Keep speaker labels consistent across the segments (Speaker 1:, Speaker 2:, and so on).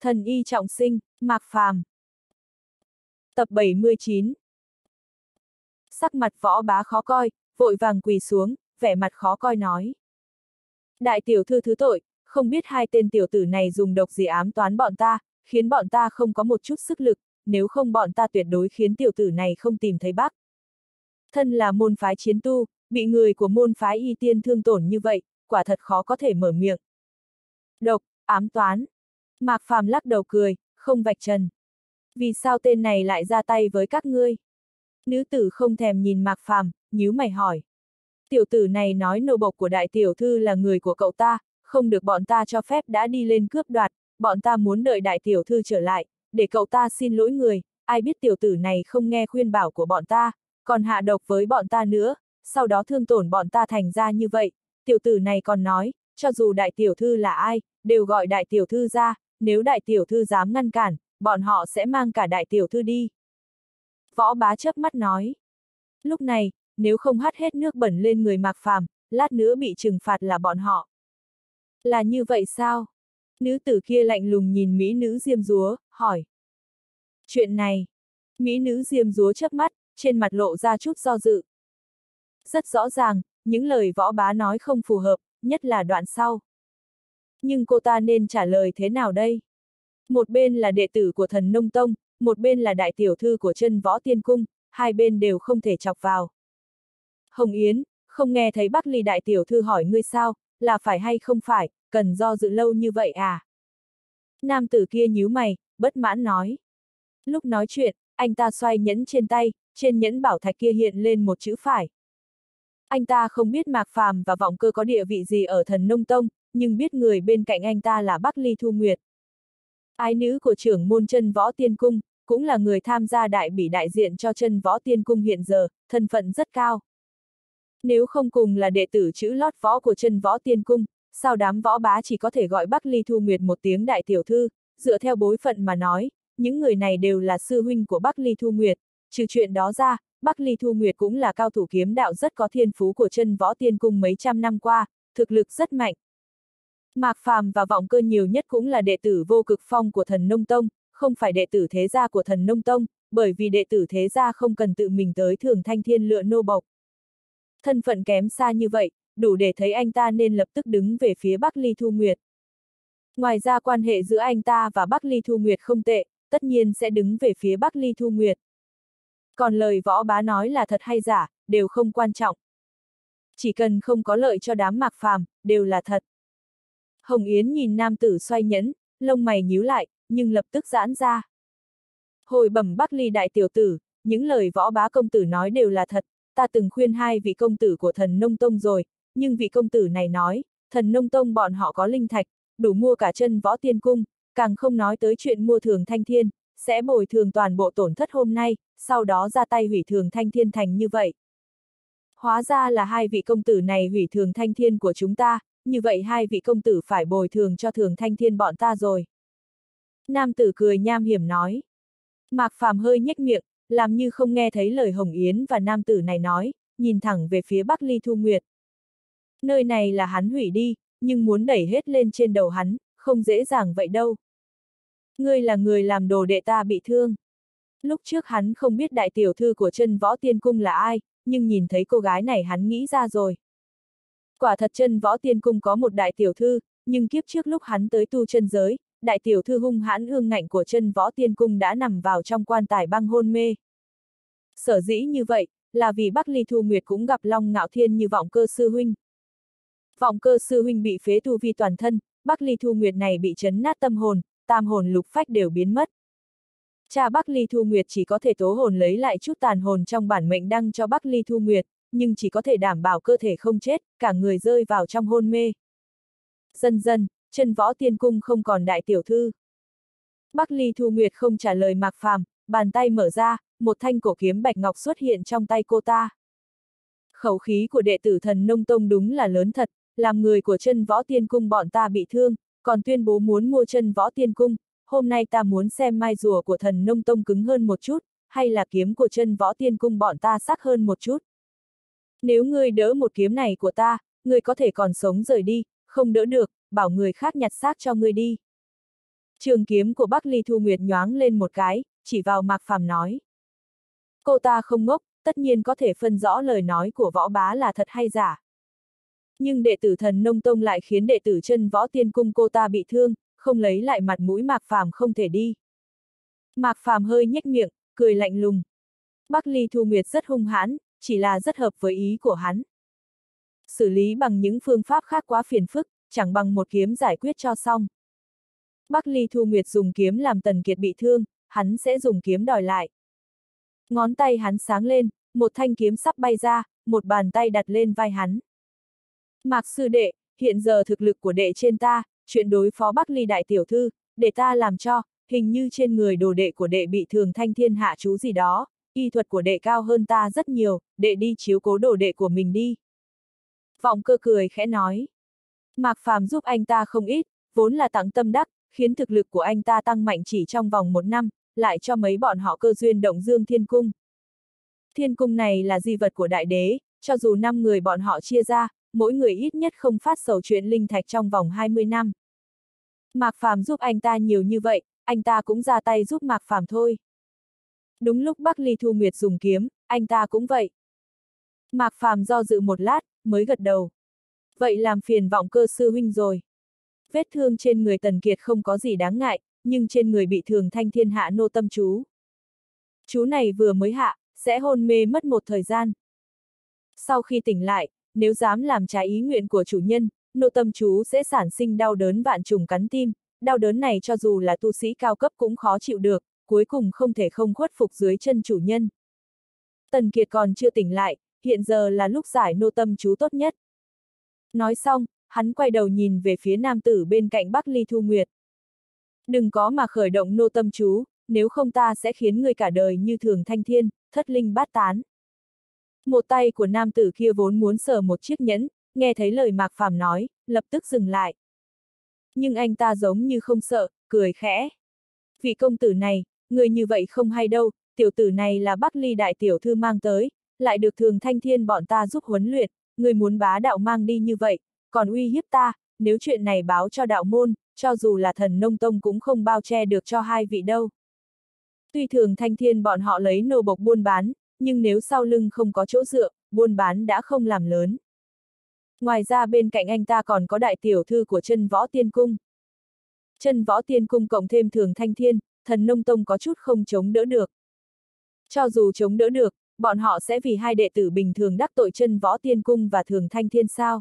Speaker 1: Thần y trọng sinh, Mạc Phàm. Tập 79 Sắc mặt võ bá khó coi, vội vàng quỳ xuống, vẻ mặt khó coi nói. Đại tiểu thư thứ tội, không biết hai tên tiểu tử này dùng độc gì ám toán bọn ta, khiến bọn ta không có một chút sức lực, nếu không bọn ta tuyệt đối khiến tiểu tử này không tìm thấy bác. Thân là môn phái chiến tu, bị người của môn phái y tiên thương tổn như vậy, quả thật khó có thể mở miệng. Độc, ám toán. Mạc Phàm lắc đầu cười, không vạch trần. Vì sao tên này lại ra tay với các ngươi? Nữ tử không thèm nhìn Mạc Phàm, nhíu mày hỏi. Tiểu tử này nói nô bộc của đại tiểu thư là người của cậu ta, không được bọn ta cho phép đã đi lên cướp đoạt, bọn ta muốn đợi đại tiểu thư trở lại, để cậu ta xin lỗi người, ai biết tiểu tử này không nghe khuyên bảo của bọn ta, còn hạ độc với bọn ta nữa, sau đó thương tổn bọn ta thành ra như vậy, tiểu tử này còn nói, cho dù đại tiểu thư là ai, đều gọi đại tiểu thư ra, nếu đại tiểu thư dám ngăn cản, bọn họ sẽ mang cả đại tiểu thư đi. Võ bá chớp mắt nói. Lúc này, nếu không hắt hết nước bẩn lên người mạc phàm, lát nữa bị trừng phạt là bọn họ. Là như vậy sao? Nữ tử kia lạnh lùng nhìn Mỹ nữ diêm rúa, hỏi. Chuyện này, Mỹ nữ diêm rúa chớp mắt, trên mặt lộ ra chút do dự. Rất rõ ràng, những lời võ bá nói không phù hợp, nhất là đoạn sau. Nhưng cô ta nên trả lời thế nào đây? Một bên là đệ tử của thần Nông Tông, một bên là đại tiểu thư của chân võ tiên cung, hai bên đều không thể chọc vào. Hồng Yến, không nghe thấy Bắc Ly đại tiểu thư hỏi ngươi sao, là phải hay không phải, cần do dự lâu như vậy à? Nam tử kia nhíu mày, bất mãn nói. Lúc nói chuyện, anh ta xoay nhẫn trên tay, trên nhẫn bảo thạch kia hiện lên một chữ phải. Anh ta không biết Mạc Phàm và Vọng Cơ có địa vị gì ở thần nông tông, nhưng biết người bên cạnh anh ta là Bắc Ly Thu Nguyệt. Ái nữ của trưởng môn chân võ tiên cung, cũng là người tham gia đại bỉ đại diện cho chân võ tiên cung hiện giờ, thân phận rất cao. Nếu không cùng là đệ tử chữ lót võ của chân võ tiên cung, sao đám võ bá chỉ có thể gọi Bắc Ly Thu Nguyệt một tiếng đại tiểu thư, dựa theo bối phận mà nói, những người này đều là sư huynh của Bắc Ly Thu Nguyệt, trừ chuyện đó ra, Bắc Ly Thu Nguyệt cũng là cao thủ kiếm đạo rất có thiên phú của chân võ tiên cung mấy trăm năm qua, thực lực rất mạnh. Mạc Phàm và Vọng Cơ nhiều nhất cũng là đệ tử vô cực phong của thần Nông Tông, không phải đệ tử thế gia của thần Nông Tông, bởi vì đệ tử thế gia không cần tự mình tới thường thanh thiên lựa nô bộc. Thân phận kém xa như vậy, đủ để thấy anh ta nên lập tức đứng về phía Bắc Ly Thu Nguyệt. Ngoài ra quan hệ giữa anh ta và Bắc Ly Thu Nguyệt không tệ, tất nhiên sẽ đứng về phía Bắc Ly Thu Nguyệt. Còn lời võ bá nói là thật hay giả, đều không quan trọng. Chỉ cần không có lợi cho đám mạc phàm, đều là thật. Hồng Yến nhìn nam tử xoay nhẫn, lông mày nhíu lại, nhưng lập tức giãn ra. Hồi bẩm Bắc Ly đại tiểu tử, những lời võ bá công tử nói đều là thật, ta từng khuyên hai vị công tử của thần nông tông rồi, nhưng vị công tử này nói, thần nông tông bọn họ có linh thạch, đủ mua cả chân võ tiên cung, càng không nói tới chuyện mua thường thanh thiên, sẽ bồi thường toàn bộ tổn thất hôm nay, sau đó ra tay hủy thường thanh thiên thành như vậy. Hóa ra là hai vị công tử này hủy thường thanh thiên của chúng ta, như vậy hai vị công tử phải bồi thường cho thường thanh thiên bọn ta rồi. Nam tử cười nham hiểm nói. Mạc Phàm hơi nhếch miệng, làm như không nghe thấy lời Hồng Yến và nam tử này nói, nhìn thẳng về phía Bắc Ly Thu Nguyệt. Nơi này là hắn hủy đi, nhưng muốn đẩy hết lên trên đầu hắn, không dễ dàng vậy đâu. Ngươi là người làm đồ đệ ta bị thương. Lúc trước hắn không biết đại tiểu thư của chân võ tiên cung là ai, nhưng nhìn thấy cô gái này hắn nghĩ ra rồi. Quả thật chân võ tiên cung có một đại tiểu thư, nhưng kiếp trước lúc hắn tới tu chân giới, đại tiểu thư hung hãn ương ngạnh của chân võ tiên cung đã nằm vào trong quan tài băng hôn mê. Sở dĩ như vậy, là vì Bắc Ly Thu Nguyệt cũng gặp Long Ngạo Thiên như vọng cơ sư huynh. Vọng cơ sư huynh bị phế tu vi toàn thân, Bắc Ly Thu Nguyệt này bị chấn nát tâm hồn, tam hồn lục phách đều biến mất. Cha Bắc Ly Thu Nguyệt chỉ có thể tố hồn lấy lại chút tàn hồn trong bản mệnh đăng cho Bắc Ly Thu Nguyệt, nhưng chỉ có thể đảm bảo cơ thể không chết, cả người rơi vào trong hôn mê. Dần dần, chân võ tiên cung không còn đại tiểu thư. Bắc Ly Thu Nguyệt không trả lời Mạc Phàm, bàn tay mở ra, một thanh cổ kiếm bạch ngọc xuất hiện trong tay cô ta. Khẩu khí của đệ tử thần nông tông đúng là lớn thật, làm người của chân võ tiên cung bọn ta bị thương, còn tuyên bố muốn mua chân võ tiên cung, hôm nay ta muốn xem mai rùa của thần nông tông cứng hơn một chút, hay là kiếm của chân võ tiên cung bọn ta sắc hơn một chút. Nếu ngươi đỡ một kiếm này của ta, ngươi có thể còn sống rời đi, không đỡ được, bảo người khác nhặt xác cho ngươi đi. Trường kiếm của Bắc Ly Thu Nguyệt nhoáng lên một cái, chỉ vào Mạc Phàm nói. Cô ta không ngốc, tất nhiên có thể phân rõ lời nói của võ bá là thật hay giả. Nhưng đệ tử thần nông tông lại khiến đệ tử chân võ tiên cung cô ta bị thương, không lấy lại mặt mũi Mạc Phàm không thể đi. Mạc Phàm hơi nhếch miệng, cười lạnh lùng. Bắc Ly Thu Nguyệt rất hung hãn, chỉ là rất hợp với ý của hắn. Xử lý bằng những phương pháp khác quá phiền phức, chẳng bằng một kiếm giải quyết cho xong. Bắc Ly Thu Nguyệt dùng kiếm làm Tần Kiệt bị thương, hắn sẽ dùng kiếm đòi lại. Ngón tay hắn sáng lên, một thanh kiếm sắp bay ra, một bàn tay đặt lên vai hắn. Mạc sư đệ, hiện giờ thực lực của đệ trên ta, chuyện đối phó Bắc Ly đại tiểu thư, để ta làm cho, hình như trên người đồ đệ của đệ bị thường thanh thiên hạ chú gì đó, y thuật của đệ cao hơn ta rất nhiều, đệ đi chiếu cố đồ đệ của mình đi. Vọng cơ cười khẽ nói. Mạc Phàm giúp anh ta không ít, vốn là tặng tâm đắc, khiến thực lực của anh ta tăng mạnh chỉ trong vòng một năm, lại cho mấy bọn họ cơ duyên động dương thiên cung. Thiên cung này là di vật của đại đế, cho dù năm người bọn họ chia ra, mỗi người ít nhất không phát sầu chuyện linh thạch trong vòng 20 năm. Mạc Phàm giúp anh ta nhiều như vậy, anh ta cũng ra tay giúp Mạc Phàm thôi. Đúng lúc Bắc Ly Thu Nguyệt dùng kiếm, anh ta cũng vậy. Mạc Phàm do dự một lát, mới gật đầu. Vậy làm phiền vọng cơ sư huynh rồi. Vết thương trên người Tần Kiệt không có gì đáng ngại, nhưng trên người bị thường thanh thiên hạ nô tâm chú. Chú này vừa mới hạ, sẽ hôn mê mất một thời gian. Sau khi tỉnh lại, nếu dám làm trái ý nguyện của chủ nhân, nô tâm chú sẽ sản sinh đau đớn vạn trùng cắn tim, đau đớn này cho dù là tu sĩ cao cấp cũng khó chịu được, cuối cùng không thể không khuất phục dưới chân chủ nhân. Tần Kiệt còn chưa tỉnh lại, hiện giờ là lúc giải nô tâm chú tốt nhất. Nói xong, hắn quay đầu nhìn về phía nam tử bên cạnh Bắc Ly Thu Nguyệt. Đừng có mà khởi động nô tâm chú, nếu không ta sẽ khiến người cả đời như thường thanh thiên, thất linh bát tán. Một tay của nam tử kia vốn muốn sờ một chiếc nhẫn, nghe thấy lời Mạc Phàm nói, lập tức dừng lại. Nhưng anh ta giống như không sợ, cười khẽ. Vị công tử này, người như vậy không hay đâu, tiểu tử này là Bắc Ly đại tiểu thư mang tới, lại được thường thanh thiên bọn ta giúp huấn luyện, người muốn bá đạo mang đi như vậy, còn uy hiếp ta, nếu chuyện này báo cho đạo môn, cho dù là thần nông tông cũng không bao che được cho hai vị đâu. Tuy thường thanh thiên bọn họ lấy nô bộc buôn bán, nhưng nếu sau lưng không có chỗ dựa, buôn bán đã không làm lớn. Ngoài ra bên cạnh anh ta còn có đại tiểu thư của chân võ tiên cung. Chân võ tiên cung cộng thêm thường thanh thiên, thần nông tông có chút không chống đỡ được. Cho dù chống đỡ được, bọn họ sẽ vì hai đệ tử bình thường đắc tội chân võ tiên cung và thường thanh thiên sao.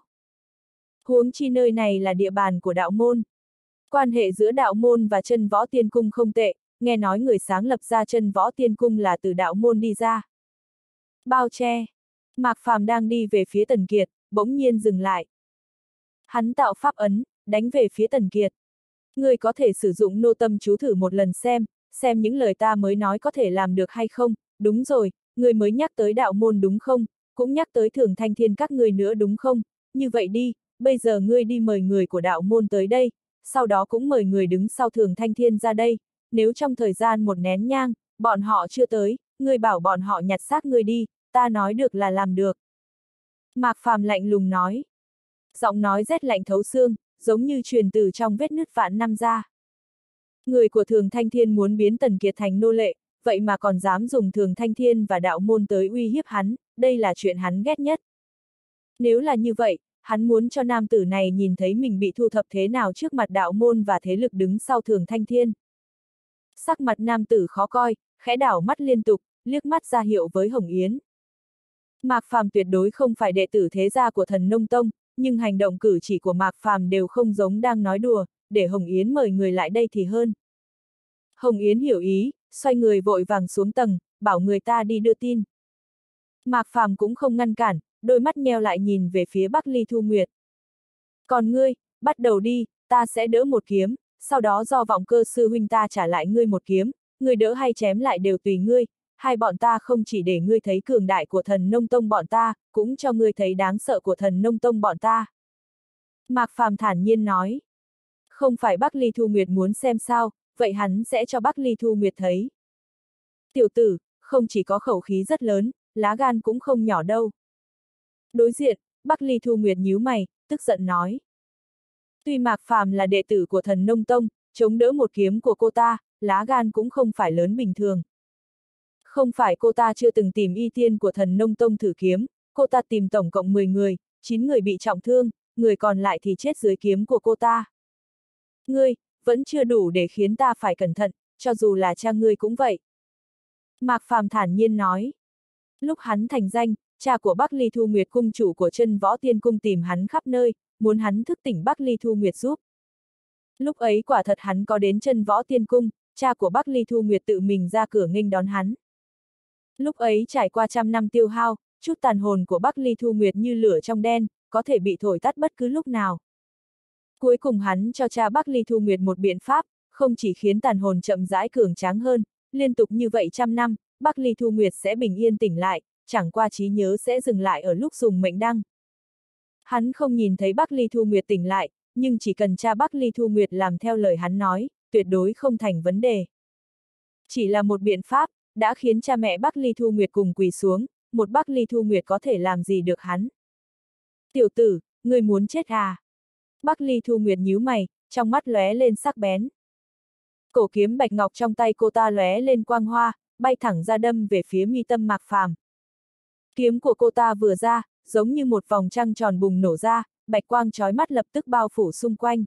Speaker 1: Huống chi nơi này là địa bàn của đạo môn. Quan hệ giữa đạo môn và chân võ tiên cung không tệ, nghe nói người sáng lập ra chân võ tiên cung là từ đạo môn đi ra. Bao che. Mạc Phàm đang đi về phía Tần Kiệt, bỗng nhiên dừng lại. Hắn tạo pháp ấn, đánh về phía Tần Kiệt ngươi có thể sử dụng nô tâm chú thử một lần xem, xem những lời ta mới nói có thể làm được hay không, đúng rồi, ngươi mới nhắc tới đạo môn đúng không, cũng nhắc tới thường thanh thiên các người nữa đúng không, như vậy đi, bây giờ ngươi đi mời người của đạo môn tới đây, sau đó cũng mời người đứng sau thường thanh thiên ra đây, nếu trong thời gian một nén nhang, bọn họ chưa tới, ngươi bảo bọn họ nhặt xác ngươi đi, ta nói được là làm được. Mạc Phàm lạnh lùng nói. Giọng nói rét lạnh thấu xương, giống như truyền từ trong vết nứt vạn năm ra. Người của Thường Thanh Thiên muốn biến Tần Kiệt thành nô lệ, vậy mà còn dám dùng Thường Thanh Thiên và đạo môn tới uy hiếp hắn, đây là chuyện hắn ghét nhất. Nếu là như vậy, hắn muốn cho nam tử này nhìn thấy mình bị thu thập thế nào trước mặt đạo môn và thế lực đứng sau Thường Thanh Thiên. Sắc mặt nam tử khó coi, khẽ đảo mắt liên tục, liếc mắt ra hiệu với Hồng Yến. Mạc Phàm tuyệt đối không phải đệ tử thế gia của thần nông tông, nhưng hành động cử chỉ của Mạc Phàm đều không giống đang nói đùa, để Hồng Yến mời người lại đây thì hơn. Hồng Yến hiểu ý, xoay người vội vàng xuống tầng, bảo người ta đi đưa tin. Mạc Phàm cũng không ngăn cản, đôi mắt nheo lại nhìn về phía Bắc Ly Thu Nguyệt. Còn ngươi, bắt đầu đi, ta sẽ đỡ một kiếm, sau đó do vọng cơ sư huynh ta trả lại ngươi một kiếm, ngươi đỡ hay chém lại đều tùy ngươi, hai bọn ta không chỉ để ngươi thấy cường đại của thần nông tông bọn ta, cũng cho ngươi thấy đáng sợ của thần nông tông bọn ta. Mạc Phàm thản nhiên nói. Không phải Bắc Ly Thu Nguyệt muốn xem sao, vậy hắn sẽ cho Bắc Ly Thu Nguyệt thấy. Tiểu tử, không chỉ có khẩu khí rất lớn, lá gan cũng không nhỏ đâu. Đối diện, Bắc Ly Thu Nguyệt nhíu mày, tức giận nói. Tuy Mạc Phàm là đệ tử của thần nông tông, chống đỡ một kiếm của cô ta, lá gan cũng không phải lớn bình thường. Không phải cô ta chưa từng tìm y tiên của thần nông tông thử kiếm, cô ta tìm tổng cộng 10 người, 9 người bị trọng thương, người còn lại thì chết dưới kiếm của cô ta. Ngươi, vẫn chưa đủ để khiến ta phải cẩn thận, cho dù là cha ngươi cũng vậy. Mạc Phàm thản nhiên nói. Lúc hắn thành danh, cha của Bắc Ly Thu Nguyệt cung chủ của chân võ tiên cung tìm hắn khắp nơi, muốn hắn thức tỉnh Bắc Ly Thu Nguyệt giúp. Lúc ấy quả thật hắn có đến chân võ tiên cung, cha của Bắc Ly Thu Nguyệt tự mình ra cửa nghênh đón hắn. Lúc ấy trải qua trăm năm tiêu hao, chút tàn hồn của Bắc Ly Thu Nguyệt như lửa trong đen, có thể bị thổi tắt bất cứ lúc nào. Cuối cùng hắn cho cha Bắc Ly Thu Nguyệt một biện pháp, không chỉ khiến tàn hồn chậm rãi cường tráng hơn, liên tục như vậy trăm năm, Bắc Ly Thu Nguyệt sẽ bình yên tỉnh lại, chẳng qua trí nhớ sẽ dừng lại ở lúc dùng mệnh đăng. Hắn không nhìn thấy Bắc Ly Thu Nguyệt tỉnh lại, nhưng chỉ cần cha Bắc Ly Thu Nguyệt làm theo lời hắn nói, tuyệt đối không thành vấn đề. Chỉ là một biện pháp, đã khiến cha mẹ Bắc Ly Thu Nguyệt cùng quỳ xuống, một Bắc Ly Thu Nguyệt có thể làm gì được hắn. Tiểu tử, người muốn chết à? Bắc Ly Thu Nguyệt nhíu mày, trong mắt lóe lên sắc bén. Cổ kiếm bạch ngọc trong tay cô ta lóe lên quang hoa, bay thẳng ra đâm về phía mi tâm mạc phàm. Kiếm của cô ta vừa ra, giống như một vòng trăng tròn bùng nổ ra, bạch quang trói mắt lập tức bao phủ xung quanh.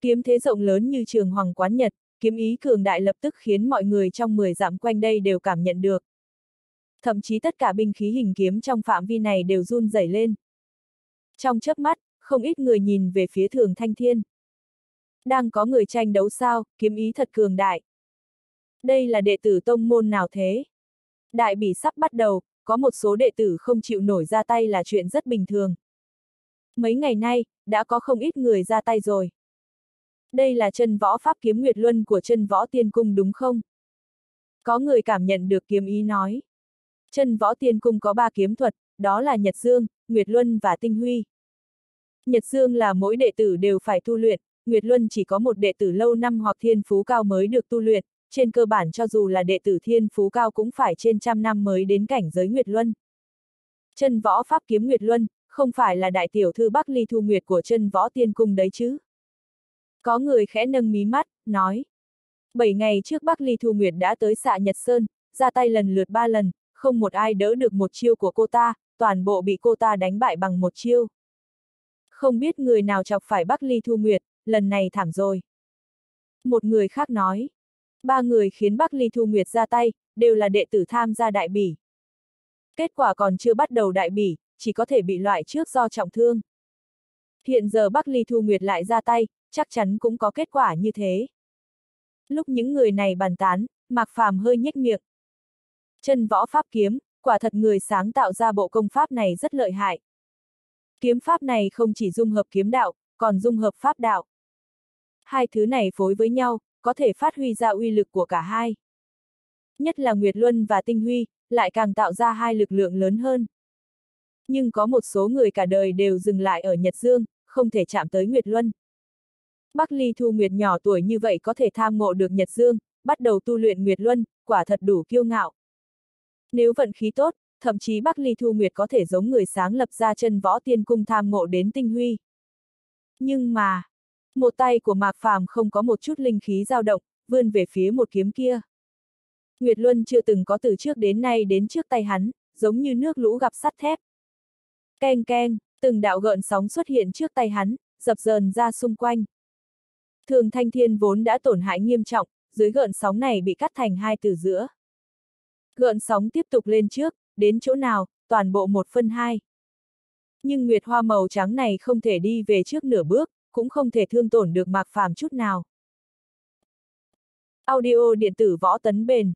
Speaker 1: Kiếm thế rộng lớn như trường hoàng quán nhật, kiếm ý cường đại lập tức khiến mọi người trong 10 dặm quanh đây đều cảm nhận được. Thậm chí tất cả binh khí hình kiếm trong phạm vi này đều run rẩy lên. Trong chớp mắt, không ít người nhìn về phía thường thanh thiên. Đang có người tranh đấu sao, kiếm ý thật cường đại. Đây là đệ tử tông môn nào thế? Đại bỉ sắp bắt đầu, có một số đệ tử không chịu nổi ra tay là chuyện rất bình thường. Mấy ngày nay, đã có không ít người ra tay rồi. Đây là chân võ pháp kiếm Nguyệt Luân của chân võ tiên cung đúng không? Có người cảm nhận được kiếm ý nói. Chân võ tiên cung có ba kiếm thuật, đó là Nhật Dương, Nguyệt Luân và Tinh Huy. Nhật Dương là mỗi đệ tử đều phải tu luyện, Nguyệt Luân chỉ có một đệ tử lâu năm hoặc thiên phú cao mới được tu luyện, trên cơ bản cho dù là đệ tử thiên phú cao cũng phải trên trăm năm mới đến cảnh giới Nguyệt Luân. Chân võ pháp kiếm Nguyệt Luân, không phải là đại tiểu thư Bắc Ly Thu Nguyệt của chân võ tiên cung đấy chứ. Có người khẽ nâng mí mắt, nói. Bảy ngày trước Bắc Ly Thu Nguyệt đã tới xạ Nhật Sơn, ra tay lần lượt ba lần, không một ai đỡ được một chiêu của cô ta, toàn bộ bị cô ta đánh bại bằng một chiêu. Không biết người nào chọc phải Bắc Ly Thu Nguyệt, lần này thảm rồi. Một người khác nói. Ba người khiến Bắc Ly Thu Nguyệt ra tay, đều là đệ tử tham gia đại bỉ. Kết quả còn chưa bắt đầu đại bỉ, chỉ có thể bị loại trước do trọng thương. Hiện giờ Bắc Ly Thu Nguyệt lại ra tay, chắc chắn cũng có kết quả như thế. Lúc những người này bàn tán, Mạc Phàm hơi nhếch miệng. Chân võ pháp kiếm, quả thật người sáng tạo ra bộ công pháp này rất lợi hại. Kiếm pháp này không chỉ dung hợp kiếm đạo, còn dung hợp pháp đạo. Hai thứ này phối với nhau, có thể phát huy ra uy lực của cả hai. Nhất là Nguyệt Luân và Tinh Huy, lại càng tạo ra hai lực lượng lớn hơn. Nhưng có một số người cả đời đều dừng lại ở Nhật Dương, không thể chạm tới Nguyệt Luân. Bắc Ly Thu Nguyệt nhỏ tuổi như vậy có thể tham ngộ được Nhật Dương, bắt đầu tu luyện Nguyệt Luân, quả thật đủ kiêu ngạo. Nếu vận khí tốt, thậm chí Bắc Ly Thu Nguyệt có thể giống người sáng lập ra chân võ tiên cung tham ngộ đến tinh huy. Nhưng mà, một tay của Mạc Phàm không có một chút linh khí dao động, vươn về phía một kiếm kia. Nguyệt Luân chưa từng có từ trước đến nay đến trước tay hắn, giống như nước lũ gặp sắt thép. Keng keng, từng đạo gợn sóng xuất hiện trước tay hắn, dập dờn ra xung quanh. Thường thanh thiên vốn đã tổn hại nghiêm trọng, dưới gợn sóng này bị cắt thành hai từ giữa. Gợn sóng tiếp tục lên trước, đến chỗ nào, toàn bộ một phân hai. Nhưng nguyệt hoa màu trắng này không thể đi về trước nửa bước, cũng không thể thương tổn được mạc phàm chút nào. Audio điện tử võ tấn bền.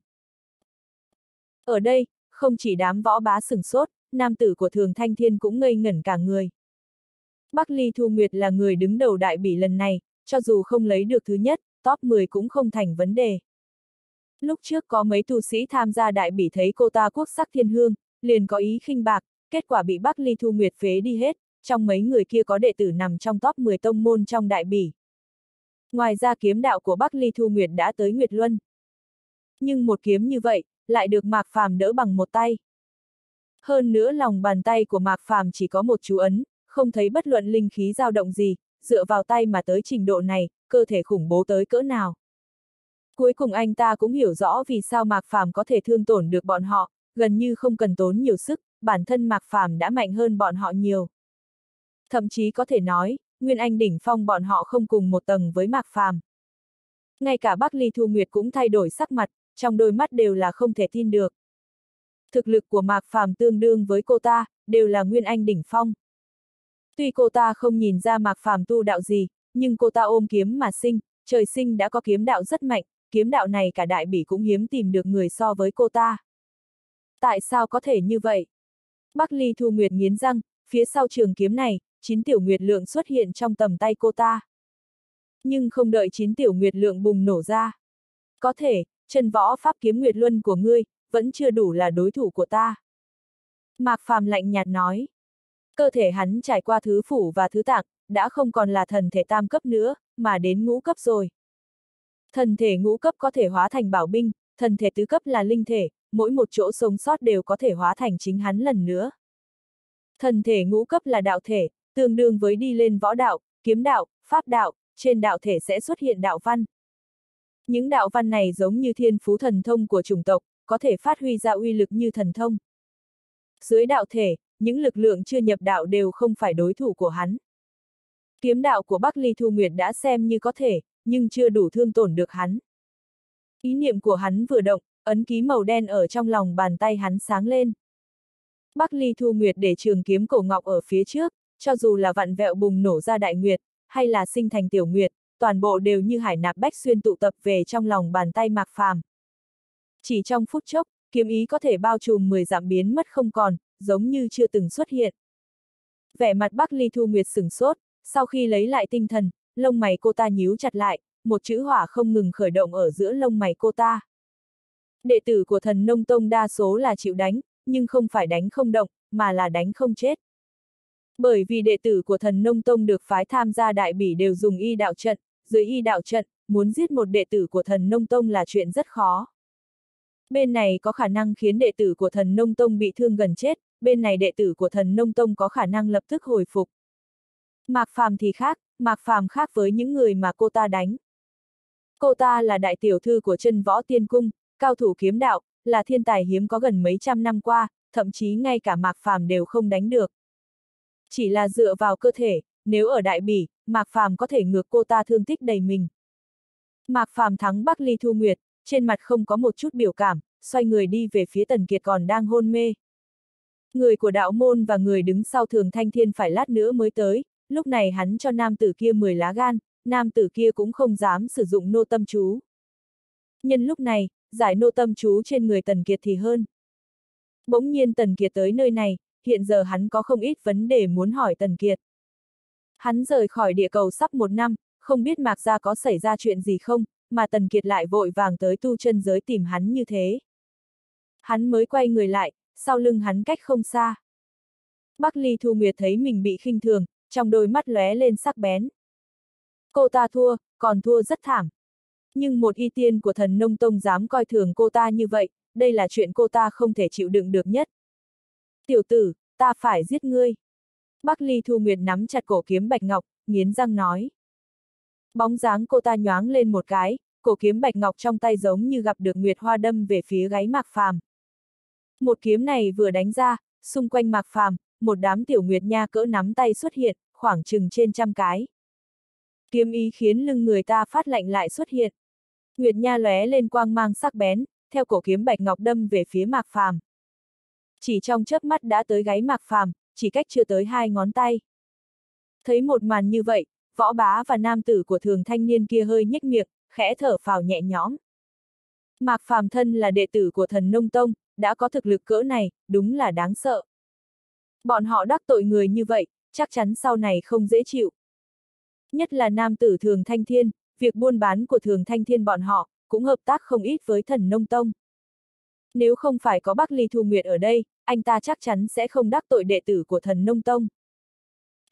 Speaker 1: Ở đây, không chỉ đám võ bá sừng sốt, nam tử của thường thanh thiên cũng ngây ngẩn cả người. Bắc Ly Thu Nguyệt là người đứng đầu đại bỉ lần này, cho dù không lấy được thứ nhất, top 10 cũng không thành vấn đề. Lúc trước có mấy tu sĩ tham gia đại bỉ thấy cô ta quốc sắc thiên hương, liền có ý khinh bạc, kết quả bị Bắc Ly Thu Nguyệt phế đi hết, trong mấy người kia có đệ tử nằm trong top 10 tông môn trong đại bỉ. Ngoài ra kiếm đạo của Bắc Ly Thu Nguyệt đã tới Nguyệt Luân. Nhưng một kiếm như vậy, lại được Mạc Phàm đỡ bằng một tay. Hơn nữa lòng bàn tay của Mạc Phàm chỉ có một chú ấn, không thấy bất luận linh khí dao động gì, dựa vào tay mà tới trình độ này, cơ thể khủng bố tới cỡ nào. Cuối cùng anh ta cũng hiểu rõ vì sao Mạc Phàm có thể thương tổn được bọn họ, gần như không cần tốn nhiều sức, bản thân Mạc Phàm đã mạnh hơn bọn họ nhiều. Thậm chí có thể nói, Nguyên Anh đỉnh phong bọn họ không cùng một tầng với Mạc Phàm. Ngay cả Bắc Ly Thu Nguyệt cũng thay đổi sắc mặt, trong đôi mắt đều là không thể tin được. Thực lực của Mạc Phàm tương đương với cô ta, đều là Nguyên Anh đỉnh phong. Tuy cô ta không nhìn ra Mạc Phàm tu đạo gì, nhưng cô ta ôm kiếm mà sinh, trời sinh đã có kiếm đạo rất mạnh, kiếm đạo này cả đại bỉ cũng hiếm tìm được người so với cô ta. Tại sao có thể như vậy? Bắc Ly Thu Nguyệt nghiến răng, phía sau trường kiếm này, chín tiểu nguyệt lượng xuất hiện trong tầm tay cô ta. Nhưng không đợi chín tiểu nguyệt lượng bùng nổ ra. Có thể, chân võ pháp kiếm nguyệt luân của ngươi, vẫn chưa đủ là đối thủ của ta. Mạc Phàm lạnh nhạt nói. Cơ thể hắn trải qua thứ phủ và thứ tạng, đã không còn là thần thể tam cấp nữa, mà đến ngũ cấp rồi. Thần thể ngũ cấp có thể hóa thành bảo binh, thần thể tứ cấp là linh thể, mỗi một chỗ sống sót đều có thể hóa thành chính hắn lần nữa. Thần thể ngũ cấp là đạo thể, tương đương với đi lên võ đạo, kiếm đạo, pháp đạo, trên đạo thể sẽ xuất hiện đạo văn. Những đạo văn này giống như thiên phú thần thông của chủng tộc, có thể phát huy ra uy lực như thần thông. Dưới đạo thể, những lực lượng chưa nhập đạo đều không phải đối thủ của hắn. Kiếm đạo của Bắc Ly Thu Nguyệt đã xem như có thể, nhưng chưa đủ thương tổn được hắn. Ý niệm của hắn vừa động, ấn ký màu đen ở trong lòng bàn tay hắn sáng lên. Bắc Ly Thu Nguyệt để trường kiếm cổ ngọc ở phía trước, cho dù là vặn vẹo bùng nổ ra đại nguyệt, hay là sinh thành tiểu nguyệt, toàn bộ đều như hải nạp bách xuyên tụ tập về trong lòng bàn tay mạc phàm. Chỉ trong phút chốc, kiếm ý có thể bao trùm 10 giảm biến mất không còn, giống như chưa từng xuất hiện. Vẻ mặt Bắc Ly Thu Nguyệt sửng sốt, sau khi lấy lại tinh thần, lông mày cô ta nhíu chặt lại, một chữ hỏa không ngừng khởi động ở giữa lông mày cô ta. Đệ tử của thần nông tông đa số là chịu đánh, nhưng không phải đánh không động, mà là đánh không chết. Bởi vì đệ tử của thần nông tông được phái tham gia đại bỉ đều dùng y đạo trận, dưới y đạo trận, muốn giết một đệ tử của thần nông tông là chuyện rất khó. Bên này có khả năng khiến đệ tử của thần nông tông bị thương gần chết, bên này đệ tử của thần nông tông có khả năng lập tức hồi phục. Mạc Phàm thì khác, Mạc Phàm khác với những người mà cô ta đánh. Cô ta là đại tiểu thư của chân võ tiên cung, cao thủ kiếm đạo, là thiên tài hiếm có gần mấy trăm năm qua, thậm chí ngay cả Mạc Phàm đều không đánh được. Chỉ là dựa vào cơ thể, nếu ở đại bỉ, Mạc Phàm có thể ngược cô ta thương tích đầy mình. Mạc Phàm thắng Bắc Ly Thu Nguyệt, trên mặt không có một chút biểu cảm, xoay người đi về phía Tần Kiệt còn đang hôn mê. Người của đạo môn và người đứng sau thường thanh thiên phải lát nữa mới tới, lúc này hắn cho nam tử kia 10 lá gan, nam tử kia cũng không dám sử dụng nô tâm chú. Nhân lúc này, giải nô tâm chú trên người Tần Kiệt thì hơn. Bỗng nhiên Tần Kiệt tới nơi này, hiện giờ hắn có không ít vấn đề muốn hỏi Tần Kiệt. Hắn rời khỏi địa cầu sắp một năm, không biết Mạc Gia có xảy ra chuyện gì không, mà Tần Kiệt lại vội vàng tới tu chân giới tìm hắn như thế. Hắn mới quay người lại, sau lưng hắn cách không xa. Bắc Ly Thu Nguyệt thấy mình bị khinh thường, trong đôi mắt lóe lên sắc bén. Cô ta thua, còn thua rất thảm. Nhưng một y tiên của thần nông tông dám coi thường cô ta như vậy, đây là chuyện cô ta không thể chịu đựng được nhất. Tiểu tử, ta phải giết ngươi. Bắc Ly Thu Nguyệt nắm chặt cổ kiếm bạch ngọc, nghiến răng nói. Bóng dáng cô ta nhoáng lên một cái, cổ kiếm bạch ngọc trong tay giống như gặp được Nguyệt Hoa đâm về phía gáy Mạc Phàm. Một kiếm này vừa đánh ra, xung quanh Mạc Phàm, một đám tiểu Nguyệt Nha cỡ nắm tay xuất hiện, khoảng chừng trên trăm cái. Kiếm ý khiến lưng người ta phát lạnh lại xuất hiện. Nguyệt Nha lóe lên quang mang sắc bén, theo cổ kiếm bạch ngọc đâm về phía Mạc Phàm. Chỉ trong chớp mắt đã tới gáy Mạc Phàm, chỉ cách chưa tới hai ngón tay. Thấy một màn như vậy, võ bá và nam tử của thường thanh niên kia hơi nhếch miệng, khẽ thở phào nhẹ nhõm. Mạc Phàm thân là đệ tử của thần nông tông, đã có thực lực cỡ này, đúng là đáng sợ. Bọn họ đắc tội người như vậy, chắc chắn sau này không dễ chịu. Nhất là nam tử thường thanh thiên, việc buôn bán của thường thanh thiên bọn họ, cũng hợp tác không ít với thần nông tông. Nếu không phải có Bắc Ly Thu Nguyệt ở đây, anh ta chắc chắn sẽ không đắc tội đệ tử của thần nông tông.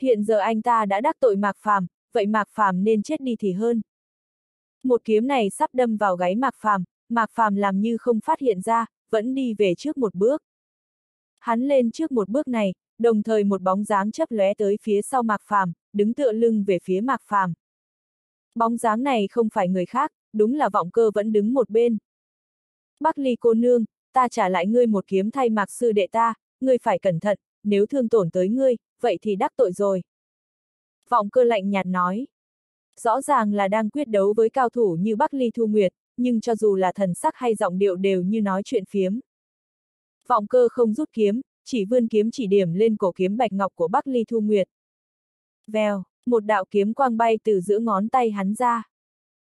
Speaker 1: Hiện giờ anh ta đã đắc tội Mạc Phàm, vậy Mạc Phàm nên chết đi thì hơn. Một kiếm này sắp đâm vào gáy Mạc Phàm, Mạc Phàm làm như không phát hiện ra, vẫn đi về trước một bước. Hắn lên trước một bước này, đồng thời một bóng dáng chấp lóe tới phía sau Mạc Phàm, đứng tựa lưng về phía Mạc Phàm. Bóng dáng này không phải người khác, đúng là vọng cơ vẫn đứng một bên. Bắc ly cô nương, ta trả lại ngươi một kiếm thay mạc sư đệ ta, ngươi phải cẩn thận, nếu thương tổn tới ngươi, vậy thì đắc tội rồi. Vọng cơ lạnh nhạt nói. Rõ ràng là đang quyết đấu với cao thủ như Bắc Ly Thu Nguyệt, nhưng cho dù là thần sắc hay giọng điệu đều như nói chuyện phiếm. Vọng cơ không rút kiếm, chỉ vươn kiếm chỉ điểm lên cổ kiếm bạch ngọc của Bắc Ly Thu Nguyệt. Vèo, một đạo kiếm quang bay từ giữa ngón tay hắn ra.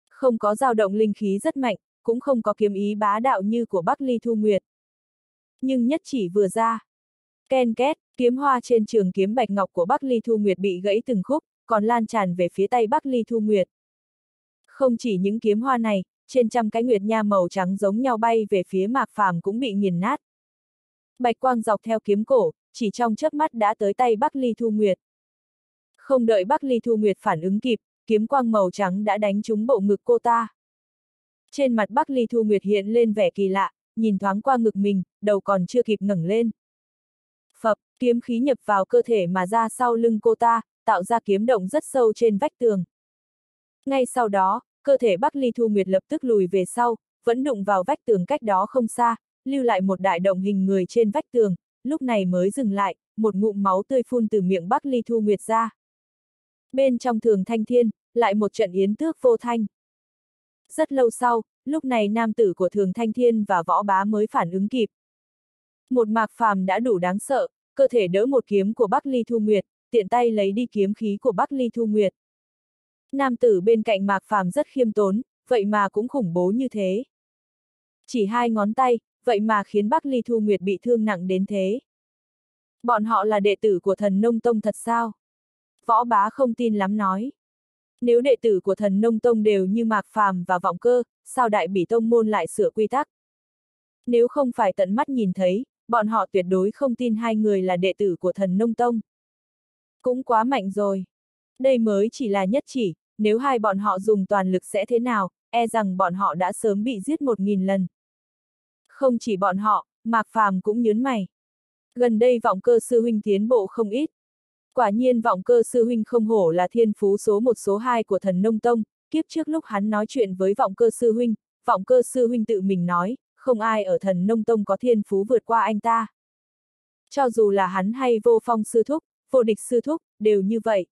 Speaker 1: Không có dao động linh khí rất mạnh, cũng không có kiếm ý bá đạo như của Bắc Ly Thu Nguyệt. Nhưng nhất chỉ vừa ra. Ken két, kiếm hoa trên trường kiếm bạch ngọc của Bắc Ly Thu Nguyệt bị gãy từng khúc, còn lan tràn về phía tay Bắc Ly Thu Nguyệt. Không chỉ những kiếm hoa này, trên trăm cái nguyệt nha màu trắng giống nhau bay về phía mạc phàm cũng bị nghiền nát. Bạch quang dọc theo kiếm cổ, chỉ trong chớp mắt đã tới tay Bắc Ly Thu Nguyệt. Không đợi Bắc Ly Thu Nguyệt phản ứng kịp, kiếm quang màu trắng đã đánh trúng bộ ngực cô ta. Trên mặt Bắc Ly Thu Nguyệt hiện lên vẻ kỳ lạ, nhìn thoáng qua ngực mình, đầu còn chưa kịp ngẩng lên. Phập, kiếm khí nhập vào cơ thể mà ra sau lưng cô ta, tạo ra kiếm động rất sâu trên vách tường. Ngay sau đó, cơ thể Bắc Ly Thu Nguyệt lập tức lùi về sau, vẫn đụng vào vách tường cách đó không xa, lưu lại một đại động hình người trên vách tường, lúc này mới dừng lại, một ngụm máu tươi phun từ miệng Bắc Ly Thu Nguyệt ra. Bên trong thường thanh thiên, lại một trận yến tước vô thanh. Rất lâu sau, lúc này nam tử của thường thanh thiên và võ bá mới phản ứng kịp. Một mạc phàm đã đủ đáng sợ, cơ thể đỡ một kiếm của Bắc Ly Thu Nguyệt, tiện tay lấy đi kiếm khí của Bắc Ly Thu Nguyệt. Nam tử bên cạnh mạc phàm rất khiêm tốn, vậy mà cũng khủng bố như thế. Chỉ hai ngón tay, vậy mà khiến Bắc Ly Thu Nguyệt bị thương nặng đến thế. Bọn họ là đệ tử của thần nông tông thật sao? Võ bá không tin lắm nói. Nếu đệ tử của thần nông tông đều như mạc phàm và vọng cơ, sao đại bỉ tông môn lại sửa quy tắc? Nếu không phải tận mắt nhìn thấy, bọn họ tuyệt đối không tin hai người là đệ tử của thần nông tông. Cũng quá mạnh rồi. Đây mới chỉ là nhất chỉ, nếu hai bọn họ dùng toàn lực sẽ thế nào, e rằng bọn họ đã sớm bị giết một nghìn lần. Không chỉ bọn họ, Mạc Phàm cũng nhớn mày. Gần đây vọng cơ sư huynh tiến bộ không ít. Quả nhiên vọng cơ sư huynh không hổ là thiên phú số một số hai của thần nông tông, kiếp trước lúc hắn nói chuyện với vọng cơ sư huynh, vọng cơ sư huynh tự mình nói, không ai ở thần nông tông có thiên phú vượt qua anh ta. Cho dù là hắn hay vô phong sư thúc, vô địch sư thúc, đều như vậy.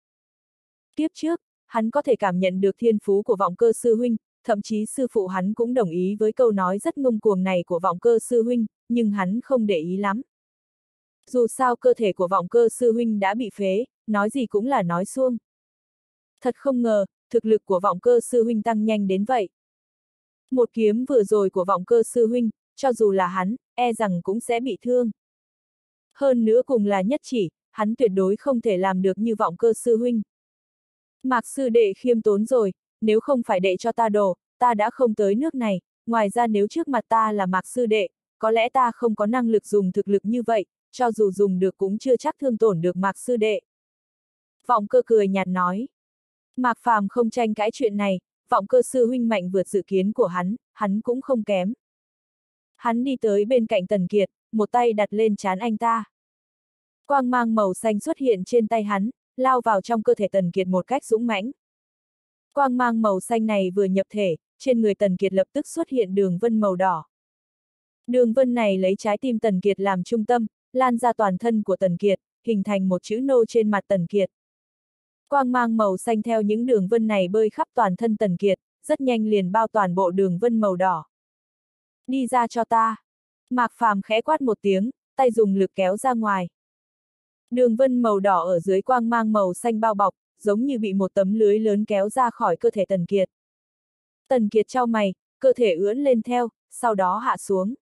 Speaker 1: Kiếp trước, hắn có thể cảm nhận được thiên phú của vọng cơ sư huynh, thậm chí sư phụ hắn cũng đồng ý với câu nói rất ngông cuồng này của vọng cơ sư huynh, nhưng hắn không để ý lắm. Dù sao cơ thể của vọng cơ sư huynh đã bị phế, nói gì cũng là nói xuông. Thật không ngờ, thực lực của vọng cơ sư huynh tăng nhanh đến vậy. Một kiếm vừa rồi của vọng cơ sư huynh, cho dù là hắn, e rằng cũng sẽ bị thương. Hơn nữa cùng là nhất chỉ, hắn tuyệt đối không thể làm được như vọng cơ sư huynh. Mạc sư đệ khiêm tốn rồi, nếu không phải đệ cho ta đồ, ta đã không tới nước này, ngoài ra nếu trước mặt ta là mạc sư đệ, có lẽ ta không có năng lực dùng thực lực như vậy, cho dù dùng được cũng chưa chắc thương tổn được mạc sư đệ. Vọng cơ cười nhạt nói. Mạc phàm không tranh cãi chuyện này, vọng cơ sư huynh mạnh vượt dự kiến của hắn, hắn cũng không kém. Hắn đi tới bên cạnh Tần Kiệt, một tay đặt lên chán anh ta. Quang mang màu xanh xuất hiện trên tay hắn, lao vào trong cơ thể Tần Kiệt một cách dũng mãnh. Quang mang màu xanh này vừa nhập thể, trên người Tần Kiệt lập tức xuất hiện đường vân màu đỏ. Đường vân này lấy trái tim Tần Kiệt làm trung tâm, lan ra toàn thân của Tần Kiệt, hình thành một chữ nô trên mặt Tần Kiệt. Quang mang màu xanh theo những đường vân này bơi khắp toàn thân Tần Kiệt, rất nhanh liền bao toàn bộ đường vân màu đỏ. Đi ra cho ta. Mạc Phàm khẽ quát một tiếng, tay dùng lực kéo ra ngoài. Đường vân màu đỏ ở dưới quang mang màu xanh bao bọc, giống như bị một tấm lưới lớn kéo ra khỏi cơ thể Tần Kiệt. Tần Kiệt trao mày, cơ thể ưỡn lên theo, sau đó hạ xuống.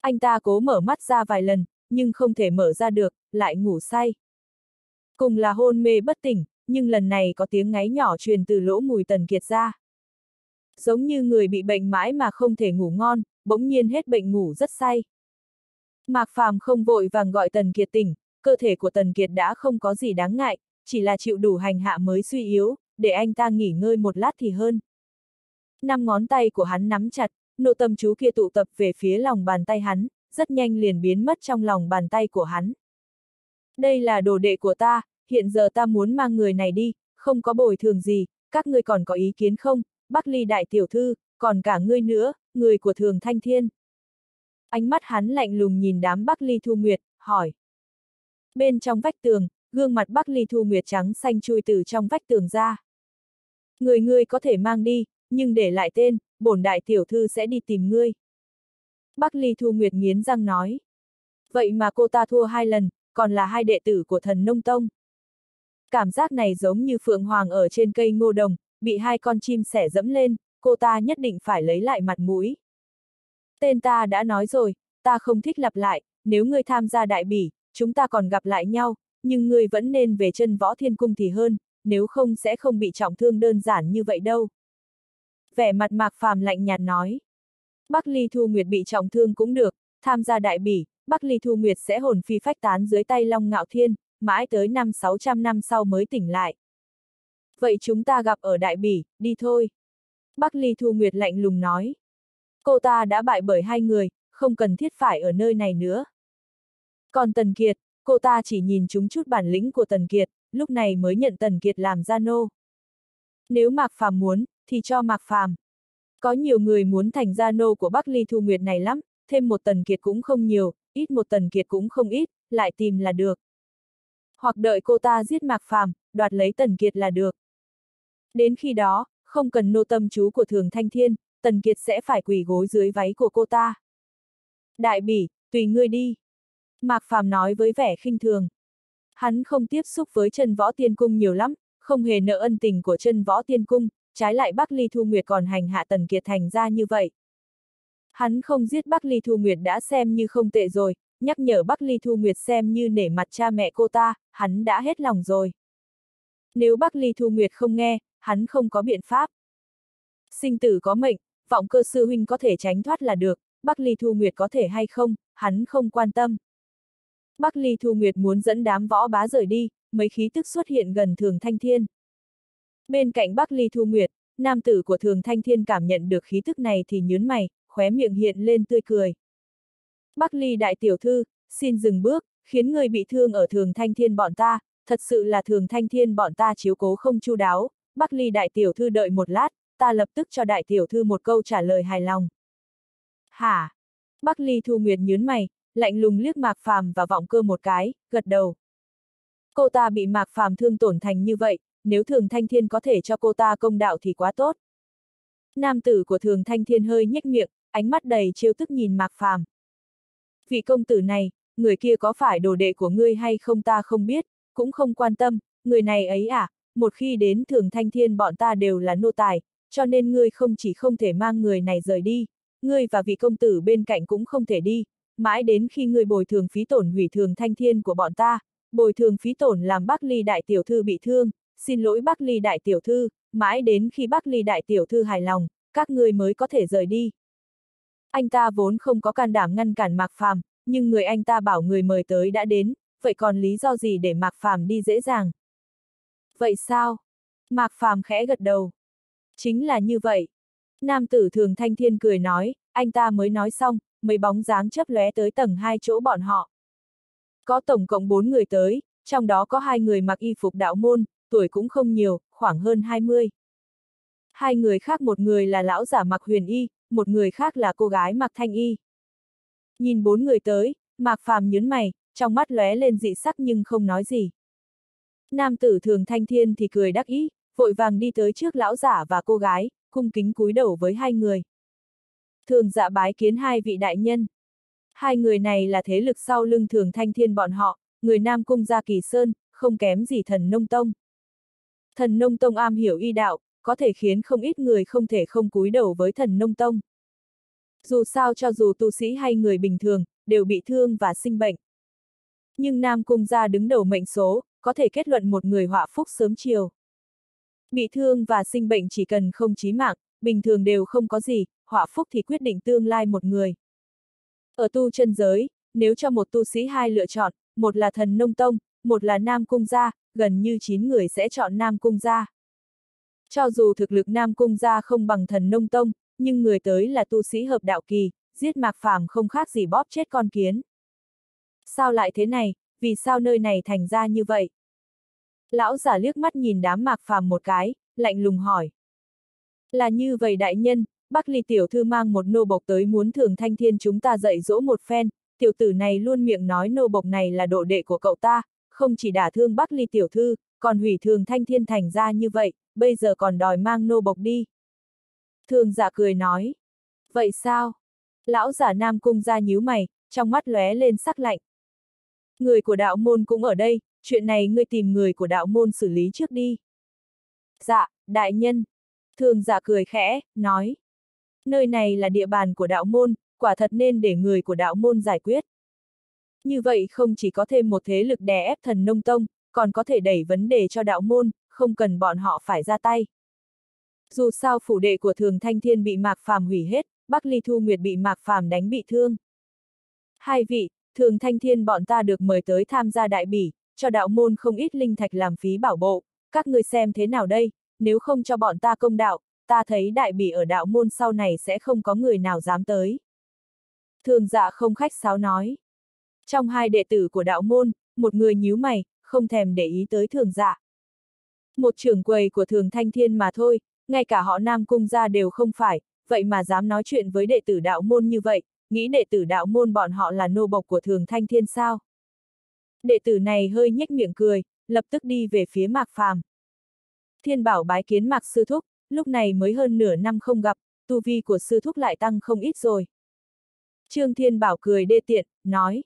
Speaker 1: Anh ta cố mở mắt ra vài lần, nhưng không thể mở ra được, lại ngủ say. Cùng là hôn mê bất tỉnh, nhưng lần này có tiếng ngáy nhỏ truyền từ lỗ mùi Tần Kiệt ra. Giống như người bị bệnh mãi mà không thể ngủ ngon, bỗng nhiên hết bệnh ngủ rất say. Mạc Phàm không vội vàng gọi Tần Kiệt tỉnh, cơ thể của Tần Kiệt đã không có gì đáng ngại, chỉ là chịu đủ hành hạ mới suy yếu, để anh ta nghỉ ngơi một lát thì hơn. Năm ngón tay của hắn nắm chặt, nộ tâm chú kia tụ tập về phía lòng bàn tay hắn, rất nhanh liền biến mất trong lòng bàn tay của hắn. Đây là đồ đệ của ta, hiện giờ ta muốn mang người này đi, không có bồi thường gì, các ngươi còn có ý kiến không, Bắc Ly đại tiểu thư, còn cả ngươi nữa, người của thường thanh thiên. Ánh mắt hắn lạnh lùng nhìn đám Bắc Ly Thu Nguyệt, hỏi. Bên trong vách tường, gương mặt Bắc Ly Thu Nguyệt trắng xanh chui từ trong vách tường ra. Người ngươi có thể mang đi, nhưng để lại tên, bổn đại tiểu thư sẽ đi tìm ngươi. Bắc Ly Thu Nguyệt nghiến răng nói. Vậy mà cô ta thua hai lần, còn là hai đệ tử của thần nông tông. Cảm giác này giống như Phượng Hoàng ở trên cây ngô đồng, bị hai con chim sẻ dẫm lên, cô ta nhất định phải lấy lại mặt mũi. Tên ta đã nói rồi, ta không thích lặp lại, nếu ngươi tham gia đại bỉ, chúng ta còn gặp lại nhau, nhưng ngươi vẫn nên về chân võ thiên cung thì hơn, nếu không sẽ không bị trọng thương đơn giản như vậy đâu. Vẻ mặt mạc phàm lạnh nhạt nói. Bắc Ly Thu Nguyệt bị trọng thương cũng được, tham gia đại bỉ, Bắc Ly Thu Nguyệt sẽ hồn phi phách tán dưới tay Long Ngạo Thiên, mãi tới năm 600 năm sau mới tỉnh lại. Vậy chúng ta gặp ở đại bỉ, đi thôi. Bắc Ly Thu Nguyệt lạnh lùng nói. Cô ta đã bại bởi hai người, không cần thiết phải ở nơi này nữa. Còn Tần Kiệt, cô ta chỉ nhìn chúng chút bản lĩnh của Tần Kiệt, lúc này mới nhận Tần Kiệt làm gia nô. Nếu Mạc Phàm muốn, thì cho Mạc Phàm. Có nhiều người muốn thành gia nô của Bắc Ly Thu Nguyệt này lắm, thêm một Tần Kiệt cũng không nhiều, ít một Tần Kiệt cũng không ít, lại tìm là được. Hoặc đợi cô ta giết Mạc Phàm, đoạt lấy Tần Kiệt là được. Đến khi đó, không cần nô tâm chú của Thường Thanh Thiên, Tần Kiệt sẽ phải quỳ gối dưới váy của cô ta. Đại bỉ, tùy ngươi đi. Mạc Phàm nói với vẻ khinh thường. Hắn không tiếp xúc với chân võ tiên cung nhiều lắm, không hề nợ ân tình của chân võ tiên cung, trái lại Bắc Ly Thu Nguyệt còn hành hạ Tần Kiệt thành ra như vậy. Hắn không giết Bắc Ly Thu Nguyệt đã xem như không tệ rồi, nhắc nhở Bắc Ly Thu Nguyệt xem như nể mặt cha mẹ cô ta, hắn đã hết lòng rồi. Nếu Bắc Ly Thu Nguyệt không nghe, hắn không có biện pháp. Sinh tử có mệnh, vọng cơ sư huynh có thể tránh thoát là được, Bắc Ly Thu Nguyệt có thể hay không, hắn không quan tâm. Bắc Ly Thu Nguyệt muốn dẫn đám võ bá rời đi, mấy khí tức xuất hiện gần Thường Thanh Thiên. Bên cạnh Bắc Ly Thu Nguyệt, nam tử của Thường Thanh Thiên cảm nhận được khí tức này thì nhớn mày, khóe miệng hiện lên tươi cười. Bắc Ly đại tiểu thư, xin dừng bước, khiến người bị thương ở Thường Thanh Thiên bọn ta, thật sự là Thường Thanh Thiên bọn ta chiếu cố không chu đáo, Bắc Ly đại tiểu thư đợi một lát, ta lập tức cho đại tiểu thư một câu trả lời hài lòng. Hả? Bắc Ly Thu Nguyệt nhớn mày, lạnh lùng liếc Mạc Phàm và vọng cơ một cái, gật đầu. Cô ta bị Mạc Phàm thương tổn thành như vậy, nếu Thường Thanh Thiên có thể cho cô ta công đạo thì quá tốt. Nam tử của Thường Thanh Thiên hơi nhếch miệng, ánh mắt đầy trêu tức nhìn Mạc Phàm. Vị công tử này, người kia có phải đồ đệ của ngươi hay không ta không biết, cũng không quan tâm, người này ấy à, một khi đến Thường Thanh Thiên bọn ta đều là nô tài, cho nên ngươi không chỉ không thể mang người này rời đi, ngươi và vị công tử bên cạnh cũng không thể đi, mãi đến khi người bồi thường phí tổn hủy thường thanh thiên của bọn ta, bồi thường phí tổn làm Bắc Ly đại tiểu thư bị thương, xin lỗi Bắc Ly đại tiểu thư, mãi đến khi Bắc Ly đại tiểu thư hài lòng, các ngươi mới có thể rời đi. Anh ta vốn không có can đảm ngăn cản Mạc Phàm, nhưng người anh ta bảo người mời tới đã đến, vậy còn lý do gì để Mạc Phàm đi dễ dàng? Vậy sao? Mạc Phàm khẽ gật đầu. Chính là như vậy. Nam tử thường thanh thiên cười nói, anh ta mới nói xong, mấy bóng dáng chấp lóe tới tầng hai chỗ bọn họ. Có tổng cộng bốn người tới, trong đó có hai người mặc y phục đạo môn, tuổi cũng không nhiều, khoảng hơn 20. Hai người khác một người là lão giả mặc huyền y, một người khác là cô gái mặc thanh y. Nhìn bốn người tới, Mạc Phàm nhớn mày, trong mắt lóe lên dị sắc nhưng không nói gì. Nam tử thường thanh thiên thì cười đắc ý, vội vàng đi tới trước lão giả và cô gái, cung kính cúi đầu với hai người. Thường dạ bái kiến hai vị đại nhân. Hai người này là thế lực sau lưng thường thanh thiên bọn họ, người Nam Cung gia kỳ sơn, không kém gì thần nông tông. Thần nông tông am hiểu y đạo, có thể khiến không ít người không thể không cúi đầu với thần nông tông. Dù sao cho dù tu sĩ hay người bình thường, đều bị thương và sinh bệnh. Nhưng Nam Cung gia đứng đầu mệnh số, có thể kết luận một người họa phúc sớm chiều. Bị thương và sinh bệnh chỉ cần không chí mạng, bình thường đều không có gì, họa phúc thì quyết định tương lai một người. Ở tu chân giới, nếu cho một tu sĩ hai lựa chọn, một là thần nông tông, một là nam cung gia, gần như 9 người sẽ chọn nam cung gia. Cho dù thực lực nam cung gia không bằng thần nông tông, nhưng người tới là tu sĩ hợp đạo kỳ, giết mạc phàm không khác gì bóp chết con kiến. Sao lại thế này, vì sao nơi này thành ra như vậy? Lão giả liếc mắt nhìn đám mạc phàm một cái, lạnh lùng hỏi. Là như vậy đại nhân, Bắc Ly tiểu thư mang một nô bộc tới muốn thường thanh thiên chúng ta dạy dỗ một phen, tiểu tử này luôn miệng nói nô bộc này là độ đệ của cậu ta, không chỉ đả thương Bắc Ly tiểu thư, còn hủy thường thanh thiên thành ra như vậy, bây giờ còn đòi mang nô bộc đi. Thường giả dạ cười nói. Vậy sao? Lão giả Nam Cung ra nhíu mày, trong mắt lóe lên sắc lạnh. Người của đạo môn cũng ở đây, chuyện này ngươi tìm người của đạo môn xử lý trước đi. Dạ, đại nhân. Thường giả dạ cười khẽ, nói. Nơi này là địa bàn của đạo môn, quả thật nên để người của đạo môn giải quyết. Như vậy không chỉ có thêm một thế lực đè ép thần nông tông, còn có thể đẩy vấn đề cho đạo môn, không cần bọn họ phải ra tay. Dù sao phủ đệ của Thường Thanh Thiên bị Mạc Phàm hủy hết, Bắc Ly Thu Nguyệt bị Mạc Phàm đánh bị thương. Hai vị, Thường Thanh Thiên bọn ta được mời tới tham gia đại bỉ, cho đạo môn không ít linh thạch làm phí bảo bộ, các người xem thế nào đây, nếu không cho bọn ta công đạo, ta thấy đại bỉ ở đạo môn sau này sẽ không có người nào dám tới. Thường dạ không khách sáo nói. Trong hai đệ tử của đạo môn, một người nhíu mày, không thèm để ý tới thường dạ. Một trưởng quầy của thường thanh thiên mà thôi, ngay cả họ Nam Cung gia đều không phải, vậy mà dám nói chuyện với đệ tử đạo môn như vậy, nghĩ đệ tử đạo môn bọn họ là nô bộc của thường thanh thiên sao. Đệ tử này hơi nhếch miệng cười, lập tức đi về phía Mạc Phàm. Thiên bảo bái kiến Mạc Sư Thúc, lúc này mới hơn nửa năm không gặp, tu vi của Sư Thúc lại tăng không ít rồi. Trương Thiên Bảo cười đê tiện, nói.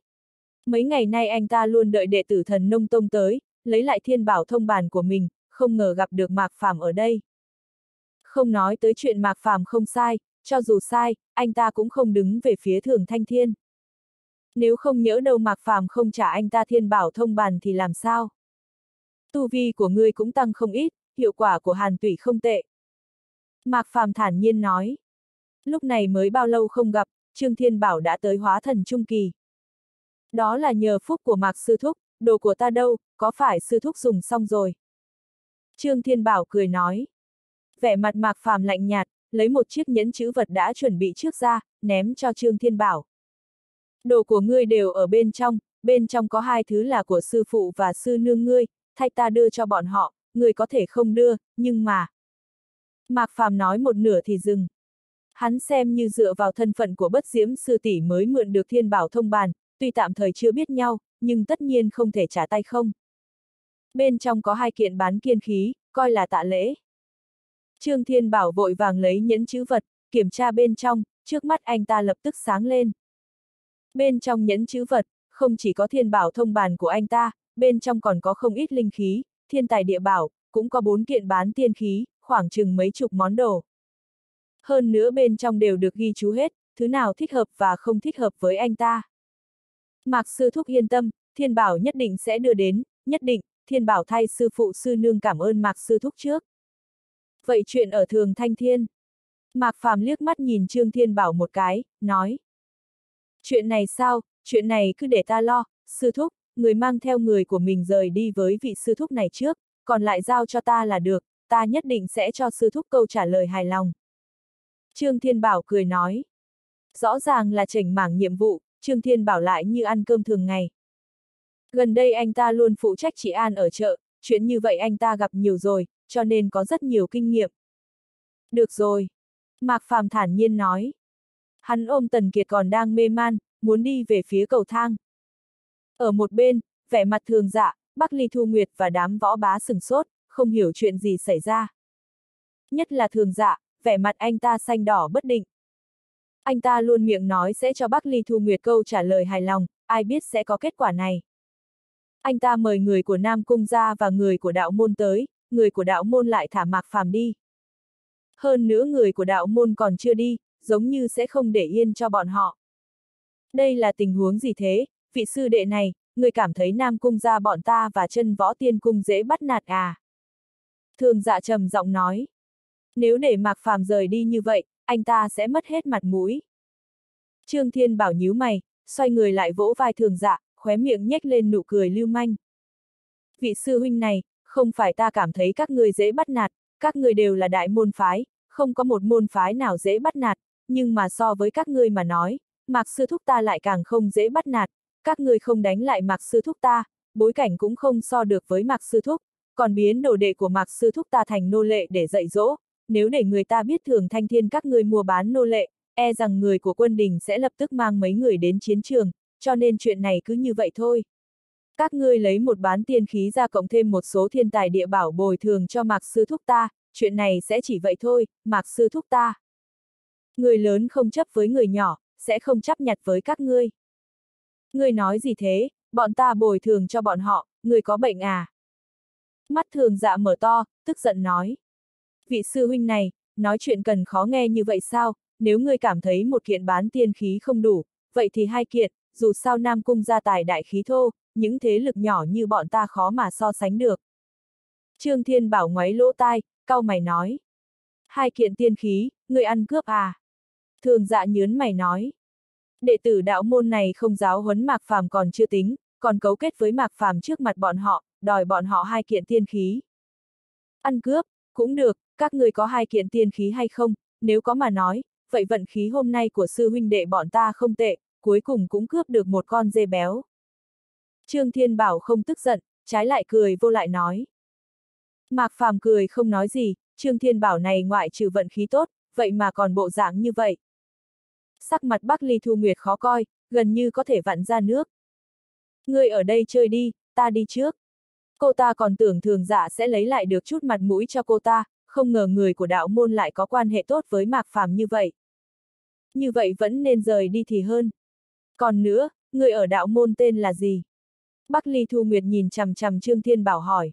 Speaker 1: Mấy ngày nay anh ta luôn đợi đệ tử thần nông tông tới, lấy lại Thiên Bảo thông bàn của mình, không ngờ gặp được Mạc Phàm ở đây. Không nói tới chuyện Mạc Phàm không sai, cho dù sai, anh ta cũng không đứng về phía Thường Thanh Thiên. Nếu không nhớ đâu Mạc Phàm không trả anh ta Thiên Bảo thông bàn thì làm sao? Tu vi của ngươi cũng tăng không ít, hiệu quả của Hàn Tủy không tệ. Mạc Phàm thản nhiên nói. Lúc này mới bao lâu không gặp, Trương Thiên Bảo đã tới hóa thần trung kỳ. Đó là nhờ phúc của Mạc Sư Thúc, đồ của ta đâu, có phải Sư Thúc dùng xong rồi? Trương Thiên Bảo cười nói. Vẻ mặt Mạc Phàm lạnh nhạt, lấy một chiếc nhẫn chữ vật đã chuẩn bị trước ra, ném cho Trương Thiên Bảo. Đồ của ngươi đều ở bên trong, bên trong có hai thứ là của sư phụ và sư nương ngươi, thay ta đưa cho bọn họ, ngươi có thể không đưa, nhưng mà... Mạc Phàm nói một nửa thì dừng. Hắn xem như dựa vào thân phận của bất diễm sư tỷ mới mượn được thiên bảo thông bàn, tuy tạm thời chưa biết nhau, nhưng tất nhiên không thể trả tay không. Bên trong có hai kiện bán kiên khí, coi là tạ lễ. Trương Thiên Bảo vội vàng lấy nhẫn chữ vật, kiểm tra bên trong, trước mắt anh ta lập tức sáng lên. Bên trong nhẫn chữ vật, không chỉ có thiên bảo thông bàn của anh ta, bên trong còn có không ít linh khí, thiên tài địa bảo, cũng có bốn kiện bán tiên khí, khoảng chừng mấy chục món đồ. Hơn nữa bên trong đều được ghi chú hết, thứ nào thích hợp và không thích hợp với anh ta. Mạc sư thúc yên tâm, thiên bảo nhất định sẽ đưa đến, nhất định, thiên bảo thay sư phụ sư nương cảm ơn mạc sư thúc trước. Vậy chuyện ở thường thanh thiên. Mạc phàm liếc mắt nhìn Trương Thiên Bảo một cái, nói. Chuyện này sao, chuyện này cứ để ta lo, sư thúc, người mang theo người của mình rời đi với vị sư thúc này trước, còn lại giao cho ta là được, ta nhất định sẽ cho sư thúc câu trả lời hài lòng. Trương Thiên Bảo cười nói. Rõ ràng là chỉnh mảng nhiệm vụ, Trương Thiên Bảo lại như ăn cơm thường ngày. Gần đây anh ta luôn phụ trách chị An ở chợ, chuyện như vậy anh ta gặp nhiều rồi, cho nên có rất nhiều kinh nghiệm. Được rồi. Mạc Phàm thản nhiên nói. Hắn ôm Tần Kiệt còn đang mê man, muốn đi về phía cầu thang. Ở một bên, vẻ mặt thường dạ, Bắc Ly Thu Nguyệt và đám võ bá sừng sốt, không hiểu chuyện gì xảy ra. Nhất là thường dạ, vẻ mặt anh ta xanh đỏ bất định. Anh ta luôn miệng nói sẽ cho Bắc Ly Thu Nguyệt câu trả lời hài lòng, ai biết sẽ có kết quả này. Anh ta mời người của Nam Cung ra và người của đạo môn tới, người của đạo môn lại thả mạc phàm đi. Hơn nữa người của đạo môn còn chưa đi, giống như sẽ không để yên cho bọn họ. Đây là tình huống gì thế, vị sư đệ này, người cảm thấy Nam Cung ra bọn ta và chân võ tiên cung dễ bắt nạt à? Thường dạ trầm giọng nói. Nếu để Mạc Phàm rời đi như vậy, anh ta sẽ mất hết mặt mũi. Trương Thiên Bảo nhíu mày, xoay người lại vỗ vai thường dạ, khóe miệng nhếch lên nụ cười lưu manh. Vị sư huynh này, không phải ta cảm thấy các người dễ bắt nạt, các người đều là đại môn phái, không có một môn phái nào dễ bắt nạt, nhưng mà so với các ngươi mà nói, Mạc sư thúc ta lại càng không dễ bắt nạt, các người không đánh lại Mạc sư thúc ta, bối cảnh cũng không so được với Mạc sư thúc, còn biến đồ đệ của Mạc Sư Thúc ta thành nô lệ để dạy dỗ, nếu để người ta biết thường thanh thiên các ngươi mua bán nô lệ, e rằng người của quân đình sẽ lập tức mang mấy người đến chiến trường, cho nên chuyện này cứ như vậy thôi. Các ngươi lấy một bán tiên khí ra cộng thêm một số thiên tài địa bảo bồi thường cho Mạc Sư Thúc ta, chuyện này sẽ chỉ vậy thôi, Mạc Sư Thúc ta. Người lớn không chấp với người nhỏ, sẽ không chấp nhặt với các ngươi. Ngươi nói gì thế, bọn ta bồi thường cho bọn họ, người có bệnh à? Mắt thường dạ mở to, tức giận nói. Vị sư huynh này, nói chuyện cần khó nghe như vậy sao, nếu ngươi cảm thấy một kiện bán tiên khí không đủ, vậy thì hai kiện, dù sao Nam Cung gia tài đại khí thô, những thế lực nhỏ như bọn ta khó mà so sánh được. Trương Thiên Bảo ngoáy lỗ tai, cau mày nói. Hai kiện tiên khí, ngươi ăn cướp à? Thường dạ nhớn mày nói. Đệ tử đạo môn này không giáo huấn Mạc Phàm còn chưa tính, còn cấu kết với Mạc Phàm trước mặt bọn họ, đòi bọn họ hai kiện tiên khí. Ăn cướp, cũng được, các người có hai kiện tiên khí hay không, nếu có mà nói, vậy vận khí hôm nay của sư huynh đệ bọn ta không tệ, cuối cùng cũng cướp được một con dê béo. Trương Thiên Bảo không tức giận, trái lại cười vô lại nói. Mạc Phàm cười không nói gì, Trương Thiên Bảo này ngoại trừ vận khí tốt, vậy mà còn bộ dạng như vậy. Sắc mặt Bắc Ly Thu Nguyệt khó coi, gần như có thể vặn ra nước. Ngươi ở đây chơi đi, ta đi trước. Cô ta còn tưởng thường dạ sẽ lấy lại được chút mặt mũi cho cô ta, không ngờ người của đạo môn lại có quan hệ tốt với Mạc Phàm như vậy. Như vậy vẫn nên rời đi thì hơn. Còn nữa, người ở đạo môn tên là gì? Bắc Ly Thu Nguyệt nhìn chằm chằm Trương Thiên Bảo hỏi.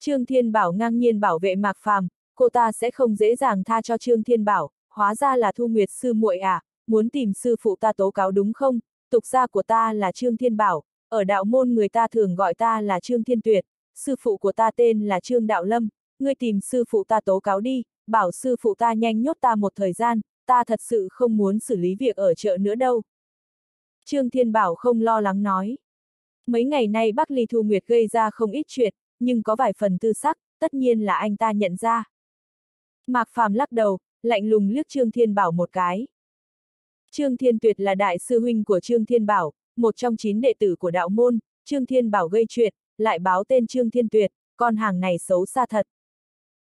Speaker 1: Trương Thiên Bảo ngang nhiên bảo vệ Mạc Phàm, cô ta sẽ không dễ dàng tha cho Trương Thiên Bảo, hóa ra là Thu Nguyệt sư muội à, muốn tìm sư phụ ta tố cáo đúng không? Tục gia của ta là Trương Thiên Bảo, ở đạo môn người ta thường gọi ta là Trương Thiên Tuyệt, sư phụ của ta tên là Trương Đạo Lâm, ngươi tìm sư phụ ta tố cáo đi, bảo sư phụ ta nhanh nhốt ta một thời gian, ta thật sự không muốn xử lý việc ở chợ nữa đâu. Trương Thiên Bảo không lo lắng nói. Mấy ngày nay Bắc Ly Thu Nguyệt gây ra không ít chuyện, nhưng có vài phần tư sắc, tất nhiên là anh ta nhận ra. Mạc Phàm lắc đầu, lạnh lùng liếc Trương Thiên Bảo một cái. Trương Thiên Tuyệt là đại sư huynh của Trương Thiên Bảo, một trong chín đệ tử của đạo môn, Trương Thiên Bảo gây chuyện, lại báo tên Trương Thiên Tuyệt, con hàng này xấu xa thật.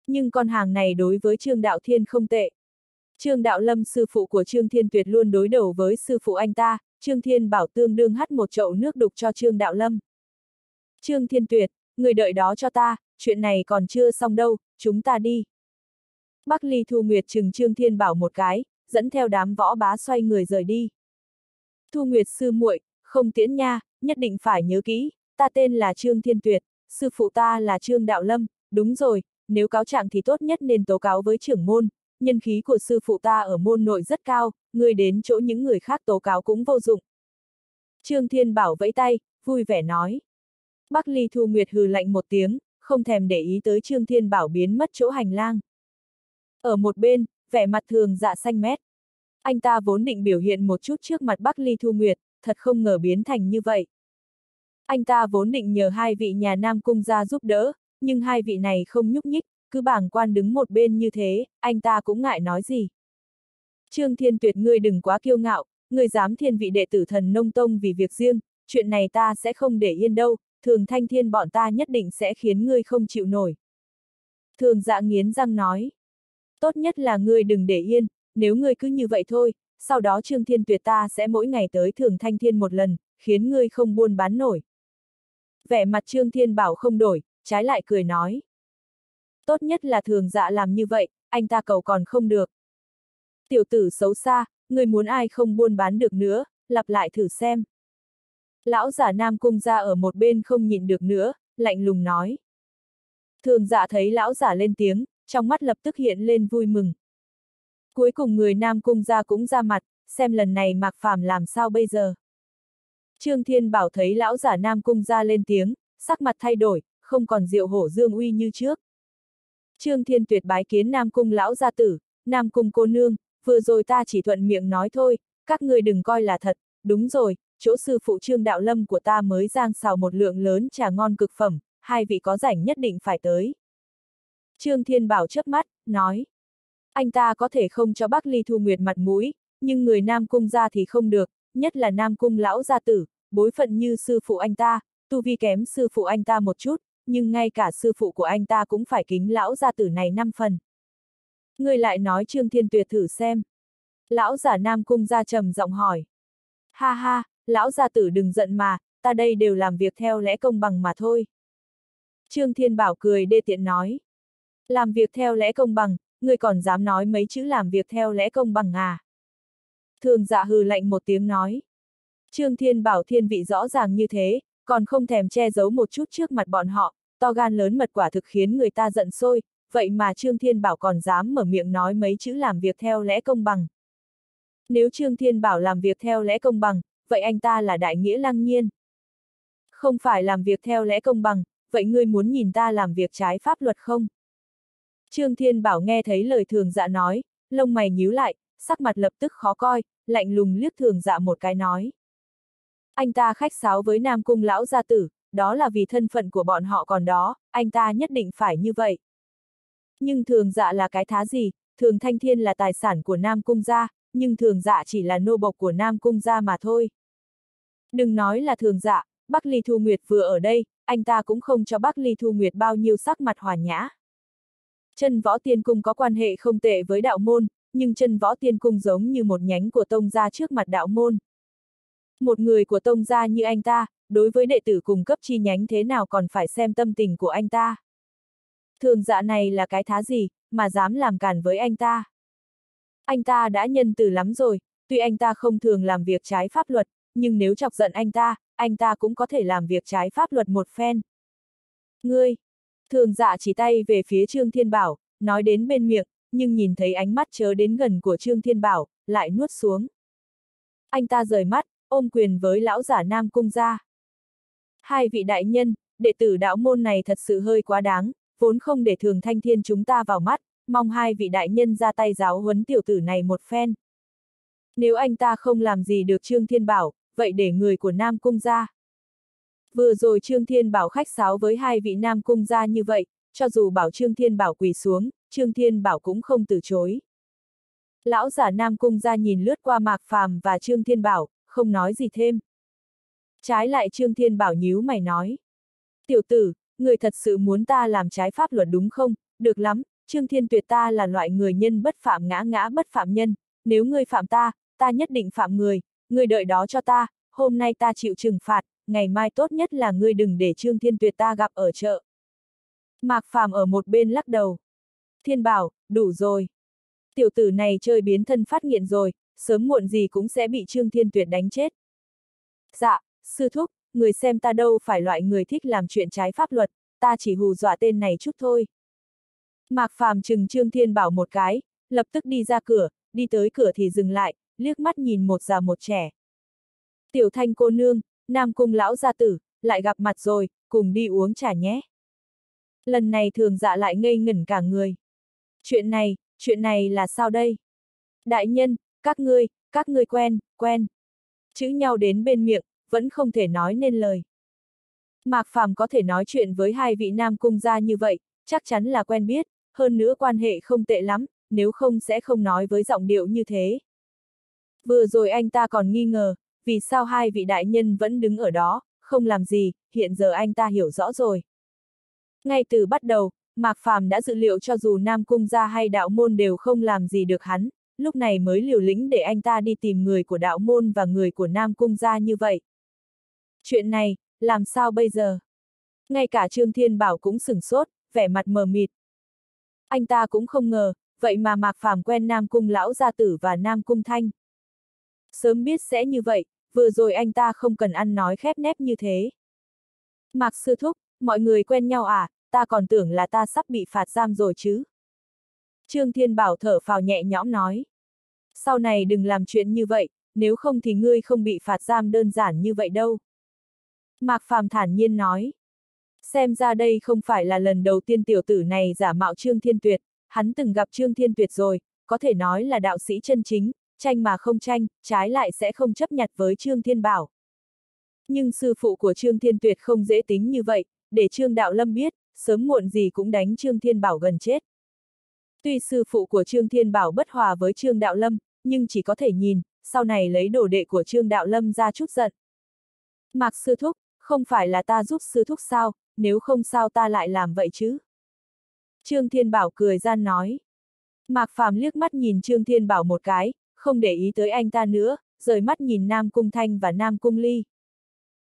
Speaker 1: Nhưng con hàng này đối với Trương Đạo Thiên không tệ. Trương Đạo Lâm sư phụ của Trương Thiên Tuyệt luôn đối đầu với sư phụ anh ta, Trương Thiên Bảo tương đương hắt một chậu nước đục cho Trương Đạo Lâm. Trương Thiên Tuyệt, người đợi đó cho ta, chuyện này còn chưa xong đâu, chúng ta đi. Bắc Ly Thu Nguyệt chừng Trương Thiên Bảo một cái, dẫn theo đám võ bá xoay người rời đi. Thu Nguyệt sư muội, không tiễn nha, nhất định phải nhớ kỹ, ta tên là Trương Thiên Tuyệt, sư phụ ta là Trương Đạo Lâm, đúng rồi, nếu cáo trạng thì tốt nhất nên tố cáo với trưởng môn, nhân khí của sư phụ ta ở môn nội rất cao, người đến chỗ những người khác tố cáo cũng vô dụng. Trương Thiên Bảo vẫy tay, vui vẻ nói. Bắc Ly Thu Nguyệt hừ lạnh một tiếng, không thèm để ý tới Trương Thiên Bảo biến mất chỗ hành lang. Ở một bên, vẻ mặt thường dạ xanh mét. Anh ta vốn định biểu hiện một chút trước mặt Bắc Ly Thu Nguyệt, thật không ngờ biến thành như vậy. Anh ta vốn định nhờ hai vị nhà Nam Cung ra giúp đỡ, nhưng hai vị này không nhúc nhích, cứ bảng quan đứng một bên như thế, anh ta cũng ngại nói gì. Trương Thiên Tuyệt ngươi đừng quá kiêu ngạo, ngươi dám thiên vị đệ tử thần nông tông vì việc riêng, chuyện này ta sẽ không để yên đâu, thường thanh thiên bọn ta nhất định sẽ khiến ngươi không chịu nổi. Thường dạ nghiến răng nói. Tốt nhất là ngươi đừng để yên, nếu ngươi cứ như vậy thôi, sau đó Trương Thiên Tuyệt ta sẽ mỗi ngày tới thường thanh thiên một lần, khiến ngươi không buôn bán nổi. Vẻ mặt Trương Thiên bảo không đổi, trái lại cười nói. Tốt nhất là thường dạ làm như vậy, anh ta cầu còn không được. Tiểu tử xấu xa, người muốn ai không buôn bán được nữa, lặp lại thử xem. Lão giả Nam Cung ra ở một bên không nhịn được nữa, lạnh lùng nói. Thường dạ thấy lão giả lên tiếng, trong mắt lập tức hiện lên vui mừng. Cuối cùng người Nam Cung ra cũng ra mặt, xem lần này Mạc Phàm làm sao bây giờ. Trương Thiên Bảo thấy lão giả Nam Cung ra lên tiếng, sắc mặt thay đổi, không còn diệu hổ dương uy như trước. Trương Thiên Tuyệt bái kiến Nam Cung lão gia tử, Nam Cung cô nương, vừa rồi ta chỉ thuận miệng nói thôi, các người đừng coi là thật, đúng rồi, chỗ sư phụ Trương Đạo Lâm của ta mới giang xào một lượng lớn trà ngon cực phẩm, hai vị có rảnh nhất định phải tới. Trương Thiên Bảo chớp mắt, nói. Anh ta có thể không cho bác Ly Thu Nguyệt mặt mũi, nhưng người Nam Cung ra thì không được, nhất là Nam Cung lão gia tử, bối phận như sư phụ anh ta, tu vi kém sư phụ anh ta một chút, nhưng ngay cả sư phụ của anh ta cũng phải kính lão gia tử này năm phần. Người lại nói Trương Thiên Tuyệt thử xem. Lão giả Nam Cung ra trầm giọng hỏi. Ha ha, lão gia tử đừng giận mà, ta đây đều làm việc theo lẽ công bằng mà thôi. Trương Thiên Bảo cười đê tiện nói. Làm việc theo lẽ công bằng, Ngươi còn dám nói mấy chữ làm việc theo lẽ công bằng à? Thường dạ hừ lạnh một tiếng nói. Trương Thiên Bảo thiên vị rõ ràng như thế, còn không thèm che giấu một chút trước mặt bọn họ, to gan lớn mật quả thực khiến người ta giận sôi, vậy mà Trương Thiên Bảo còn dám mở miệng nói mấy chữ làm việc theo lẽ công bằng. Nếu Trương Thiên Bảo làm việc theo lẽ công bằng, vậy anh ta là đại nghĩa lăng nhiên. Không phải làm việc theo lẽ công bằng, vậy ngươi muốn nhìn ta làm việc trái pháp luật không? Trương Thiên Bảo nghe thấy lời thường dạ nói, lông mày nhíu lại, sắc mặt lập tức khó coi, lạnh lùng liếc thường dạ một cái nói. Anh ta khách sáo với Nam Cung lão gia tử, đó là vì thân phận của bọn họ còn đó, anh ta nhất định phải như vậy. Nhưng thường dạ là cái thá gì, thường thanh thiên là tài sản của Nam Cung gia, nhưng thường dạ chỉ là nô bộc của Nam Cung gia mà thôi. Đừng nói là thường dạ, Bắc Ly Thu Nguyệt vừa ở đây, anh ta cũng không cho Bắc Ly Thu Nguyệt bao nhiêu sắc mặt hòa nhã. Chân võ tiên cung có quan hệ không tệ với đạo môn, nhưng chân võ tiên cung giống như một nhánh của tông gia trước mặt đạo môn. Một người của tông gia như anh ta, đối với đệ tử cùng cấp chi nhánh thế nào còn phải xem tâm tình của anh ta. Thường dạ này là cái thá gì, mà dám làm cản với anh ta. Anh ta đã nhân từ lắm rồi, tuy anh ta không thường làm việc trái pháp luật, nhưng nếu chọc giận anh ta, anh ta cũng có thể làm việc trái pháp luật một phen. Ngươi! Thường dạ chỉ tay về phía Trương Thiên Bảo, nói đến bên miệng, nhưng nhìn thấy ánh mắt chớ đến gần của Trương Thiên Bảo, lại nuốt xuống. Anh ta rời mắt, ôm quyền với lão giả Nam Cung ra. Hai vị đại nhân, đệ tử đạo môn này thật sự hơi quá đáng, vốn không để thường thanh thiên chúng ta vào mắt, mong hai vị đại nhân ra tay giáo huấn tiểu tử này một phen. Nếu anh ta không làm gì được Trương Thiên Bảo, vậy để người của Nam Cung ra. Vừa rồi Trương Thiên Bảo khách sáo với hai vị Nam Cung gia như vậy, cho dù bảo Trương Thiên Bảo quỳ xuống, Trương Thiên Bảo cũng không từ chối. Lão giả Nam Cung gia nhìn lướt qua Mạc Phàm và Trương Thiên Bảo, không nói gì thêm. Trái lại Trương Thiên Bảo nhíu mày nói. Tiểu tử, người thật sự muốn ta làm trái pháp luật đúng không? Được lắm, Trương Thiên Tuyệt ta là loại người nhân bất phạm ngã ngã bất phạm nhân, nếu ngươi phạm ta, ta nhất định phạm người, ngươi đợi đó cho ta, hôm nay ta chịu trừng phạt, ngày mai tốt nhất là ngươi đừng để Trương Thiên Tuyệt ta gặp ở chợ. Mạc Phàm ở một bên lắc đầu. Thiên bảo, đủ rồi. Tiểu tử này chơi biến thân phát nghiện rồi, sớm muộn gì cũng sẽ bị Trương Thiên Tuyệt đánh chết. Dạ, sư thúc, người xem ta đâu phải loại người thích làm chuyện trái pháp luật, ta chỉ hù dọa tên này chút thôi. Mạc Phàm chừng Trương Thiên Bảo một cái, lập tức đi ra cửa, đi tới cửa thì dừng lại, liếc mắt nhìn một già một trẻ. Tiểu thanh cô nương, Nam Cung lão gia tử, lại gặp mặt rồi, cùng đi uống trà nhé. Lần này thường dạ lại ngây ngẩn cả người. Chuyện này, chuyện này là sao đây? Đại nhân, các ngươi, các ngươi quen, quen. Chữ nhau đến bên miệng, vẫn không thể nói nên lời. Mạc Phàm có thể nói chuyện với hai vị nam cung gia như vậy, chắc chắn là quen biết, hơn nữa quan hệ không tệ lắm, nếu không sẽ không nói với giọng điệu như thế. Vừa rồi anh ta còn nghi ngờ, vì sao hai vị đại nhân vẫn đứng ở đó, không làm gì, hiện giờ anh ta hiểu rõ rồi. Ngay từ bắt đầu, Mạc Phàm đã dự liệu cho dù Nam Cung gia hay đạo môn đều không làm gì được hắn, lúc này mới liều lĩnh để anh ta đi tìm người của đạo môn và người của Nam Cung gia như vậy. Chuyện này, làm sao bây giờ? Ngay cả Trương Thiên Bảo cũng sửng sốt, vẻ mặt mờ mịt. Anh ta cũng không ngờ, vậy mà Mạc Phàm quen Nam Cung Lão Gia Tử và Nam Cung Thanh. Sớm biết sẽ như vậy, vừa rồi anh ta không cần ăn nói khép nép như thế. Mạc Sư Thúc, mọi người quen nhau à, ta còn tưởng là ta sắp bị phạt giam rồi chứ. Trương Thiên Bảo thở phào nhẹ nhõm nói. Sau này đừng làm chuyện như vậy, nếu không thì ngươi không bị phạt giam đơn giản như vậy đâu. Mạc Phàm thản nhiên nói. Xem ra đây không phải là lần đầu tiên tiểu tử này giả mạo Trương Thiên Tuyệt, hắn từng gặp Trương Thiên Tuyệt rồi, có thể nói là đạo sĩ chân chính, tranh mà không tranh, trái lại sẽ không chấp nhặt với Trương Thiên Bảo. Nhưng sư phụ của Trương Thiên Tuyệt không dễ tính như vậy, để Trương Đạo Lâm biết, sớm muộn gì cũng đánh Trương Thiên Bảo gần chết. Tuy sư phụ của Trương Thiên Bảo bất hòa với Trương Đạo Lâm, nhưng chỉ có thể nhìn, sau này lấy đồ đệ của Trương Đạo Lâm ra chút giận. Mạc sư thúc, Không phải là ta giúp sư thúc sao, nếu không sao ta lại làm vậy chứ? Trương Thiên Bảo cười gian nói. Mạc Phàm liếc mắt nhìn Trương Thiên Bảo một cái, không để ý tới anh ta nữa, rời mắt nhìn Nam Cung Thanh và Nam Cung Ly.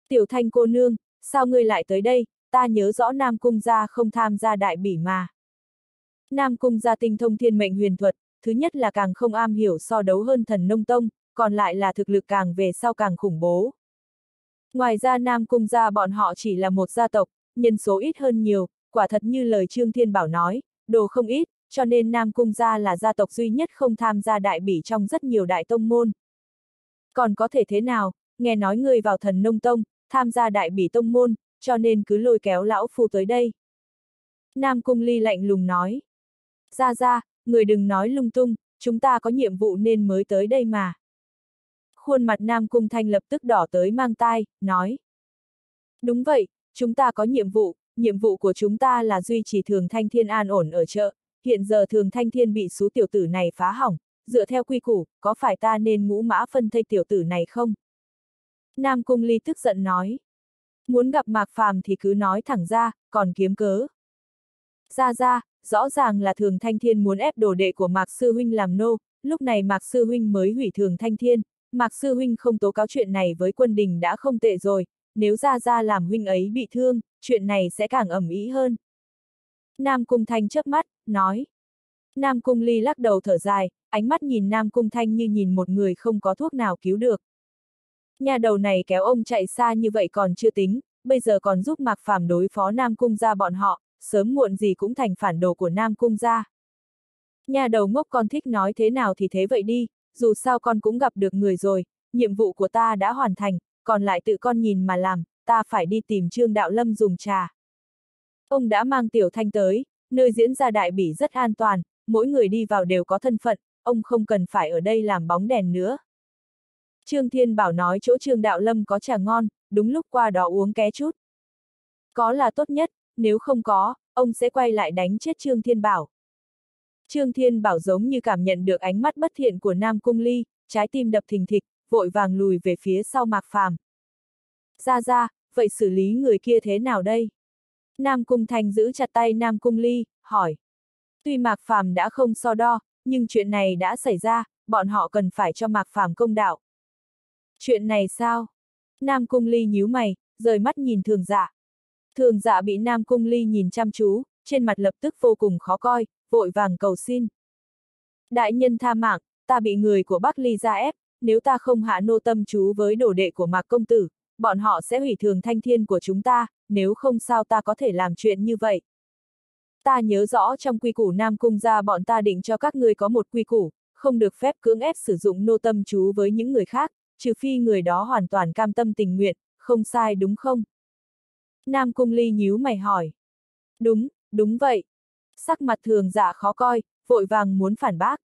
Speaker 1: Tiểu Thanh cô nương, sao ngươi lại tới đây, ta nhớ rõ Nam Cung gia không tham gia đại bỉ mà. Nam Cung gia tinh thông thiên mệnh huyền thuật, thứ nhất là càng không am hiểu so đấu hơn thần nông tông, còn lại là thực lực càng về sau càng khủng bố. Ngoài ra Nam Cung gia bọn họ chỉ là một gia tộc, nhân số ít hơn nhiều, quả thật như lời Trương Thiên Bảo nói, đồ không ít, cho nên Nam Cung gia là gia tộc duy nhất không tham gia đại bỉ trong rất nhiều đại tông môn. Còn có thể thế nào, nghe nói người vào thần nông tông, tham gia đại bỉ tông môn, cho nên cứ lôi kéo lão phu tới đây. Nam Cung Ly lạnh lùng nói. Ra ra, người đừng nói lung tung, chúng ta có nhiệm vụ nên mới tới đây mà. Khuôn mặt Nam Cung Thanh lập tức đỏ tới mang tai, nói. Đúng vậy, chúng ta có nhiệm vụ, nhiệm vụ của chúng ta là duy trì thường thanh thiên an ổn ở chợ, hiện giờ thường thanh thiên bị số tiểu tử này phá hỏng, dựa theo quy củ, có phải ta nên ngũ mã phân thây tiểu tử này không? Nam Cung Ly tức giận nói. Muốn gặp Mạc Phàm thì cứ nói thẳng ra, còn kiếm cớ. Ra ra, rõ ràng là thường thanh thiên muốn ép đồ đệ của Mạc Sư Huynh làm nô, lúc này Mạc Sư Huynh mới hủy thường thanh thiên, Mạc Sư Huynh không tố cáo chuyện này với quân đình đã không tệ rồi, nếu ra ra làm huynh ấy bị thương, chuyện này sẽ càng ẩm ý hơn. Nam Cung Thanh chớp mắt, nói. Nam Cung Ly lắc đầu thở dài, ánh mắt nhìn Nam Cung Thanh như nhìn một người không có thuốc nào cứu được. Nhà đầu này kéo ông chạy xa như vậy còn chưa tính, bây giờ còn giúp Mạc Phàm đối phó Nam Cung ra bọn họ, sớm muộn gì cũng thành phản đồ của Nam Cung ra. Nhà đầu ngốc con thích nói thế nào thì thế vậy đi, dù sao con cũng gặp được người rồi, nhiệm vụ của ta đã hoàn thành, còn lại tự con nhìn mà làm, ta phải đi tìm Trương Đạo Lâm dùng trà. Ông đã mang Tiểu Thanh tới, nơi diễn ra đại bỉ rất an toàn, mỗi người đi vào đều có thân phận, ông không cần phải ở đây làm bóng đèn nữa. Trương Thiên Bảo nói chỗ Trương Đạo Lâm có trà ngon, đúng lúc qua đó uống ké chút. Có là tốt nhất, nếu không có, ông sẽ quay lại đánh chết Trương Thiên Bảo. Trương Thiên Bảo giống như cảm nhận được ánh mắt bất thiện của Nam Cung Ly, trái tim đập thình thịch, vội vàng lùi về phía sau Mạc Phàm. Ra ra, vậy xử lý người kia thế nào đây? Nam Cung Thành giữ chặt tay Nam Cung Ly, hỏi. Tuy Mạc Phàm đã không so đo, nhưng chuyện này đã xảy ra, bọn họ cần phải cho Mạc Phàm công đạo. Chuyện này sao? Nam Cung Ly nhíu mày, rời mắt nhìn thường dạ. Thường dạ bị Nam Cung Ly nhìn chăm chú, trên mặt lập tức vô cùng khó coi, vội vàng cầu xin. Đại nhân tha mạng, ta bị người của Bắc Ly ra ép, nếu ta không hạ nô tâm chú với đồ đệ của Mạc Công Tử, bọn họ sẽ hủy thường thanh thiên của chúng ta, nếu không sao ta có thể làm chuyện như vậy. Ta nhớ rõ trong quy củ Nam Cung gia bọn ta định cho các ngươi có một quy củ, không được phép cưỡng ép sử dụng nô tâm chú với những người khác, trừ phi người đó hoàn toàn cam tâm tình nguyện, không sai đúng không? Nam Cung Ly nhíu mày hỏi. Đúng, đúng vậy. Sắc mặt thường dạ khó coi, vội vàng muốn phản bác.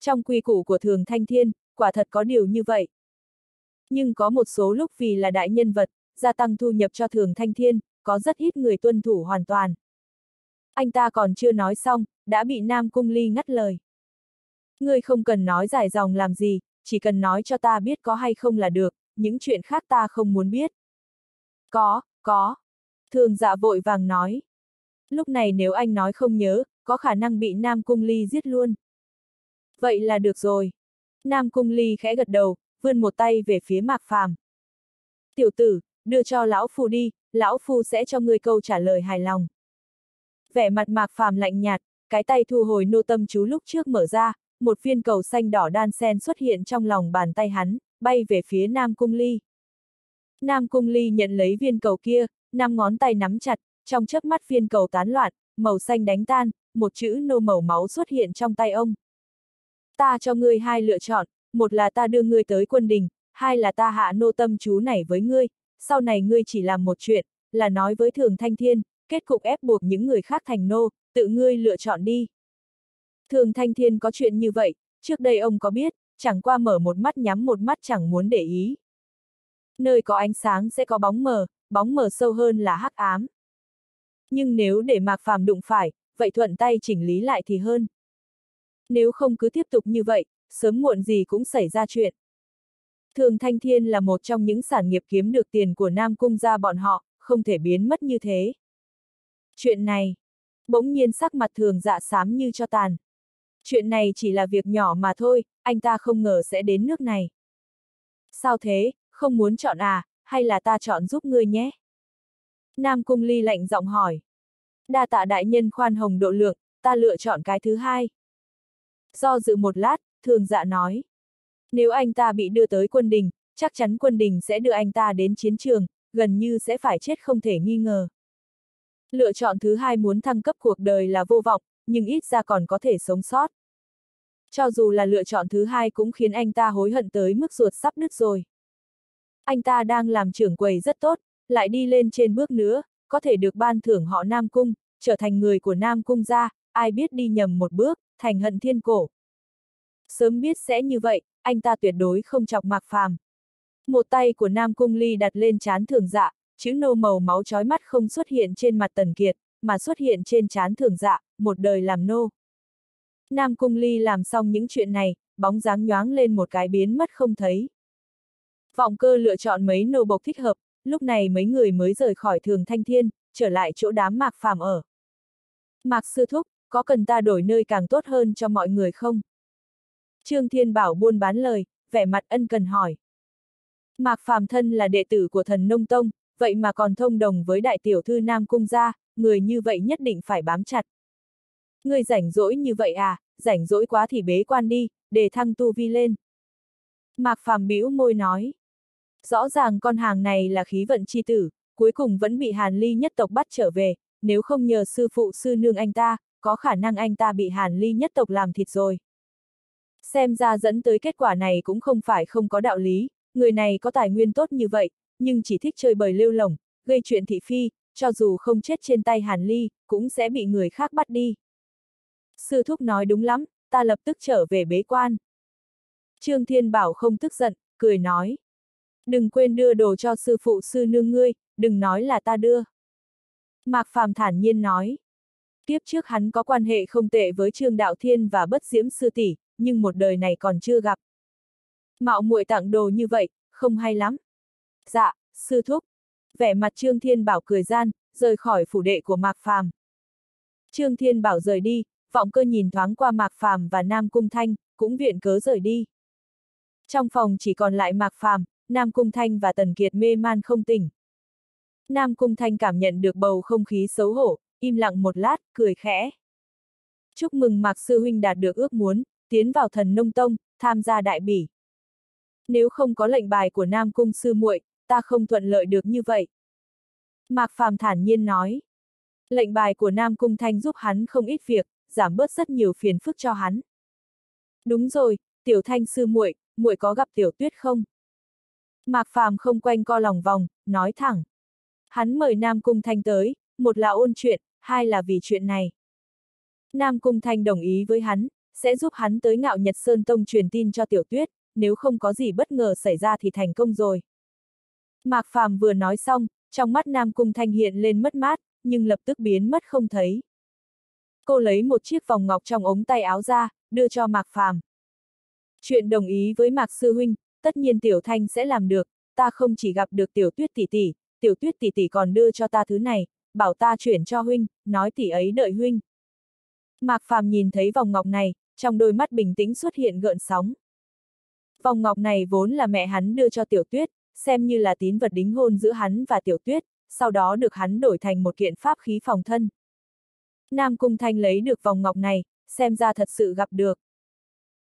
Speaker 1: Trong quy củ của thường thanh thiên, quả thật có điều như vậy. Nhưng có một số lúc vì là đại nhân vật, gia tăng thu nhập cho thường thanh thiên, có rất ít người tuân thủ hoàn toàn. Anh ta còn chưa nói xong, đã bị Nam Cung Ly ngắt lời. Ngươi không cần nói dài dòng làm gì, chỉ cần nói cho ta biết có hay không là được, những chuyện khác ta không muốn biết. Có, có. Thường dạ vội vàng nói. Lúc này nếu anh nói không nhớ, có khả năng bị Nam Cung Ly giết luôn. Vậy là được rồi. Nam Cung Ly khẽ gật đầu, vươn một tay về phía Mạc Phàm. Tiểu tử, đưa cho lão phu đi, lão phu sẽ cho ngươi câu trả lời hài lòng. Vẻ mặt Mạc Phàm lạnh nhạt, cái tay thu hồi nô tâm chú lúc trước mở ra, một viên cầu xanh đỏ đan sen xuất hiện trong lòng bàn tay hắn, bay về phía Nam Cung Ly. Nam Cung Ly nhận lấy viên cầu kia, năm ngón tay nắm chặt, trong chớp mắt viên cầu tán loạn, màu xanh đánh tan, một chữ nô màu máu xuất hiện trong tay ông. Ta cho ngươi hai lựa chọn, một là ta đưa ngươi tới quân đình, hai là ta hạ nô tâm chú này với ngươi, sau này ngươi chỉ làm một chuyện, là nói với thường thanh thiên, kết cục ép buộc những người khác thành nô, tự ngươi lựa chọn đi. Thường thanh thiên có chuyện như vậy, trước đây ông có biết, chẳng qua mở một mắt nhắm một mắt chẳng muốn để ý. Nơi có ánh sáng sẽ có bóng mờ, bóng mờ sâu hơn là hắc ám. Nhưng nếu để Mạc Phàm đụng phải, vậy thuận tay chỉnh lý lại thì hơn. Nếu không cứ tiếp tục như vậy, sớm muộn gì cũng xảy ra chuyện. Thường Thanh Thiên là một trong những sản nghiệp kiếm được tiền của Nam Cung gia bọn họ, không thể biến mất như thế. Chuyện này, bỗng nhiên sắc mặt thường dạ sám như cho tàn. Chuyện này chỉ là việc nhỏ mà thôi, anh ta không ngờ sẽ đến nước này. Sao thế, không muốn chọn à, hay là ta chọn giúp ngươi nhé? Nam Cung Ly lạnh giọng hỏi. Đa tạ đại nhân khoan hồng độ lượng, ta lựa chọn cái thứ hai. Do dự một lát, thường dạ nói. Nếu anh ta bị đưa tới quân đình, chắc chắn quân đình sẽ đưa anh ta đến chiến trường, gần như sẽ phải chết không thể nghi ngờ. Lựa chọn thứ hai muốn thăng cấp cuộc đời là vô vọng, nhưng ít ra còn có thể sống sót. Cho dù là lựa chọn thứ hai cũng khiến anh ta hối hận tới mức ruột sắp nứt rồi. Anh ta đang làm trưởng quầy rất tốt, lại đi lên trên bước nữa, có thể được ban thưởng họ Nam Cung, trở thành người của Nam Cung gia, ai biết đi nhầm một bước, thành hận thiên cổ. Sớm biết sẽ như vậy, anh ta tuyệt đối không chọc mạc phàm. Một tay của Nam Cung Ly đặt lên chán thường dạ, chữ nô màu máu chói mắt không xuất hiện trên mặt tần kiệt, mà xuất hiện trên chán thường dạ, một đời làm nô. Nam Cung Ly làm xong những chuyện này, bóng dáng nhoáng lên một cái biến mất không thấy. Vọng cơ lựa chọn mấy nô bộc thích hợp, lúc này mấy người mới rời khỏi thường thanh thiên, trở lại chỗ đám mạc phàm ở. Mạc sư thúc, có cần ta đổi nơi càng tốt hơn cho mọi người không? Trương Thiên Bảo buôn bán lời, vẻ mặt ân cần hỏi. Mạc Phàm thân là đệ tử của thần Nông Tông, vậy mà còn thông đồng với đại tiểu thư Nam Cung gia, người như vậy nhất định phải bám chặt. Người rảnh rỗi như vậy à, rảnh rỗi quá thì bế quan đi, để thăng tu vi lên. Mạc Phàm bĩu môi nói. Rõ ràng con hàng này là khí vận chi tử, cuối cùng vẫn bị Hàn Ly nhất tộc bắt trở về, nếu không nhờ sư phụ sư nương anh ta, có khả năng anh ta bị Hàn Ly nhất tộc làm thịt rồi. Xem ra dẫn tới kết quả này cũng không phải không có đạo lý, người này có tài nguyên tốt như vậy, nhưng chỉ thích chơi bời lêu lỏng, gây chuyện thị phi, cho dù không chết trên tay Hàn Ly, cũng sẽ bị người khác bắt đi. Sư thúc nói đúng lắm, ta lập tức trở về bế quan. Trương Thiên Bảo không tức giận, cười nói. Đừng quên đưa đồ cho sư phụ sư nương ngươi, đừng nói là ta đưa. Mạc Phàm thản nhiên nói. kiếp trước hắn có quan hệ không tệ với Trương Đạo Thiên và Bất Diễm Sư Tỷ, nhưng một đời này còn chưa gặp. Mạo muội tặng đồ như vậy, không hay lắm. Dạ, sư thúc. Vẻ mặt Trương Thiên Bảo cười gian, rời khỏi phủ đệ của Mạc Phàm. Trương Thiên Bảo rời đi, vọng cơ nhìn thoáng qua Mạc Phàm và Nam Cung Thanh, cũng viện cớ rời đi. Trong phòng chỉ còn lại Mạc Phàm, Nam Cung Thanh và Tần Kiệt mê man không tỉnh. Nam Cung Thanh cảm nhận được bầu không khí xấu hổ, im lặng một lát, cười khẽ. Chúc mừng Mạc Sư Huynh đạt được ước muốn, tiến vào thần nông tông, tham gia đại bỉ. Nếu không có lệnh bài của Nam Cung Sư muội, ta không thuận lợi được như vậy. Mạc Phàm thản nhiên nói. Lệnh bài của Nam Cung Thanh giúp hắn không ít việc, giảm bớt rất nhiều phiền phức cho hắn. Đúng rồi, Tiểu Thanh sư muội, muội có gặp Tiểu Tuyết không? Mạc Phàm không quanh co lòng vòng, nói thẳng. Hắn mời Nam Cung Thanh tới, một là ôn chuyện, hai là vì chuyện này. Nam Cung Thanh đồng ý với hắn, sẽ giúp hắn tới ngạo Nhật Sơn Tông truyền tin cho Tiểu Tuyết, nếu không có gì bất ngờ xảy ra thì thành công rồi. Mạc Phàm vừa nói xong, trong mắt Nam Cung Thanh hiện lên mất mát, nhưng lập tức biến mất không thấy. Cô lấy một chiếc vòng ngọc trong ống tay áo ra, đưa cho Mạc Phàm. Chuyện đồng ý với Mạc Sư Huynh, tất nhiên Tiểu Thanh sẽ làm được, ta không chỉ gặp được Tiểu Tuyết tỷ tỷ, Tiểu Tuyết tỷ tỷ còn đưa cho ta thứ này, bảo ta chuyển cho Huynh, nói tỷ ấy đợi Huynh. Mạc Phàm nhìn thấy vòng ngọc này, trong đôi mắt bình tĩnh xuất hiện gợn sóng. Vòng ngọc này vốn là mẹ hắn đưa cho Tiểu Tuyết, xem như là tín vật đính hôn giữa hắn và Tiểu Tuyết, sau đó được hắn đổi thành một kiện pháp khí phòng thân. Nam Cung Thanh lấy được vòng ngọc này, xem ra thật sự gặp được.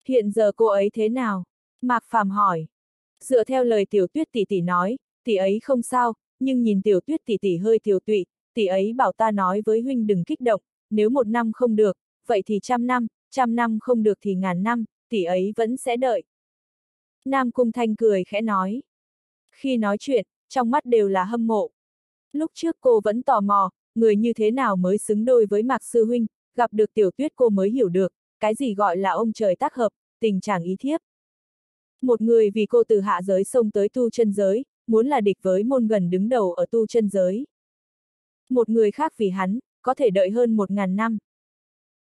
Speaker 1: Hiện giờ cô ấy thế nào? Mạc Phàm hỏi. Dựa theo lời Tiểu Tuyết tỷ tỷ nói, tỷ ấy không sao, nhưng nhìn Tiểu Tuyết tỷ tỷ hơi tiểu tụy, tỷ ấy bảo ta nói với huynh đừng kích động, nếu một năm không được, vậy thì trăm năm, trăm năm không được thì ngàn năm, tỷ ấy vẫn sẽ đợi. Nam Cung Thanh cười khẽ nói. Khi nói chuyện, trong mắt đều là hâm mộ. Lúc trước cô vẫn tò mò, người như thế nào mới xứng đôi với Mạc Sư Huynh, gặp được tiểu tuyết cô mới hiểu được, cái gì gọi là ông trời tác hợp, tình trạng ý thiếp. Một người vì cô từ hạ giới sông tới tu chân giới, muốn là địch với môn gần đứng đầu ở tu chân giới. Một người khác vì hắn, có thể đợi hơn một ngàn năm.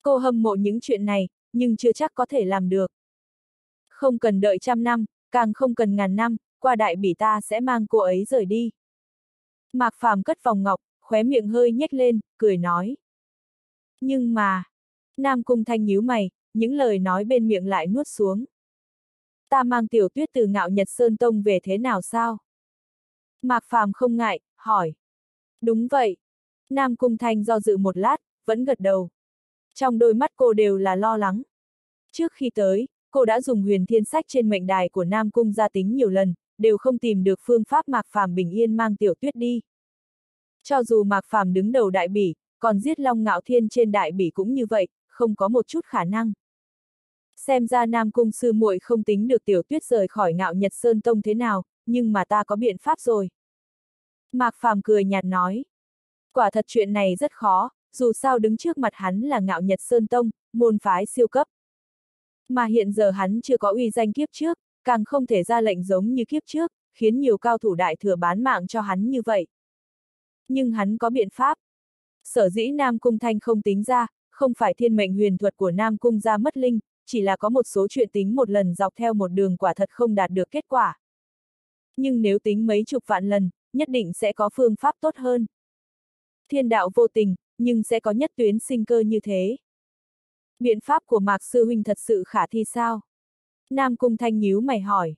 Speaker 1: Cô hâm mộ những chuyện này, nhưng chưa chắc có thể làm được. Không cần đợi trăm năm, càng không cần ngàn năm, qua đại bỉ ta sẽ mang cô ấy rời đi. Mạc Phàm cất vòng ngọc, khóe miệng hơi nhếch lên, cười nói. Nhưng mà, Nam Cung Thanh nhíu mày, những lời nói bên miệng lại nuốt xuống. Ta mang tiểu tuyết từ ngạo Nhật Sơn Tông về thế nào sao? Mạc Phàm không ngại, hỏi. Đúng vậy. Nam Cung Thanh do dự một lát, vẫn gật đầu. Trong đôi mắt cô đều là lo lắng. Trước khi tới, cô đã dùng huyền thiên sách trên mệnh đài của Nam Cung gia tính nhiều lần, đều không tìm được phương pháp Mạc Phàm bình yên mang tiểu tuyết đi. Cho dù Mạc Phàm đứng đầu đại bỉ, còn giết Long Ngạo Thiên trên đại bỉ cũng như vậy, không có một chút khả năng. Xem ra Nam Cung sư muội không tính được tiểu tuyết rời khỏi ngạo Nhật Sơn Tông thế nào, nhưng mà ta có biện pháp rồi. Mạc Phàm cười nhạt nói. Quả thật chuyện này rất khó, dù sao đứng trước mặt hắn là ngạo Nhật Sơn Tông, môn phái siêu cấp. Mà hiện giờ hắn chưa có uy danh kiếp trước, càng không thể ra lệnh giống như kiếp trước, khiến nhiều cao thủ đại thừa bán mạng cho hắn như vậy. Nhưng hắn có biện pháp. Sở dĩ Nam Cung Thanh không tính ra, không phải thiên mệnh huyền thuật của Nam Cung ra mất linh, chỉ là có một số chuyện tính một lần dọc theo một đường quả thật không đạt được kết quả. Nhưng nếu tính mấy chục vạn lần, nhất định sẽ có phương pháp tốt hơn. Thiên đạo vô tình, nhưng sẽ có nhất tuyến sinh cơ như thế. Biện pháp của Mạc Sư Huynh thật sự khả thi sao? Nam Cung Thanh nhíu mày hỏi.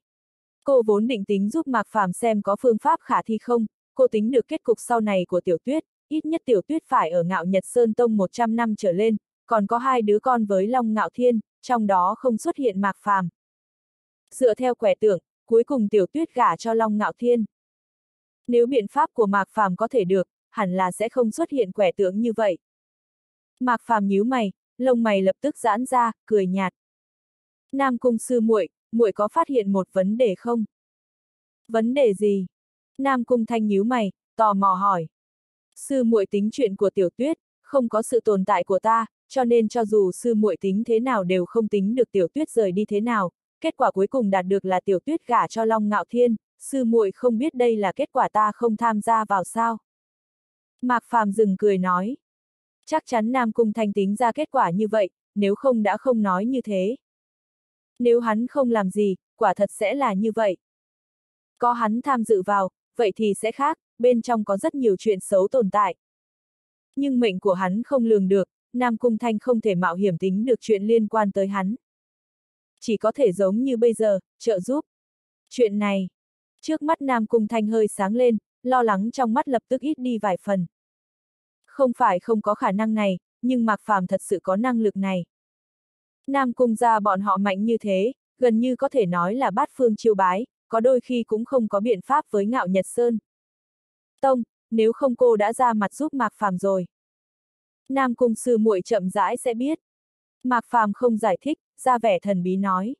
Speaker 1: Cô vốn định tính giúp Mạc Phàm xem có phương pháp khả thi không, cô tính được kết cục sau này của Tiểu Tuyết, ít nhất Tiểu Tuyết phải ở Ngạo Nhật Sơn Tông 100 năm trở lên, còn có hai đứa con với Long Ngạo Thiên, trong đó không xuất hiện Mạc Phàm. Dựa theo quẻ tưởng, cuối cùng Tiểu Tuyết gả cho Long Ngạo Thiên. Nếu biện pháp của Mạc Phàm có thể được, hẳn là sẽ không xuất hiện quẻ tượng như vậy. Mạc Phàm nhíu mày, lông mày lập tức giãn ra, cười nhạt. Nam cung sư muội, muội có phát hiện một vấn đề không? Vấn đề gì? Nam cung thanh nhíu mày, tò mò hỏi. Sư muội tính chuyện của tiểu tuyết, không có sự tồn tại của ta, cho nên cho dù sư muội tính thế nào đều không tính được tiểu tuyết rời đi thế nào, kết quả cuối cùng đạt được là tiểu tuyết gả cho Long Ngạo Thiên, sư muội không biết đây là kết quả ta không tham gia vào sao. Mạc Phàm dừng cười nói. Chắc chắn Nam Cung Thanh tính ra kết quả như vậy, nếu không đã không nói như thế. Nếu hắn không làm gì, quả thật sẽ là như vậy. Có hắn tham dự vào, vậy thì sẽ khác, bên trong có rất nhiều chuyện xấu tồn tại. Nhưng mệnh của hắn không lường được, Nam Cung Thanh không thể mạo hiểm tính được chuyện liên quan tới hắn. Chỉ có thể giống như bây giờ, trợ giúp. Chuyện này, trước mắt Nam Cung Thanh hơi sáng lên, lo lắng trong mắt lập tức ít đi vài phần. Không phải không có khả năng này, nhưng Mạc Phàm thật sự có năng lực này. Nam Cung gia bọn họ mạnh như thế, gần như có thể nói là bát phương chiêu bái, có đôi khi cũng không có biện pháp với ngạo Nhật Sơn. Tông, nếu không cô đã ra mặt giúp Mạc Phàm rồi. Nam Cung sư muội chậm rãi sẽ biết. Mạc Phàm không giải thích, ra vẻ thần bí nói.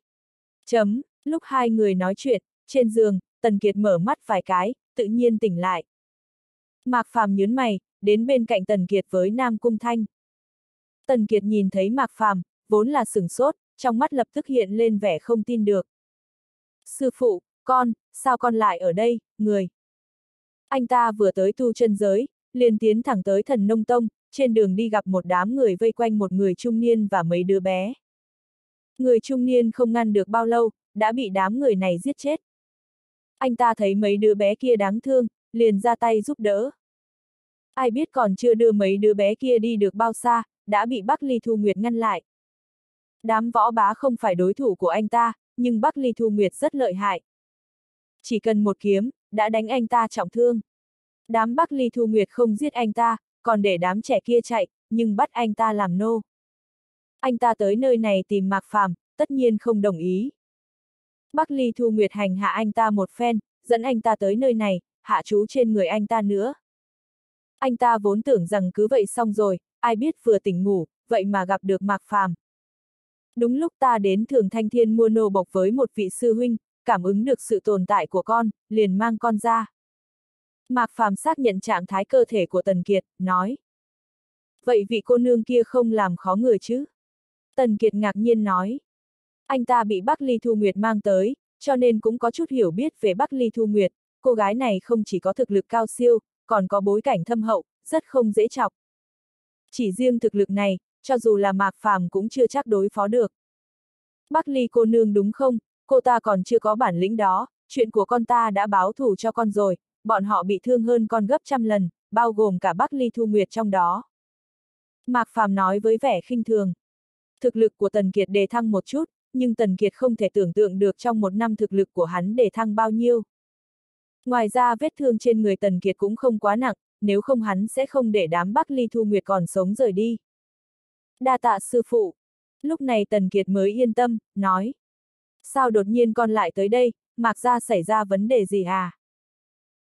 Speaker 1: Chấm, lúc hai người nói chuyện, trên giường, Tần Kiệt mở mắt vài cái, tự nhiên tỉnh lại. Mạc Phàm nhớn mày, đến bên cạnh Tần Kiệt với Nam Cung Thanh. Tần Kiệt nhìn thấy Mạc Phàm, vốn là sửng sốt, trong mắt lập tức hiện lên vẻ không tin được. Sư phụ, con, sao con lại ở đây, người? Anh ta vừa tới tu chân giới, liền tiến thẳng tới thần nông tông, trên đường đi gặp một đám người vây quanh một người trung niên và mấy đứa bé. Người trung niên không ngăn được bao lâu, đã bị đám người này giết chết. Anh ta thấy mấy đứa bé kia đáng thương, liền ra tay giúp đỡ. Ai biết còn chưa đưa mấy đứa bé kia đi được bao xa, đã bị Bắc Ly Thu Nguyệt ngăn lại. Đám võ bá không phải đối thủ của anh ta, nhưng Bắc Ly Thu Nguyệt rất lợi hại. Chỉ cần một kiếm, đã đánh anh ta trọng thương. Đám Bắc Ly Thu Nguyệt không giết anh ta, còn để đám trẻ kia chạy, nhưng bắt anh ta làm nô. Anh ta tới nơi này tìm Mạc Phàm, tất nhiên không đồng ý. Bắc Ly Thu Nguyệt hành hạ anh ta một phen, dẫn anh ta tới nơi này, hạ chú trên người anh ta nữa. Anh ta vốn tưởng rằng cứ vậy xong rồi, ai biết vừa tỉnh ngủ, vậy mà gặp được Mạc Phàm. Đúng lúc ta đến Thường Thanh Thiên mua nô bộc với một vị sư huynh, cảm ứng được sự tồn tại của con, liền mang con ra. Mạc Phàm xác nhận trạng thái cơ thể của Tần Kiệt, nói. Vậy vị cô nương kia không làm khó người chứ? Tần Kiệt ngạc nhiên nói. Anh ta bị Bắc Ly Thu Nguyệt mang tới, cho nên cũng có chút hiểu biết về Bắc Ly Thu Nguyệt, cô gái này không chỉ có thực lực cao siêu, còn có bối cảnh thâm hậu, rất không dễ chọc. Chỉ riêng thực lực này, cho dù là Mạc Phàm cũng chưa chắc đối phó được. Bắc Ly cô nương đúng không, cô ta còn chưa có bản lĩnh đó, chuyện của con ta đã báo thù cho con rồi, bọn họ bị thương hơn con gấp trăm lần, bao gồm cả Bắc Ly Thu Nguyệt trong đó. Mạc Phàm nói với vẻ khinh thường. Thực lực của Tần Kiệt đề thăng một chút, nhưng Tần Kiệt không thể tưởng tượng được trong một năm thực lực của hắn để thăng bao nhiêu. Ngoài ra vết thương trên người Tần Kiệt cũng không quá nặng, nếu không hắn sẽ không để đám Bắc Ly Thu Nguyệt còn sống rời đi. Đa tạ sư phụ. Lúc này Tần Kiệt mới yên tâm, nói. Sao đột nhiên con lại tới đây, Mạc ra xảy ra vấn đề gì à?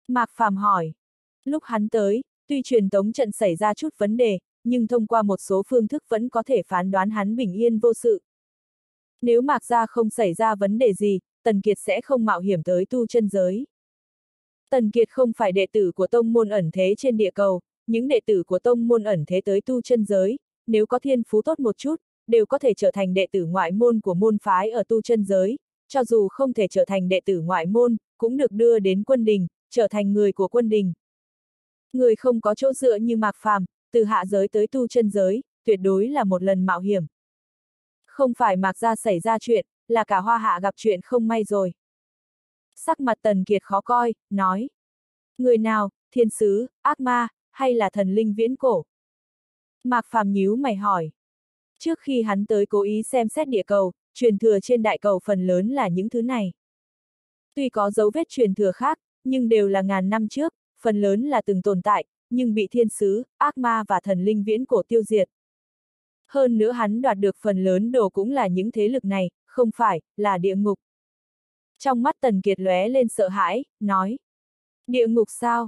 Speaker 1: Mạc Phàm hỏi. Lúc hắn tới, tuy truyền tống trận xảy ra chút vấn đề, nhưng thông qua một số phương thức vẫn có thể phán đoán hắn bình yên vô sự. Nếu Mạc Gia không xảy ra vấn đề gì, Tần Kiệt sẽ không mạo hiểm tới tu chân giới. Tần Kiệt không phải đệ tử của tông môn ẩn thế trên địa cầu, những đệ tử của tông môn ẩn thế tới tu chân giới, nếu có thiên phú tốt một chút, đều có thể trở thành đệ tử ngoại môn của môn phái ở tu chân giới, cho dù không thể trở thành đệ tử ngoại môn, cũng được đưa đến quân đình, trở thành người của quân đình. Người không có chỗ dựa như Mạc Phàm, từ hạ giới tới tu chân giới, tuyệt đối là một lần mạo hiểm. Không phải Mạc Gia xảy ra chuyện, là cả hoa hạ gặp chuyện không may rồi. Sắc mặt Tần Kiệt khó coi, nói. Người nào, thiên sứ, ác ma, hay là thần linh viễn cổ? Mạc Phàm nhíu mày hỏi. Trước khi hắn tới cố ý xem xét địa cầu, truyền thừa trên đại cầu phần lớn là những thứ này. Tuy có dấu vết truyền thừa khác, nhưng đều là ngàn năm trước, phần lớn là từng tồn tại, nhưng bị thiên sứ, ác ma và thần linh viễn cổ tiêu diệt. Hơn nữa hắn đoạt được phần lớn đồ cũng là những thế lực này, không phải, là địa ngục. Trong mắt Tần Kiệt lóe lên sợ hãi, nói. Địa ngục sao?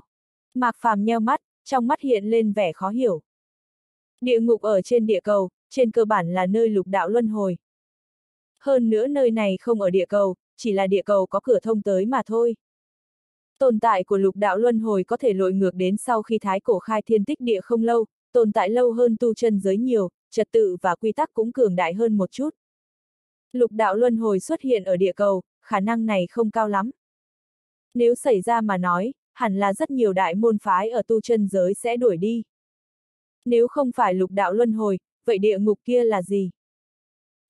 Speaker 1: Mạc Phàm nheo mắt, trong mắt hiện lên vẻ khó hiểu. Địa ngục ở trên địa cầu, trên cơ bản là nơi lục đạo luân hồi. Hơn nữa nơi này không ở địa cầu, chỉ là địa cầu có cửa thông tới mà thôi. Tồn tại của lục đạo luân hồi có thể lội ngược đến sau khi thái cổ khai thiên tích địa không lâu, tồn tại lâu hơn tu chân giới nhiều, trật tự và quy tắc cũng cường đại hơn một chút. Lục đạo luân hồi xuất hiện ở địa cầu, khả năng này không cao lắm. Nếu xảy ra mà nói, hẳn là rất nhiều đại môn phái ở tu chân giới sẽ đuổi đi. Nếu không phải lục đạo luân hồi, vậy địa ngục kia là gì?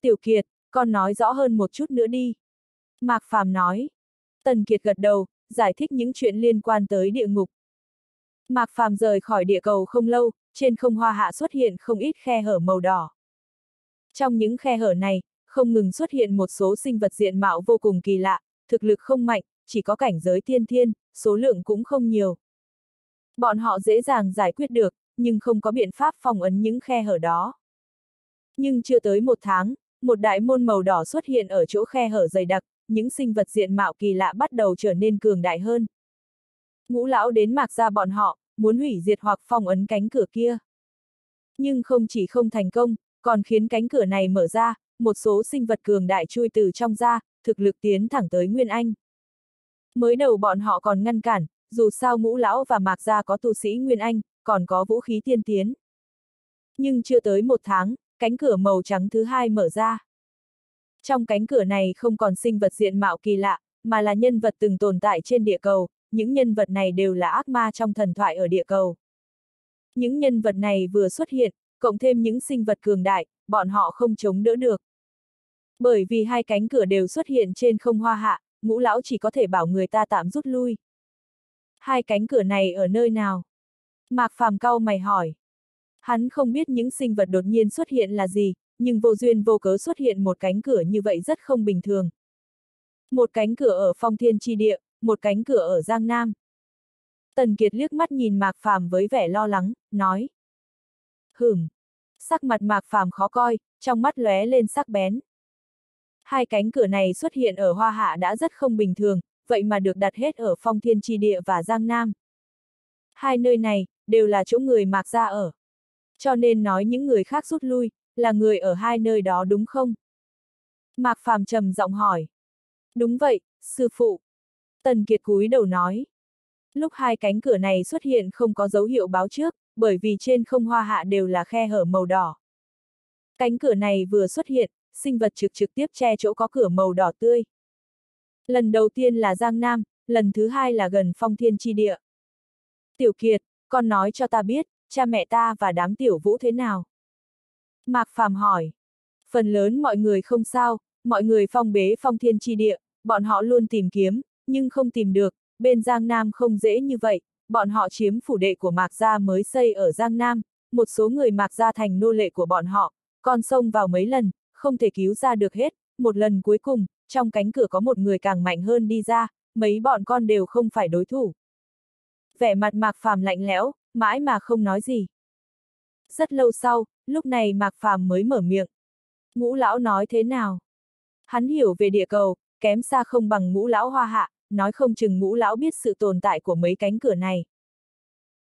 Speaker 1: Tiểu Kiệt, con nói rõ hơn một chút nữa đi. Mạc Phàm nói. Tần Kiệt gật đầu, giải thích những chuyện liên quan tới địa ngục. Mạc Phàm rời khỏi địa cầu không lâu, trên không hoa hạ xuất hiện không ít khe hở màu đỏ. Trong những khe hở này, không ngừng xuất hiện một số sinh vật diện mạo vô cùng kỳ lạ, thực lực không mạnh, chỉ có cảnh giới tiên thiên, số lượng cũng không nhiều. Bọn họ dễ dàng giải quyết được, nhưng không có biện pháp phòng ấn những khe hở đó. Nhưng chưa tới một tháng, một đại môn màu đỏ xuất hiện ở chỗ khe hở dày đặc, những sinh vật diện mạo kỳ lạ bắt đầu trở nên cường đại hơn. Ngũ lão đến mạc ra bọn họ, muốn hủy diệt hoặc phong ấn cánh cửa kia. Nhưng không chỉ không thành công, còn khiến cánh cửa này mở ra, một số sinh vật cường đại chui từ trong ra, thực lực tiến thẳng tới Nguyên Anh. Mới đầu bọn họ còn ngăn cản, dù sao ngũ lão và mạc gia có tu sĩ Nguyên Anh, còn có vũ khí tiên tiến. Nhưng chưa tới một tháng, cánh cửa màu trắng thứ hai mở ra. Trong cánh cửa này không còn sinh vật diện mạo kỳ lạ, mà là nhân vật từng tồn tại trên địa cầu, những nhân vật này đều là ác ma trong thần thoại ở địa cầu. Những nhân vật này vừa xuất hiện, cộng thêm những sinh vật cường đại, bọn họ không chống đỡ được. Bởi vì hai cánh cửa đều xuất hiện trên không hoa hạ, ngũ lão chỉ có thể bảo người ta tạm rút lui. Hai cánh cửa này ở nơi nào? Mạc Phàm cau mày hỏi. Hắn không biết những sinh vật đột nhiên xuất hiện là gì, nhưng vô duyên vô cớ xuất hiện một cánh cửa như vậy rất không bình thường. Một cánh cửa ở phong thiên chi địa, một cánh cửa ở Giang Nam. Tần Kiệt liếc mắt nhìn Mạc Phàm với vẻ lo lắng, nói. Hửm. Sắc mặt Mạc Phàm khó coi, trong mắt lóe lên sắc bén. Hai cánh cửa này xuất hiện ở Hoa Hạ đã rất không bình thường, vậy mà được đặt hết ở phong thiên Tri địa và Giang Nam. Hai nơi này, đều là chỗ người Mạc ra ở. Cho nên nói những người khác rút lui, là người ở hai nơi đó đúng không? Mạc Phàm trầm giọng hỏi. Đúng vậy, sư phụ. Tần Kiệt cúi đầu nói. Lúc hai cánh cửa này xuất hiện không có dấu hiệu báo trước, bởi vì trên không hoa hạ đều là khe hở màu đỏ. Cánh cửa này vừa xuất hiện, sinh vật trực trực tiếp che chỗ có cửa màu đỏ tươi. Lần đầu tiên là Giang Nam, lần thứ hai là gần phong thiên chi địa. Tiểu Kiệt, con nói cho ta biết, cha mẹ ta và đám tiểu vũ thế nào? Mạc Phàm hỏi. Phần lớn mọi người không sao, mọi người phong bế phong thiên chi địa, bọn họ luôn tìm kiếm, nhưng không tìm được, bên Giang Nam không dễ như vậy, bọn họ chiếm phủ đệ của Mạc Gia mới xây ở Giang Nam, một số người Mạc Gia thành nô lệ của bọn họ, còn xông vào mấy lần, không thể cứu ra được hết, một lần cuối cùng, trong cánh cửa có một người càng mạnh hơn đi ra, mấy bọn con đều không phải đối thủ. Vẻ mặt Mạc Phàm lạnh lẽo, mãi mà không nói gì. Rất lâu sau, lúc này Mạc Phàm mới mở miệng. Ngũ lão nói thế nào? Hắn hiểu về địa cầu, kém xa không bằng ngũ lão hoa hạ, nói không chừng ngũ lão biết sự tồn tại của mấy cánh cửa này.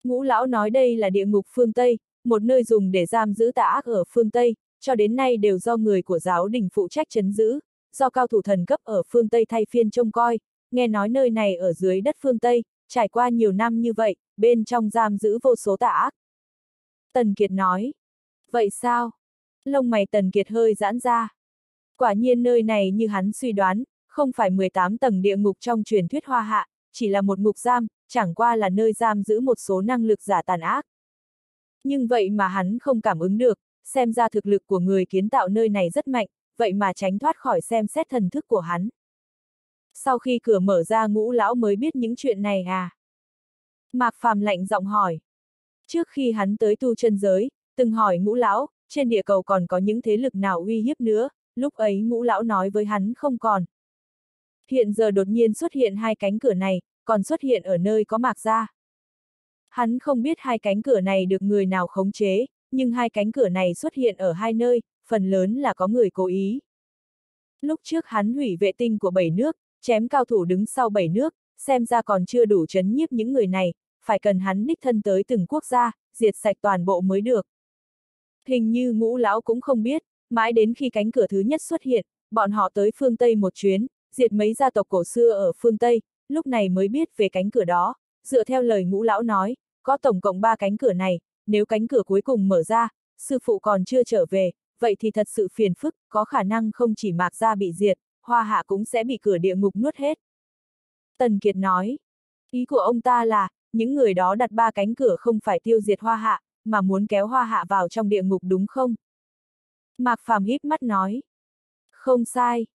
Speaker 1: Ngũ lão nói đây là địa ngục phương Tây, một nơi dùng để giam giữ tà ác ở phương Tây, cho đến nay đều do người của giáo đình phụ trách chấn giữ, do cao thủ thần cấp ở phương Tây thay phiên trông coi, nghe nói nơi này ở dưới đất phương Tây, trải qua nhiều năm như vậy, bên trong giam giữ vô số tà ác. Tần Kiệt nói, vậy sao? Lông mày Tần Kiệt hơi giãn ra. Quả nhiên nơi này như hắn suy đoán, không phải 18 tầng địa ngục trong truyền thuyết hoa hạ, chỉ là một ngục giam, chẳng qua là nơi giam giữ một số năng lực giả tàn ác. Nhưng vậy mà hắn không cảm ứng được, xem ra thực lực của người kiến tạo nơi này rất mạnh, vậy mà tránh thoát khỏi xem xét thần thức của hắn. Sau khi cửa mở ra ngũ lão mới biết những chuyện này à? Mạc Phàm lạnh giọng hỏi. Trước khi hắn tới tu chân giới, từng hỏi ngũ lão, trên địa cầu còn có những thế lực nào uy hiếp nữa, lúc ấy ngũ lão nói với hắn không còn. Hiện giờ đột nhiên xuất hiện hai cánh cửa này, còn xuất hiện ở nơi có mạc ra. Hắn không biết hai cánh cửa này được người nào khống chế, nhưng hai cánh cửa này xuất hiện ở hai nơi, phần lớn là có người cố ý. Lúc trước hắn hủy vệ tinh của bảy nước, chém cao thủ đứng sau bảy nước, xem ra còn chưa đủ chấn nhiếp những người này, phải cần hắn đích thân tới từng quốc gia, diệt sạch toàn bộ mới được. Hình như ngũ lão cũng không biết, mãi đến khi cánh cửa thứ nhất xuất hiện, bọn họ tới phương Tây một chuyến, diệt mấy gia tộc cổ xưa ở phương Tây, lúc này mới biết về cánh cửa đó, dựa theo lời ngũ lão nói, có tổng cộng ba cánh cửa này, nếu cánh cửa cuối cùng mở ra, sư phụ còn chưa trở về, vậy thì thật sự phiền phức, có khả năng không chỉ mạc gia bị diệt, hoa hạ cũng sẽ bị cửa địa ngục nuốt hết. Tần Kiệt nói, ý của ông ta là, những người đó đặt ba cánh cửa không phải tiêu diệt hoa hạ, mà muốn kéo hoa hạ vào trong địa ngục đúng không? Mạc Phàm híp mắt nói. Không sai.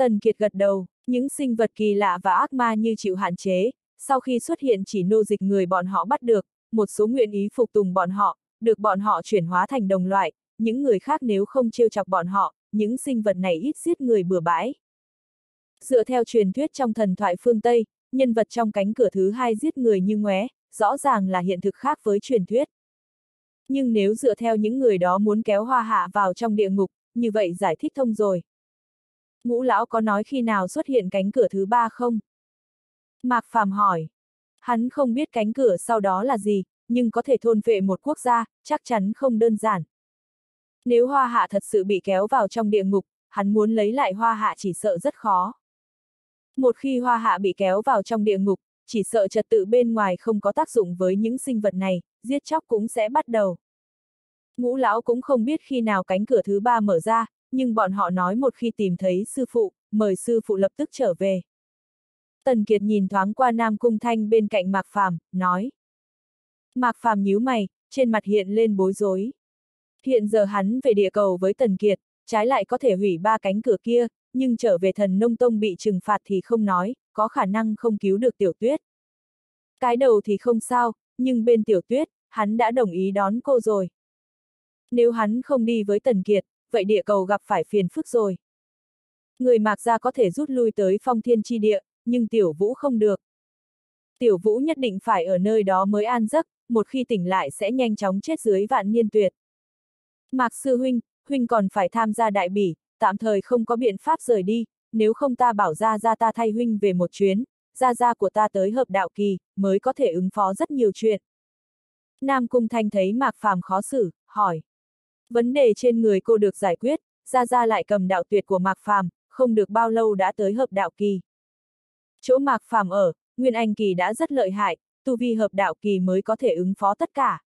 Speaker 1: Tần Kiệt gật đầu, những sinh vật kỳ lạ và ác ma như chịu hạn chế, sau khi xuất hiện chỉ nô dịch người bọn họ bắt được, một số nguyện ý phục tùng bọn họ, được bọn họ chuyển hóa thành đồng loại, những người khác nếu không trêu chọc bọn họ, những sinh vật này ít giết người bừa bãi. Dựa theo truyền thuyết trong thần thoại phương Tây, nhân vật trong cánh cửa thứ hai giết người như ngoé, rõ ràng là hiện thực khác với truyền thuyết. Nhưng nếu dựa theo những người đó muốn kéo hoa hạ vào trong địa ngục, như vậy giải thích thông rồi. Ngũ lão có nói khi nào xuất hiện cánh cửa thứ ba không? Mạc Phàm hỏi. Hắn không biết cánh cửa sau đó là gì, nhưng có thể thôn vệ một quốc gia, chắc chắn không đơn giản. Nếu hoa hạ thật sự bị kéo vào trong địa ngục, hắn muốn lấy lại hoa hạ chỉ sợ rất khó. Một khi hoa hạ bị kéo vào trong địa ngục, chỉ sợ trật tự bên ngoài không có tác dụng với những sinh vật này, giết chóc cũng sẽ bắt đầu. Ngũ lão cũng không biết khi nào cánh cửa thứ ba mở ra, nhưng bọn họ nói một khi tìm thấy sư phụ, mời sư phụ lập tức trở về. Tần Kiệt nhìn thoáng qua Nam Cung Thanh bên cạnh Mạc Phàm, nói. Mạc Phàm nhíu mày, trên mặt hiện lên bối rối. Hiện giờ hắn về địa cầu với Tần Kiệt, trái lại có thể hủy ba cánh cửa kia, nhưng trở về thần nông tông bị trừng phạt thì không nói, có khả năng không cứu được tiểu tuyết. Cái đầu thì không sao, nhưng bên tiểu tuyết, hắn đã đồng ý đón cô rồi. Nếu hắn không đi với Tần Kiệt, vậy địa cầu gặp phải phiền phức rồi. Người mạc gia có thể rút lui tới phong thiên chi địa, nhưng tiểu vũ không được. Tiểu vũ nhất định phải ở nơi đó mới an giấc, một khi tỉnh lại sẽ nhanh chóng chết dưới vạn niên tuyệt. Mạc sư huynh, huynh còn phải tham gia đại bỉ, tạm thời không có biện pháp rời đi, nếu không ta bảo ra ra ta thay huynh về một chuyến, ra ra của ta tới hợp đạo kỳ, mới có thể ứng phó rất nhiều chuyện. Nam Cung Thanh thấy Mạc Phàm khó xử, hỏi. Vấn đề trên người cô được giải quyết, ra ra lại cầm đạo tuyệt của Mạc Phàm, không được bao lâu đã tới hợp đạo kỳ. Chỗ Mạc Phàm ở, Nguyên Anh kỳ đã rất lợi hại, tu vi hợp đạo kỳ mới có thể ứng phó tất cả.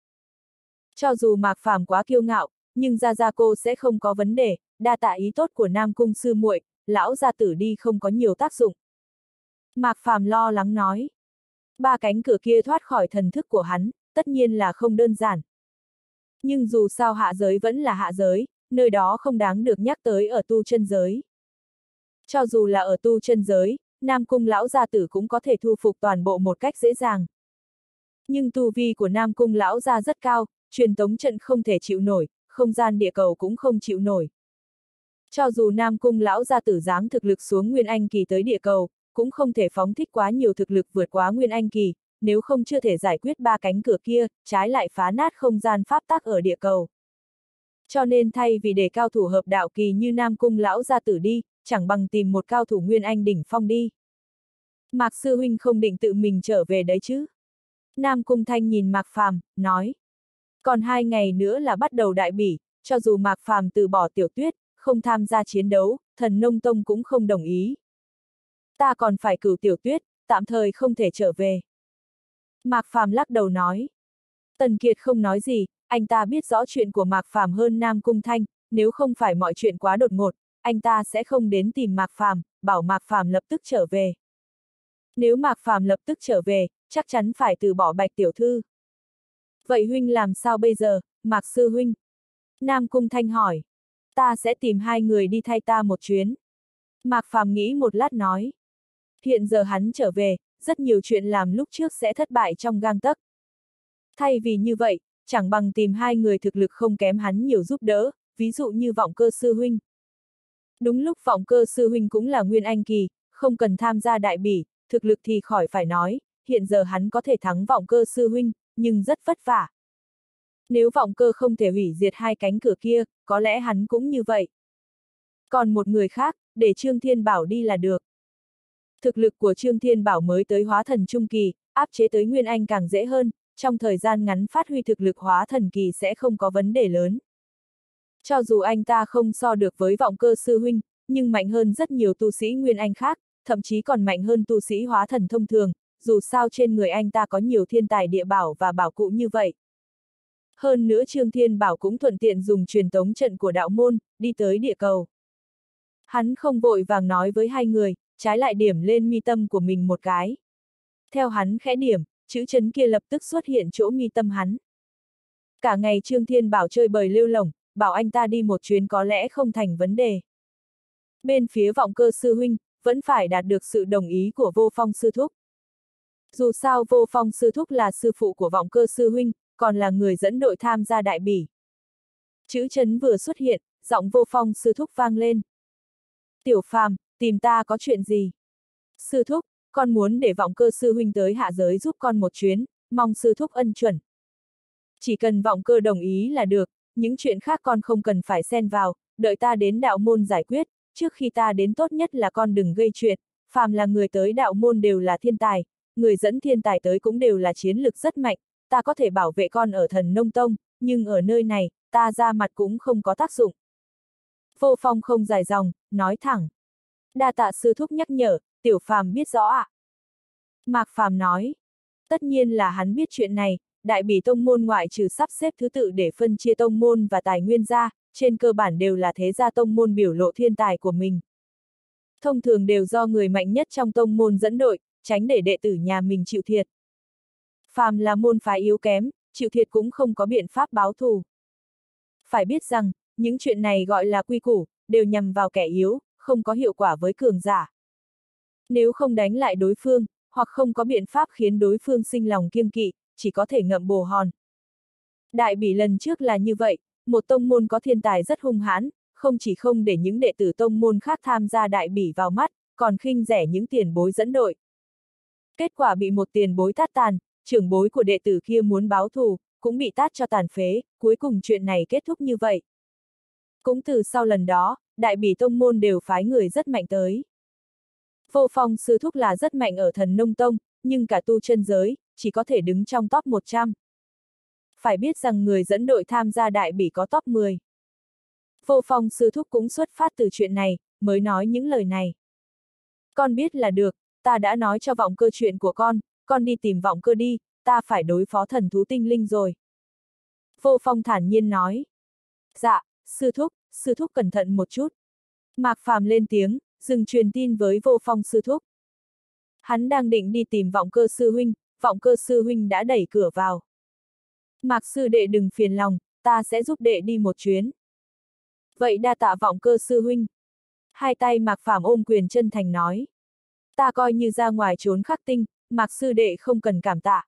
Speaker 1: Cho dù Mạc Phàm quá kiêu ngạo, nhưng ra ra cô sẽ không có vấn đề, đa tạ ý tốt của Nam Cung sư muội, lão gia tử đi không có nhiều tác dụng. Mạc Phàm lo lắng nói. Ba cánh cửa kia thoát khỏi thần thức của hắn, tất nhiên là không đơn giản. Nhưng dù sao hạ giới vẫn là hạ giới, nơi đó không đáng được nhắc tới ở tu chân giới. Cho dù là ở tu chân giới, Nam Cung lão gia tử cũng có thể thu phục toàn bộ một cách dễ dàng. Nhưng tu vi của Nam Cung lão gia rất cao, truyền tống trận không thể chịu nổi, không gian địa cầu cũng không chịu nổi. Cho dù Nam Cung lão gia tử dáng thực lực xuống Nguyên Anh kỳ tới địa cầu, cũng không thể phóng thích quá nhiều thực lực vượt quá Nguyên Anh kỳ, nếu không chưa thể giải quyết ba cánh cửa kia, trái lại phá nát không gian pháp tắc ở địa cầu. Cho nên thay vì để cao thủ hợp đạo kỳ như Nam Cung lão gia tử đi, chẳng bằng tìm một cao thủ Nguyên Anh đỉnh phong đi. Mạc Sư Huynh không định tự mình trở về đấy chứ? Nam Cung Thanh nhìn Mạc Phàm, nói. Còn hai ngày nữa là bắt đầu đại bỉ, cho dù Mạc Phàm từ bỏ tiểu tuyết, không tham gia chiến đấu, thần nông tông cũng không đồng ý. Ta còn phải cửu tiểu tuyết, tạm thời không thể trở về. Mạc Phàm lắc đầu nói. Tần Kiệt không nói gì, anh ta biết rõ chuyện của Mạc Phàm hơn Nam Cung Thanh, nếu không phải mọi chuyện quá đột ngột, anh ta sẽ không đến tìm Mạc Phàm, bảo Mạc Phàm lập tức trở về. Nếu Mạc Phàm lập tức trở về, chắc chắn phải từ bỏ Bạch tiểu thư. Vậy huynh làm sao bây giờ, Mạc sư huynh? Nam Cung Thanh hỏi. Ta sẽ tìm hai người đi thay ta một chuyến. Mạc Phàm nghĩ một lát nói. Hiện giờ hắn trở về, rất nhiều chuyện làm lúc trước sẽ thất bại trong gang tấc. Thay vì như vậy, chẳng bằng tìm hai người thực lực không kém hắn nhiều giúp đỡ, ví dụ như vọng cơ sư huynh. Đúng lúc vọng cơ sư huynh cũng là nguyên anh kỳ, không cần tham gia đại bỉ, thực lực thì khỏi phải nói, hiện giờ hắn có thể thắng vọng cơ sư huynh, nhưng rất vất vả. Nếu vọng cơ không thể hủy diệt hai cánh cửa kia, có lẽ hắn cũng như vậy. Còn một người khác, để Trương Thiên Bảo đi là được. Thực lực của Trương Thiên Bảo mới tới hóa thần trung kỳ, áp chế tới Nguyên Anh càng dễ hơn, trong thời gian ngắn phát huy thực lực hóa thần kỳ sẽ không có vấn đề lớn. Cho dù anh ta không so được với vọng cơ sư huynh, nhưng mạnh hơn rất nhiều tu sĩ Nguyên Anh khác, thậm chí còn mạnh hơn tu sĩ hóa thần thông thường, dù sao trên người anh ta có nhiều thiên tài địa bảo và bảo cụ như vậy. Hơn nữa Trương Thiên Bảo cũng thuận tiện dùng truyền tống trận của đạo môn, đi tới địa cầu. Hắn không vội vàng nói với hai người, trái lại điểm lên mi tâm của mình một cái. Theo hắn khẽ điểm, chữ chấn kia lập tức xuất hiện chỗ mi tâm hắn. Cả ngày Trương Thiên Bảo chơi bời lêu lỏng, bảo anh ta đi một chuyến có lẽ không thành vấn đề. Bên phía vọng cơ sư huynh, vẫn phải đạt được sự đồng ý của vô phong sư thúc. Dù sao vô phong sư thúc là sư phụ của vọng cơ sư huynh, còn là người dẫn đội tham gia đại bỉ. Chữ chấn vừa xuất hiện, giọng vô phong sư thúc vang lên. Tiểu phàm, tìm ta có chuyện gì? Sư thúc, con muốn để vọng cơ sư huynh tới hạ giới giúp con một chuyến, mong sư thúc ân chuẩn. Chỉ cần vọng cơ đồng ý là được, những chuyện khác con không cần phải xen vào, đợi ta đến đạo môn giải quyết, trước khi ta đến tốt nhất là con đừng gây chuyện, phàm là người tới đạo môn đều là thiên tài, người dẫn thiên tài tới cũng đều là chiến lực rất mạnh, ta có thể bảo vệ con ở thần nông tông, nhưng ở nơi này, ta ra mặt cũng không có tác dụng. Vô phong không dài dòng, nói thẳng. Đa tạ sư thúc nhắc nhở, tiểu phàm biết rõ ạ. À? Mạc phàm nói. Tất nhiên là hắn biết chuyện này, đại bỉ tông môn ngoại trừ sắp xếp thứ tự để phân chia tông môn và tài nguyên ra, trên cơ bản đều là thế gia tông môn biểu lộ thiên tài của mình. Thông thường đều do người mạnh nhất trong tông môn dẫn đội, tránh để đệ tử nhà mình chịu thiệt. Phàm là môn phái yếu kém, chịu thiệt cũng không có biện pháp báo thù. Phải biết rằng, những chuyện này gọi là quy củ, đều nhằm vào kẻ yếu, không có hiệu quả với cường giả. Nếu không đánh lại đối phương, hoặc không có biện pháp khiến đối phương sinh lòng kiêng kỵ, chỉ có thể ngậm bồ hòn. Đại bỉ lần trước là như vậy, một tông môn có thiên tài rất hung hãn, không chỉ không để những đệ tử tông môn khác tham gia đại bỉ vào mắt, còn khinh rẻ những tiền bối dẫn đội. Kết quả bị một tiền bối tát tàn, trưởng bối của đệ tử kia muốn báo thù, cũng bị tát cho tàn phế, cuối cùng chuyện này kết thúc như vậy. Cũng từ sau lần đó, đại bỉ tông môn đều phái người rất mạnh tới. Vô phong sư thúc là rất mạnh ở thần nông tông, nhưng cả tu chân giới, chỉ có thể đứng trong top 100. Phải biết rằng người dẫn đội tham gia đại bỉ có top 10. Vô phong sư thúc cũng xuất phát từ chuyện này, mới nói những lời này. Con biết là được, ta đã nói cho vọng cơ chuyện của con, con đi tìm vọng cơ đi, ta phải đối phó thần thú tinh linh rồi. Vô phong thản nhiên nói. Dạ, sư thúc, sư thúc cẩn thận một chút. Mạc Phàm lên tiếng, dừng truyền tin với vô phong sư thúc. Hắn đang định đi tìm vọng cơ sư huynh, vọng cơ sư huynh đã đẩy cửa vào. Mạc sư đệ đừng phiền lòng, ta sẽ giúp đệ đi một chuyến. Vậy đa tạ vọng cơ sư huynh. Hai tay Mạc Phàm ôm quyền chân thành nói. Ta coi như ra ngoài trốn khắc tinh, Mạc sư đệ không cần cảm tạ.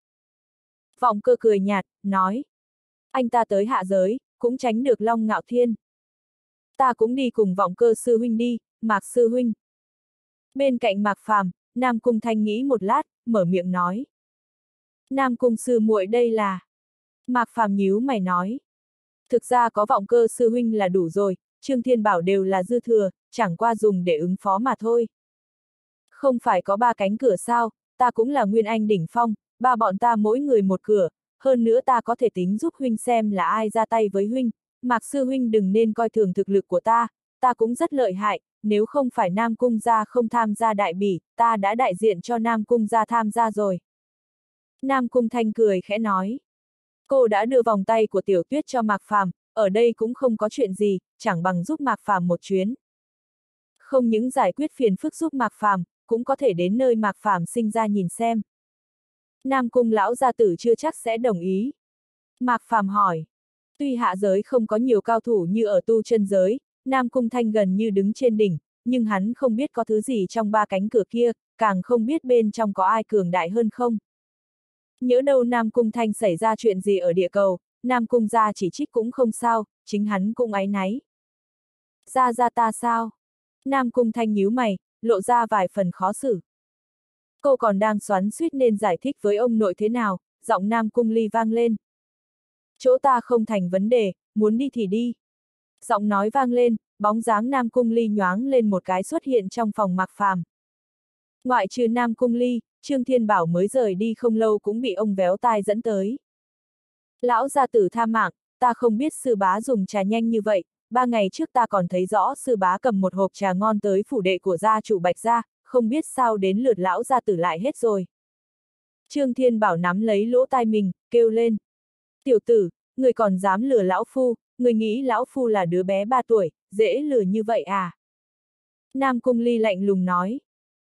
Speaker 1: Vọng cơ cười nhạt, nói. Anh ta tới hạ giới, cũng tránh được Long Ngạo Thiên. Ta cũng đi cùng vọng cơ sư huynh đi, Mạc sư huynh. Bên cạnh Mạc Phàm, Nam Cung Thanh nghĩ một lát, mở miệng nói. Nam Cung sư muội đây là. Mạc Phàm nhíu mày nói. Thực ra có vọng cơ sư huynh là đủ rồi, Trương Thiên Bảo đều là dư thừa, chẳng qua dùng để ứng phó mà thôi. Không phải có ba cánh cửa sao, ta cũng là Nguyên Anh đỉnh phong, ba bọn ta mỗi người một cửa, hơn nữa ta có thể tính giúp huynh xem là ai ra tay với huynh, Mạc sư huynh đừng nên coi thường thực lực của ta, ta cũng rất lợi hại, nếu không phải Nam Cung gia không tham gia đại bỉ, ta đã đại diện cho Nam Cung gia tham gia rồi. Nam Cung Thanh cười khẽ nói. Cô đã đưa vòng tay của tiểu tuyết cho Mạc Phàm, ở đây cũng không có chuyện gì, chẳng bằng giúp Mạc Phàm một chuyến. Không những giải quyết phiền phức giúp Mạc Phàm, cũng có thể đến nơi Mạc Phàm sinh ra nhìn xem. Nam Cung lão gia tử chưa chắc sẽ đồng ý. Mạc Phàm hỏi. Tuy hạ giới không có nhiều cao thủ như ở tu chân giới, Nam Cung Thanh gần như đứng trên đỉnh, nhưng hắn không biết có thứ gì trong ba cánh cửa kia, càng không biết bên trong có ai cường đại hơn không. Nhớ đâu Nam Cung Thanh xảy ra chuyện gì ở địa cầu, Nam Cung gia chỉ trích cũng không sao, chính hắn cũng áy náy. Ra ra ta sao? Nam Cung Thanh nhíu mày, lộ ra vài phần khó xử. Cô còn đang xoắn suýt nên giải thích với ông nội thế nào, giọng Nam Cung Ly vang lên. Chỗ ta không thành vấn đề, muốn đi thì đi. Giọng nói vang lên, bóng dáng Nam Cung Ly nhoáng lên một cái xuất hiện trong phòng mặc phàm. Ngoại trừ Nam Cung Ly, Trương Thiên Bảo mới rời đi không lâu cũng bị ông véo tai dẫn tới. Lão gia tử tha mạng, ta không biết sư bá dùng trà nhanh như vậy, ba ngày trước ta còn thấy rõ sư bá cầm một hộp trà ngon tới phủ đệ của gia chủ Bạch Gia, không biết sao đến lượt lão gia tử lại hết rồi. Trương Thiên Bảo nắm lấy lỗ tai mình, kêu lên. Tiểu tử, người còn dám lừa lão phu, người nghĩ lão phu là đứa bé ba tuổi, dễ lừa như vậy à? Nam Cung Ly lạnh lùng nói.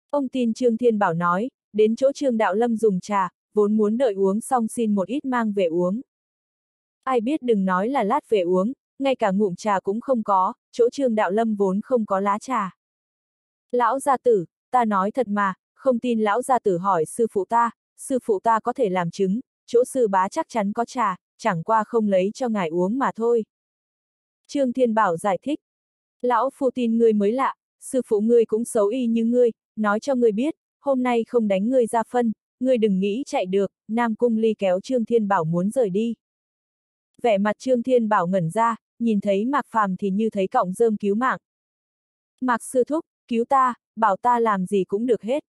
Speaker 1: Ông tin Trương Thiên Bảo nói, đến chỗ Trương Đạo Lâm dùng trà, vốn muốn đợi uống xong xin một ít mang về uống. Ai biết đừng nói là lát về uống, ngay cả ngụm trà cũng không có, chỗ Trương Đạo Lâm vốn không có lá trà. Lão gia tử, ta nói thật mà, không tin lão gia tử hỏi sư phụ ta, sư phụ ta có thể làm chứng, chỗ sư bá chắc chắn có trà, chẳng qua không lấy cho ngài uống mà thôi. Trương Thiên Bảo giải thích. Lão phu tin ngươi mới lạ, sư phụ ngươi cũng xấu y như ngươi, nói cho ngươi biết, hôm nay không đánh ngươi ra phân, ngươi đừng nghĩ chạy được, Nam Cung Ly kéo Trương Thiên Bảo muốn rời đi. Vẻ mặt Trương Thiên Bảo ngẩn ra, nhìn thấy Mạc Phàm thì như thấy cọng rơm cứu mạng. Mạc sư thúc, cứu ta, bảo ta làm gì cũng được hết.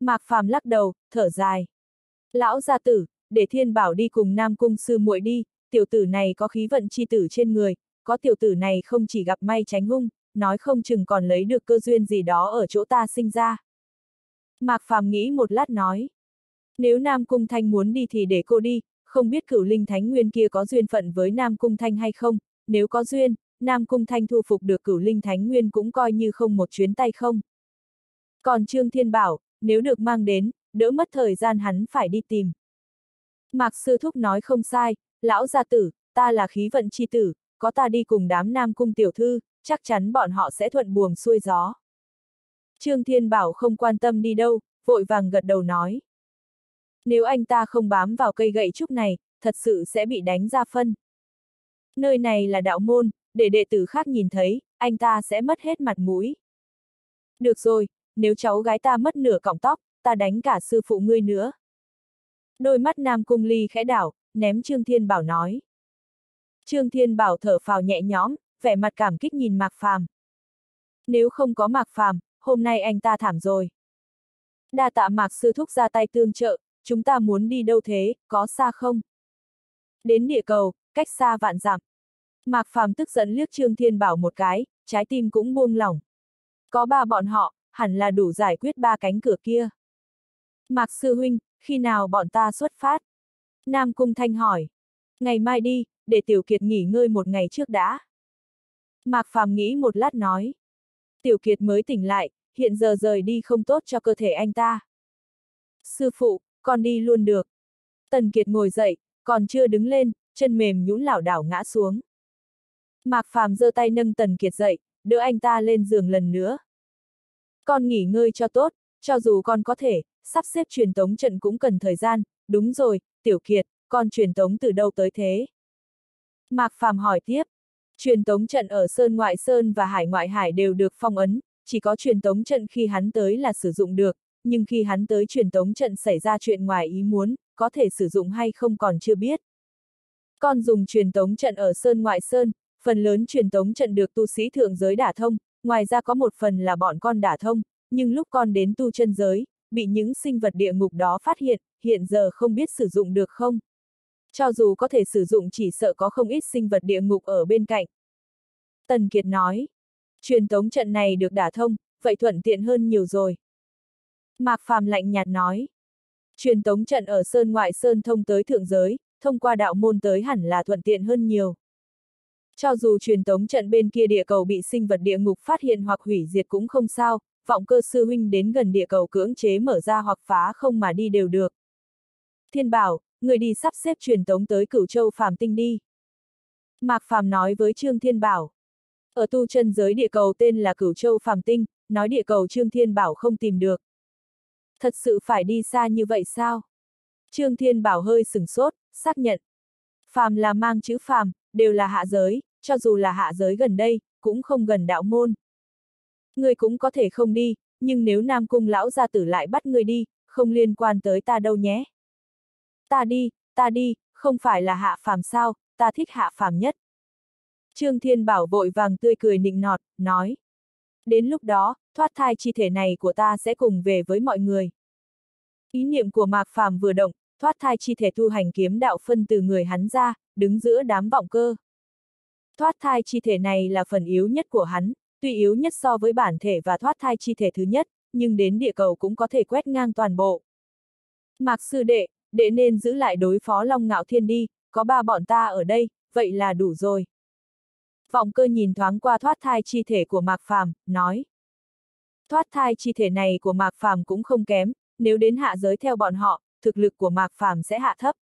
Speaker 1: Mạc Phàm lắc đầu, thở dài. Lão gia tử, để Thiên Bảo đi cùng Nam Cung sư muội đi, tiểu tử này có khí vận chi tử trên người, có tiểu tử này không chỉ gặp may tránh hung, nói không chừng còn lấy được cơ duyên gì đó ở chỗ ta sinh ra. Mạc Phàm nghĩ một lát nói. Nếu Nam Cung Thanh muốn đi thì để cô đi, không biết cửu linh thánh nguyên kia có duyên phận với Nam Cung Thanh hay không, nếu có duyên, Nam Cung Thanh thu phục được cửu linh thánh nguyên cũng coi như không một chuyến tay không. Còn Trương Thiên bảo, nếu được mang đến, đỡ mất thời gian hắn phải đi tìm. Mạc Sư Thúc nói không sai, lão gia tử, ta là khí vận chi tử, có ta đi cùng đám Nam Cung tiểu thư, chắc chắn bọn họ sẽ thuận buồm xuôi gió. Trương Thiên Bảo không quan tâm đi đâu, vội vàng gật đầu nói. Nếu anh ta không bám vào cây gậy trúc này, thật sự sẽ bị đánh ra phân. Nơi này là đạo môn, để đệ tử khác nhìn thấy, anh ta sẽ mất hết mặt mũi. Được rồi, nếu cháu gái ta mất nửa cọng tóc, ta đánh cả sư phụ ngươi nữa. Đôi mắt Nam Cung Ly khẽ đảo, ném Trương Thiên Bảo nói. Trương Thiên Bảo thở phào nhẹ nhõm, vẻ mặt cảm kích nhìn Mạc Phàm. Nếu không có Mạc Phàm, hôm nay anh ta thảm rồi. Đa tạ Mạc Sư Thúc ra tay tương trợ, chúng ta muốn đi đâu thế, có xa không? Đến địa cầu, cách xa vạn dặm. Mạc Phàm tức giận liếc Trương Thiên Bảo một cái, trái tim cũng buông lỏng. Có ba bọn họ, hẳn là đủ giải quyết ba cánh cửa kia. Mạc Sư Huynh, khi nào bọn ta xuất phát? Nam Cung Thanh hỏi. Ngày mai đi, để Tiểu Kiệt nghỉ ngơi một ngày trước đã. Mạc Phàm nghĩ một lát nói. Tiểu Kiệt mới tỉnh lại, hiện giờ rời đi không tốt cho cơ thể anh ta. Sư phụ, con đi luôn được. Tần Kiệt ngồi dậy, còn chưa đứng lên, chân mềm nhũn lảo đảo ngã xuống. Mạc Phàm giơ tay nâng Tần Kiệt dậy, đỡ anh ta lên giường lần nữa. Con nghỉ ngơi cho tốt, cho dù con có thể, sắp xếp truyền tống trận cũng cần thời gian, đúng rồi, Tiểu Kiệt, con truyền tống từ đâu tới thế? Mạc Phàm hỏi tiếp. Truyền tống trận ở Sơn Ngoại Sơn và Hải Ngoại Hải đều được phong ấn, chỉ có truyền tống trận khi hắn tới là sử dụng được, nhưng khi hắn tới truyền tống trận xảy ra chuyện ngoài ý muốn, có thể sử dụng hay không còn chưa biết. Con dùng truyền tống trận ở Sơn Ngoại Sơn, phần lớn truyền tống trận được tu sĩ thượng giới đả thông, ngoài ra có một phần là bọn con đả thông, nhưng lúc con đến tu chân giới, bị những sinh vật địa ngục đó phát hiện, hiện giờ không biết sử dụng được không. Cho dù có thể sử dụng chỉ sợ có không ít sinh vật địa ngục ở bên cạnh. Tần Kiệt nói, truyền tống trận này được đả thông, vậy thuận tiện hơn nhiều rồi. Mạc Phàm lạnh nhạt nói, truyền tống trận ở Sơn Ngoại Sơn thông tới thượng giới, thông qua đạo môn tới hẳn là thuận tiện hơn nhiều. Cho dù truyền tống trận bên kia địa cầu bị sinh vật địa ngục phát hiện hoặc hủy diệt cũng không sao, vọng cơ sư huynh đến gần địa cầu cưỡng chế mở ra hoặc phá không mà đi đều được. Thiên bảo, người đi sắp xếp truyền tống tới cửu châu phàm tinh đi. Mạc Phàm nói với Trương Thiên Bảo. Ở tu chân giới địa cầu tên là cửu châu phàm tinh, nói địa cầu Trương Thiên Bảo không tìm được. Thật sự phải đi xa như vậy sao? Trương Thiên Bảo hơi sừng sốt, xác nhận. Phàm là mang chữ phàm, đều là hạ giới, cho dù là hạ giới gần đây, cũng không gần đạo môn. Ngươi cũng có thể không đi, nhưng nếu Nam Cung lão gia tử lại bắt ngươi đi, không liên quan tới ta đâu nhé. Ta đi, ta đi, không phải là hạ phàm sao, ta thích hạ phàm nhất. Trương Thiên Bảo vội vàng tươi cười nịnh nọt, nói. Đến lúc đó, thoát thai chi thể này của ta sẽ cùng về với mọi người. Ý niệm của Mạc Phàm vừa động, thoát thai chi thể tu hành kiếm đạo phân từ người hắn ra, đứng giữa đám vọng cơ. Thoát thai chi thể này là phần yếu nhất của hắn, tuy yếu nhất so với bản thể và thoát thai chi thể thứ nhất, nhưng đến địa cầu cũng có thể quét ngang toàn bộ. Mạc sư đệ, đệ nên giữ lại đối phó Long Ngạo Thiên đi, có ba bọn ta ở đây, vậy là đủ rồi. Vọng cơ nhìn thoáng qua thoát thai chi thể của Mạc Phàm, nói. Thoát thai chi thể này của Mạc Phàm cũng không kém, nếu đến hạ giới theo bọn họ, thực lực của Mạc Phàm sẽ hạ thấp.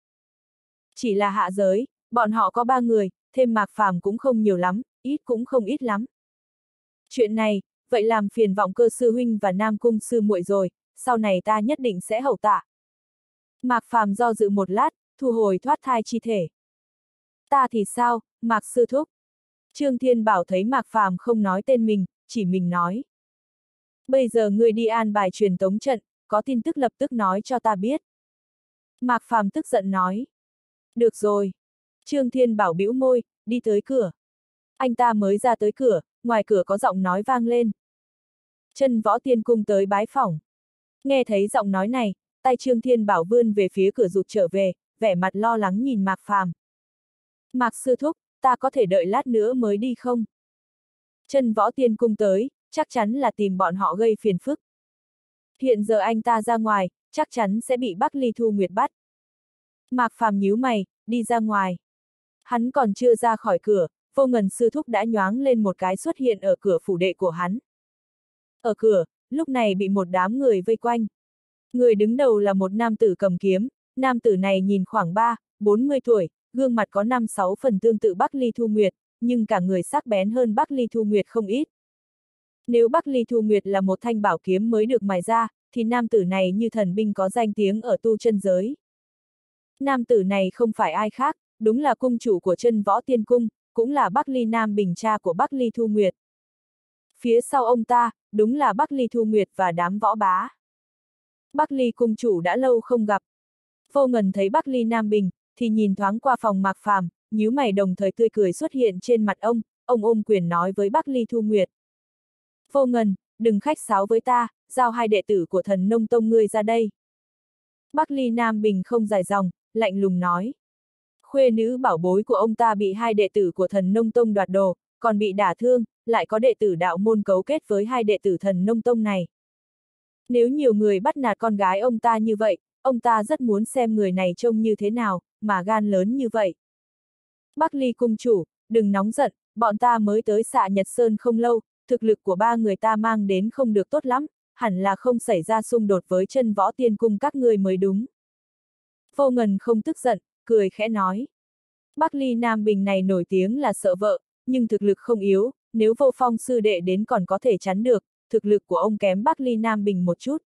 Speaker 1: Chỉ là hạ giới, bọn họ có ba người, thêm Mạc Phàm cũng không nhiều lắm, ít cũng không ít lắm. Chuyện này, vậy làm phiền vọng cơ sư huynh và Nam Cung sư muội rồi, sau này ta nhất định sẽ hậu tạ. Mạc Phàm do dự một lát, thu hồi thoát thai chi thể. Ta thì sao, Mạc sư thúc? Trương Thiên Bảo thấy Mạc Phàm không nói tên mình, chỉ mình nói. Bây giờ ngươi đi an bài truyền tống trận, có tin tức lập tức nói cho ta biết. Mạc Phàm tức giận nói. Được rồi. Trương Thiên Bảo bĩu môi, đi tới cửa. Anh ta mới ra tới cửa, ngoài cửa có giọng nói vang lên. Chân võ tiên cung tới bái phỏng. Nghe thấy giọng nói này, tay Trương Thiên Bảo vươn về phía cửa rụt trở về, vẻ mặt lo lắng nhìn Mạc Phàm. Mạc sư thúc, ta có thể đợi lát nữa mới đi không? Chân võ tiên cung tới, chắc chắn là tìm bọn họ gây phiền phức. Hiện giờ anh ta ra ngoài, chắc chắn sẽ bị Bắc Ly Thu Nguyệt bắt. Mạc Phàm nhíu mày, đi ra ngoài. Hắn còn chưa ra khỏi cửa, vô ngần sư thúc đã nhoáng lên một cái xuất hiện ở cửa phủ đệ của hắn. Ở cửa, lúc này bị một đám người vây quanh. Người đứng đầu là một nam tử cầm kiếm, nam tử này nhìn khoảng 3, 40 tuổi, gương mặt có 5-6 phần tương tự Bắc Ly Thu Nguyệt, nhưng cả người sắc bén hơn Bắc Ly Thu Nguyệt không ít. Nếu Bắc Ly Thu Nguyệt là một thanh bảo kiếm mới được mài ra, thì nam tử này như thần binh có danh tiếng ở tu chân giới. Nam tử này không phải ai khác, đúng là cung chủ của chân võ tiên cung, cũng là Bắc Ly Nam Bình cha của Bắc Ly Thu Nguyệt. Phía sau ông ta, đúng là Bắc Ly Thu Nguyệt và đám võ bá. Bắc Ly cung chủ đã lâu không gặp. Vô ngần thấy Bắc Ly Nam Bình, thì nhìn thoáng qua phòng mạc phàm, nhíu mày đồng thời tươi cười xuất hiện trên mặt ông, ông ôm quyền nói với Bắc Ly Thu Nguyệt. Vô ngần, đừng khách sáo với ta, giao hai đệ tử của thần nông tông ngươi ra đây. Bắc Ly Nam Bình không dài dòng, lạnh lùng nói. Khuê nữ bảo bối của ông ta bị hai đệ tử của thần nông tông đoạt đồ, còn bị đả thương, lại có đệ tử đạo môn cấu kết với hai đệ tử thần nông tông này. Nếu nhiều người bắt nạt con gái ông ta như vậy, ông ta rất muốn xem người này trông như thế nào, mà gan lớn như vậy. Bắc Ly cung chủ, đừng nóng giận, bọn ta mới tới xạ Nhật Sơn không lâu, thực lực của ba người ta mang đến không được tốt lắm, hẳn là không xảy ra xung đột với chân võ tiên cung các người mới đúng. Vô ngần không tức giận, cười khẽ nói. Bắc Ly Nam Bình này nổi tiếng là sợ vợ, nhưng thực lực không yếu, nếu vô phong sư đệ đến còn có thể chắn được, thực lực của ông kém Bắc Ly Nam Bình một chút.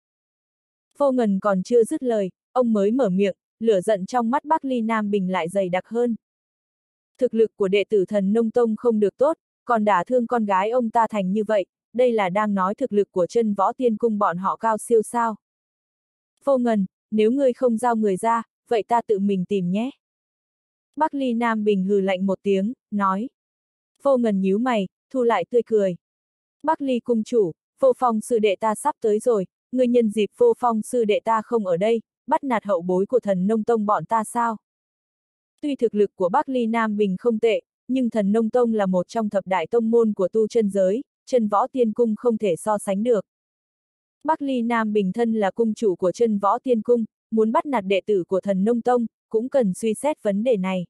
Speaker 1: Vô ngần còn chưa dứt lời, ông mới mở miệng, lửa giận trong mắt Bắc Ly Nam Bình lại dày đặc hơn. Thực lực của đệ tử thần nông tông không được tốt, còn đả thương con gái ông ta thành như vậy, đây là đang nói thực lực của chân võ tiên cung bọn họ cao siêu sao. Vô ngần, nếu ngươi không giao người ra, vậy ta tự mình tìm nhé. Bắc Ly Nam Bình hừ lạnh một tiếng, nói. Vô ngần nhíu mày, thu lại tươi cười. Bắc Ly cung chủ, vô phong sư đệ ta sắp tới rồi, người nhân dịp vô phong sư đệ ta không ở đây, bắt nạt hậu bối của thần nông tông bọn ta sao? Tuy thực lực của Bắc Ly Nam Bình không tệ, nhưng thần nông tông là một trong thập đại tông môn của tu chân giới, chân võ tiên cung không thể so sánh được. Bắc Ly Nam Bình thân là cung chủ của chân võ tiên cung, muốn bắt nạt đệ tử của thần nông tông, cũng cần suy xét vấn đề này.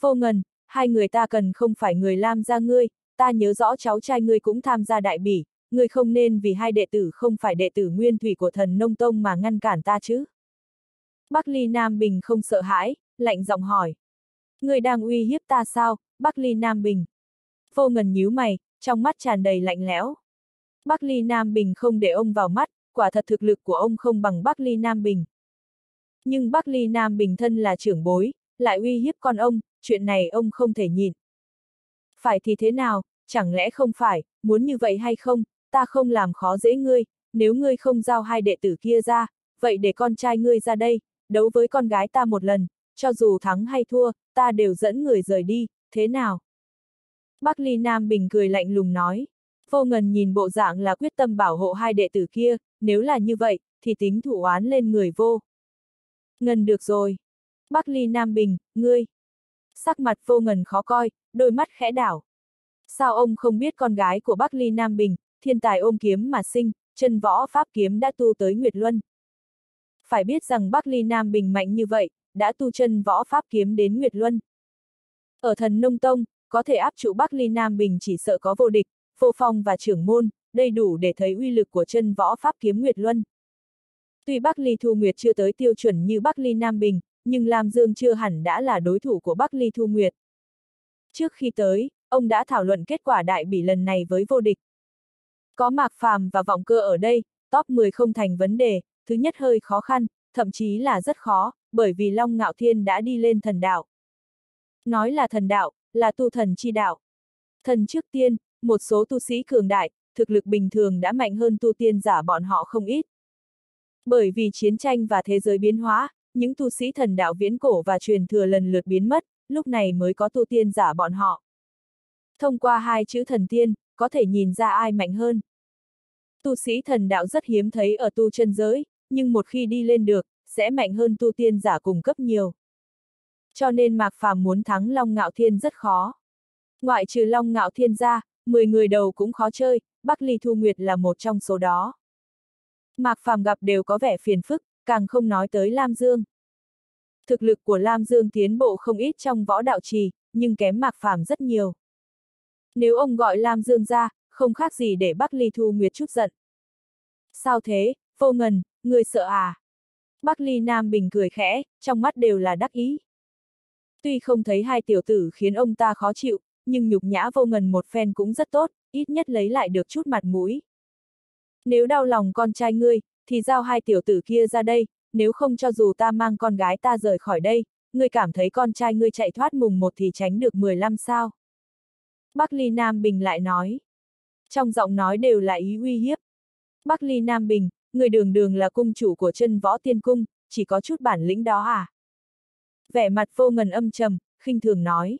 Speaker 1: Vô ngần, hai người ta cần không phải người Lam gia ngươi, ta nhớ rõ cháu trai ngươi cũng tham gia đại bỉ, ngươi không nên vì hai đệ tử không phải đệ tử nguyên thủy của thần nông tông mà ngăn cản ta chứ. Bắc Ly Nam Bình không sợ hãi, lạnh giọng hỏi. Ngươi đang uy hiếp ta sao, Bắc Ly Nam Bình? Vô ngần nhíu mày, trong mắt tràn đầy lạnh lẽo. Bắc Ly Nam Bình không để ông vào mắt, quả thật thực lực của ông không bằng Bắc Ly Nam Bình. Nhưng Bắc Ly Nam Bình thân là trưởng bối, lại uy hiếp con ông, chuyện này ông không thể nhìn. Phải thì thế nào, chẳng lẽ không phải, muốn như vậy hay không, ta không làm khó dễ ngươi, nếu ngươi không giao hai đệ tử kia ra, vậy để con trai ngươi ra đây, đấu với con gái ta một lần, cho dù thắng hay thua, ta đều dẫn người rời đi, thế nào? Bắc Ly Nam Bình cười lạnh lùng nói. Vô ngần nhìn bộ dạng là quyết tâm bảo hộ hai đệ tử kia, nếu là như vậy, thì tính thủ oán lên người vô. Ngân được rồi. Bắc Ly Nam Bình, ngươi. Sắc mặt vô ngần khó coi, đôi mắt khẽ đảo. Sao ông không biết con gái của Bắc Ly Nam Bình, thiên tài ôm kiếm mà sinh, chân võ pháp kiếm đã tu tới Nguyệt Luân. Phải biết rằng Bắc Ly Nam Bình mạnh như vậy, đã tu chân võ pháp kiếm đến Nguyệt Luân. Ở thần Nông Tông, có thể áp trụ Bắc Ly Nam Bình chỉ sợ có vô địch, vô phong và trưởng môn, đầy đủ để thấy uy lực của chân võ pháp kiếm Nguyệt Luân. Tuy Bắc Ly Thu Nguyệt chưa tới tiêu chuẩn như Bắc Ly Nam Bình, nhưng Lam Dương chưa hẳn đã là đối thủ của Bắc Ly Thu Nguyệt. Trước khi tới, ông đã thảo luận kết quả đại bỉ lần này với vô địch. Có Mạc Phàm và Vọng Cơ ở đây, top 10 không thành vấn đề, thứ nhất hơi khó khăn, thậm chí là rất khó, bởi vì Long Ngạo Thiên đã đi lên thần đạo. Nói là thần đạo, là tu thần chi đạo. Thần trước tiên, một số tu sĩ cường đại, thực lực bình thường đã mạnh hơn tu tiên giả bọn họ không ít. Bởi vì chiến tranh và thế giới biến hóa, những tu sĩ thần đạo viễn cổ và truyền thừa lần lượt biến mất, lúc này mới có tu tiên giả bọn họ. Thông qua hai chữ thần tiên, có thể nhìn ra ai mạnh hơn. Tu sĩ thần đạo rất hiếm thấy ở tu chân giới, nhưng một khi đi lên được, sẽ mạnh hơn tu tiên giả cùng cấp nhiều. Cho nên Mạc Phàm muốn thắng Long Ngạo Thiên rất khó. Ngoại trừ Long Ngạo Thiên ra, 10 người đầu cũng khó chơi, Bắc Ly Thu Nguyệt là một trong số đó. Mạc Phàm gặp đều có vẻ phiền phức, càng không nói tới Lam Dương. Thực lực của Lam Dương tiến bộ không ít trong võ đạo trì, nhưng kém Mạc Phàm rất nhiều. Nếu ông gọi Lam Dương ra, không khác gì để Bắc Ly Thu Nguyệt chút giận. Sao thế, vô ngần, người sợ à? Bắc Ly Nam Bình cười khẽ, trong mắt đều là đắc ý. Tuy không thấy hai tiểu tử khiến ông ta khó chịu, nhưng nhục nhã vô ngần một phen cũng rất tốt, ít nhất lấy lại được chút mặt mũi. Nếu đau lòng con trai ngươi, thì giao hai tiểu tử kia ra đây, nếu không cho dù ta mang con gái ta rời khỏi đây, ngươi cảm thấy con trai ngươi chạy thoát mùng một thì tránh được 15 sao. Bắc Ly Nam Bình lại nói. Trong giọng nói đều là ý uy hiếp. Bắc Ly Nam Bình, người đường đường là cung chủ của chân võ tiên cung, chỉ có chút bản lĩnh đó à? Vẻ mặt vô ngần âm trầm, khinh thường nói.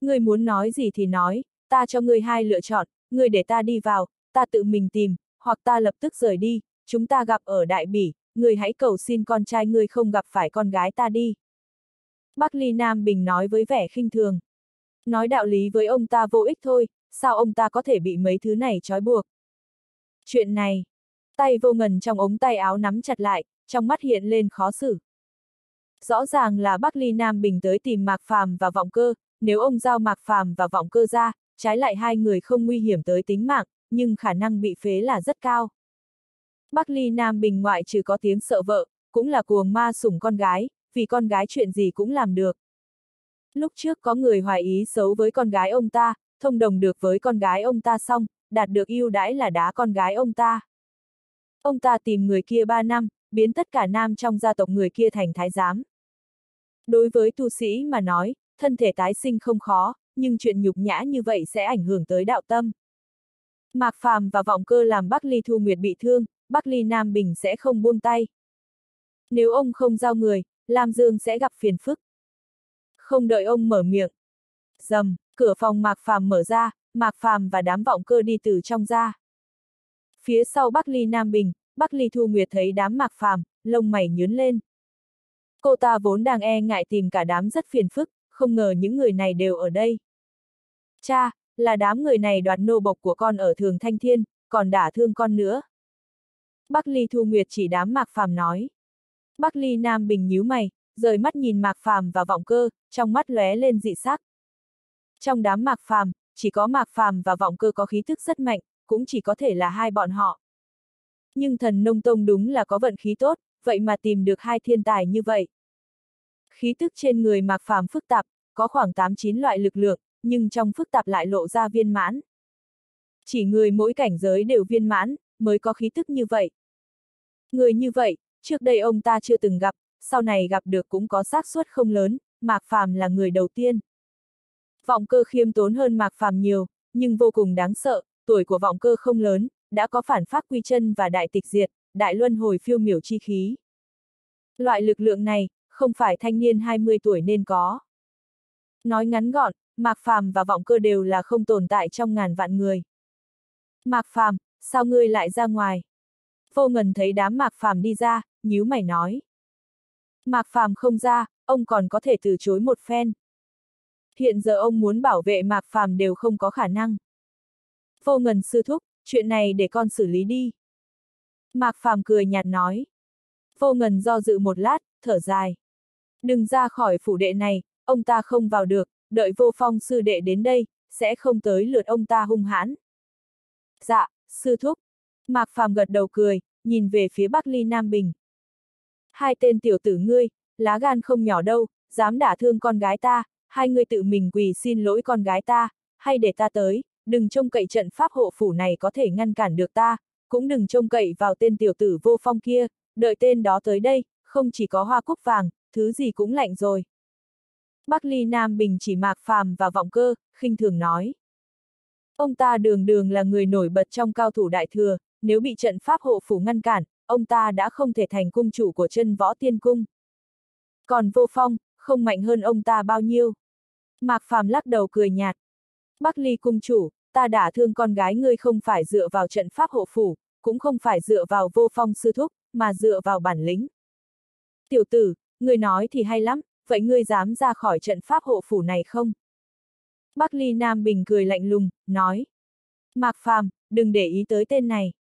Speaker 1: Ngươi muốn nói gì thì nói, ta cho ngươi hai lựa chọn, ngươi để ta đi vào, ta tự mình tìm, hoặc ta lập tức rời đi, chúng ta gặp ở Đại Bỉ, ngươi hãy cầu xin con trai ngươi không gặp phải con gái ta đi. Bắc Ly Nam Bình nói với vẻ khinh thường. Nói đạo lý với ông ta vô ích thôi, sao ông ta có thể bị mấy thứ này trói buộc. Chuyện này, tay vô ngần trong ống tay áo nắm chặt lại, trong mắt hiện lên khó xử. Rõ ràng là Bắc Ly Nam Bình tới tìm Mạc Phàm và Vọng Cơ, nếu ông giao Mạc Phàm và Vọng Cơ ra, trái lại hai người không nguy hiểm tới tính mạng, nhưng khả năng bị phế là rất cao. Bắc Ly Nam Bình ngoại trừ có tiếng sợ vợ, cũng là cuồng ma sủng con gái, vì con gái chuyện gì cũng làm được. Lúc trước có người hoài ý xấu với con gái ông ta, thông đồng được với con gái ông ta xong, đạt được ưu đãi là đá con gái ông ta. Ông ta tìm người kia ba năm, biến tất cả nam trong gia tộc người kia thành thái giám. Đối với tu sĩ mà nói, thân thể tái sinh không khó, nhưng chuyện nhục nhã như vậy sẽ ảnh hưởng tới đạo tâm. Mạc Phàm và vọng cơ làm Bắc Ly Thu Nguyệt bị thương, Bắc Ly Nam Bình sẽ không buông tay. Nếu ông không giao người, Lam Dương sẽ gặp phiền phức. Không đợi ông mở miệng. Dầm, cửa phòng Mạc Phàm mở ra, Mạc Phàm và đám vọng cơ đi từ trong ra. Phía sau Bắc Ly Nam Bình, Bắc Ly Thu Nguyệt thấy đám Mạc Phàm, lông mày nhướn lên. Cô ta vốn đang e ngại tìm cả đám rất phiền phức, không ngờ những người này đều ở đây. Cha, là đám người này đoạt nô bộc của con ở Thường Thanh Thiên, còn đả thương con nữa. Bắc Ly Thu Nguyệt chỉ đám Mạc Phàm nói. Bắc Ly Nam Bình nhíu mày, rời mắt nhìn Mạc Phàm và vọng cơ, trong mắt lóe lên dị sắc. Trong đám Mạc Phàm, chỉ có Mạc Phàm và vọng cơ có khí thức rất mạnh, cũng chỉ có thể là hai bọn họ. Nhưng thần nông tông đúng là có vận khí tốt, vậy mà tìm được hai thiên tài như vậy. Khí tức trên người Mạc Phàm phức tạp, có khoảng 8-9 loại lực lượng, nhưng trong phức tạp lại lộ ra viên mãn. Chỉ người mỗi cảnh giới đều viên mãn, mới có khí tức như vậy. Người như vậy, trước đây ông ta chưa từng gặp, sau này gặp được cũng có xác suất không lớn, Mạc Phàm là người đầu tiên. Vọng cơ khiêm tốn hơn Mạc Phàm nhiều, nhưng vô cùng đáng sợ, tuổi của vọng cơ không lớn, đã có phản phát quy chân và đại tịch diệt, đại luân hồi phiêu miểu chi khí. Loại lực lượng này, không phải thanh niên 20 tuổi nên có. Nói ngắn gọn, Mạc Phàm và vọng cơ đều là không tồn tại trong ngàn vạn người. Mạc Phàm, sao ngươi lại ra ngoài? Vô ngần thấy đám Mạc Phàm đi ra, nhíu mày nói. Mạc Phàm không ra, ông còn có thể từ chối một phen. Hiện giờ ông muốn bảo vệ Mạc Phàm đều không có khả năng. Vô ngần sư thúc, chuyện này để con xử lý đi. Mạc Phàm cười nhạt nói. Vô ngần do dự một lát, thở dài. Đừng ra khỏi phủ đệ này, ông ta không vào được, đợi vô phong sư đệ đến đây, sẽ không tới lượt ông ta hung hãn. Dạ, sư thúc. Mạc Phàm gật đầu cười, nhìn về phía Bắc Ly Nam Bình. Hai tên tiểu tử ngươi, lá gan không nhỏ đâu, dám đả thương con gái ta, hai người tự mình quỳ xin lỗi con gái ta, hay để ta tới, đừng trông cậy trận pháp hộ phủ này có thể ngăn cản được ta, cũng đừng trông cậy vào tên tiểu tử vô phong kia, đợi tên đó tới đây, không chỉ có hoa cúc vàng, thứ gì cũng lạnh rồi. Bắc Ly Nam Bình chỉ mạc phàm và vọng cơ, khinh thường nói. Ông ta đường đường là người nổi bật trong cao thủ đại thừa, nếu bị trận pháp hộ phủ ngăn cản, ông ta đã không thể thành cung chủ của chân võ tiên cung. Còn vô phong, không mạnh hơn ông ta bao nhiêu. Mạc Phàm lắc đầu cười nhạt. Bắc Ly cung chủ, ta đã thương con gái ngươi không phải dựa vào trận pháp hộ phủ, cũng không phải dựa vào vô phong sư thúc, mà dựa vào bản lĩnh. Tiểu tử, ngươi nói thì hay lắm, vậy ngươi dám ra khỏi trận pháp hộ phủ này không? Bắc Ly Nam Bình cười lạnh lùng, nói. Mạc Phàm, đừng để ý tới tên này.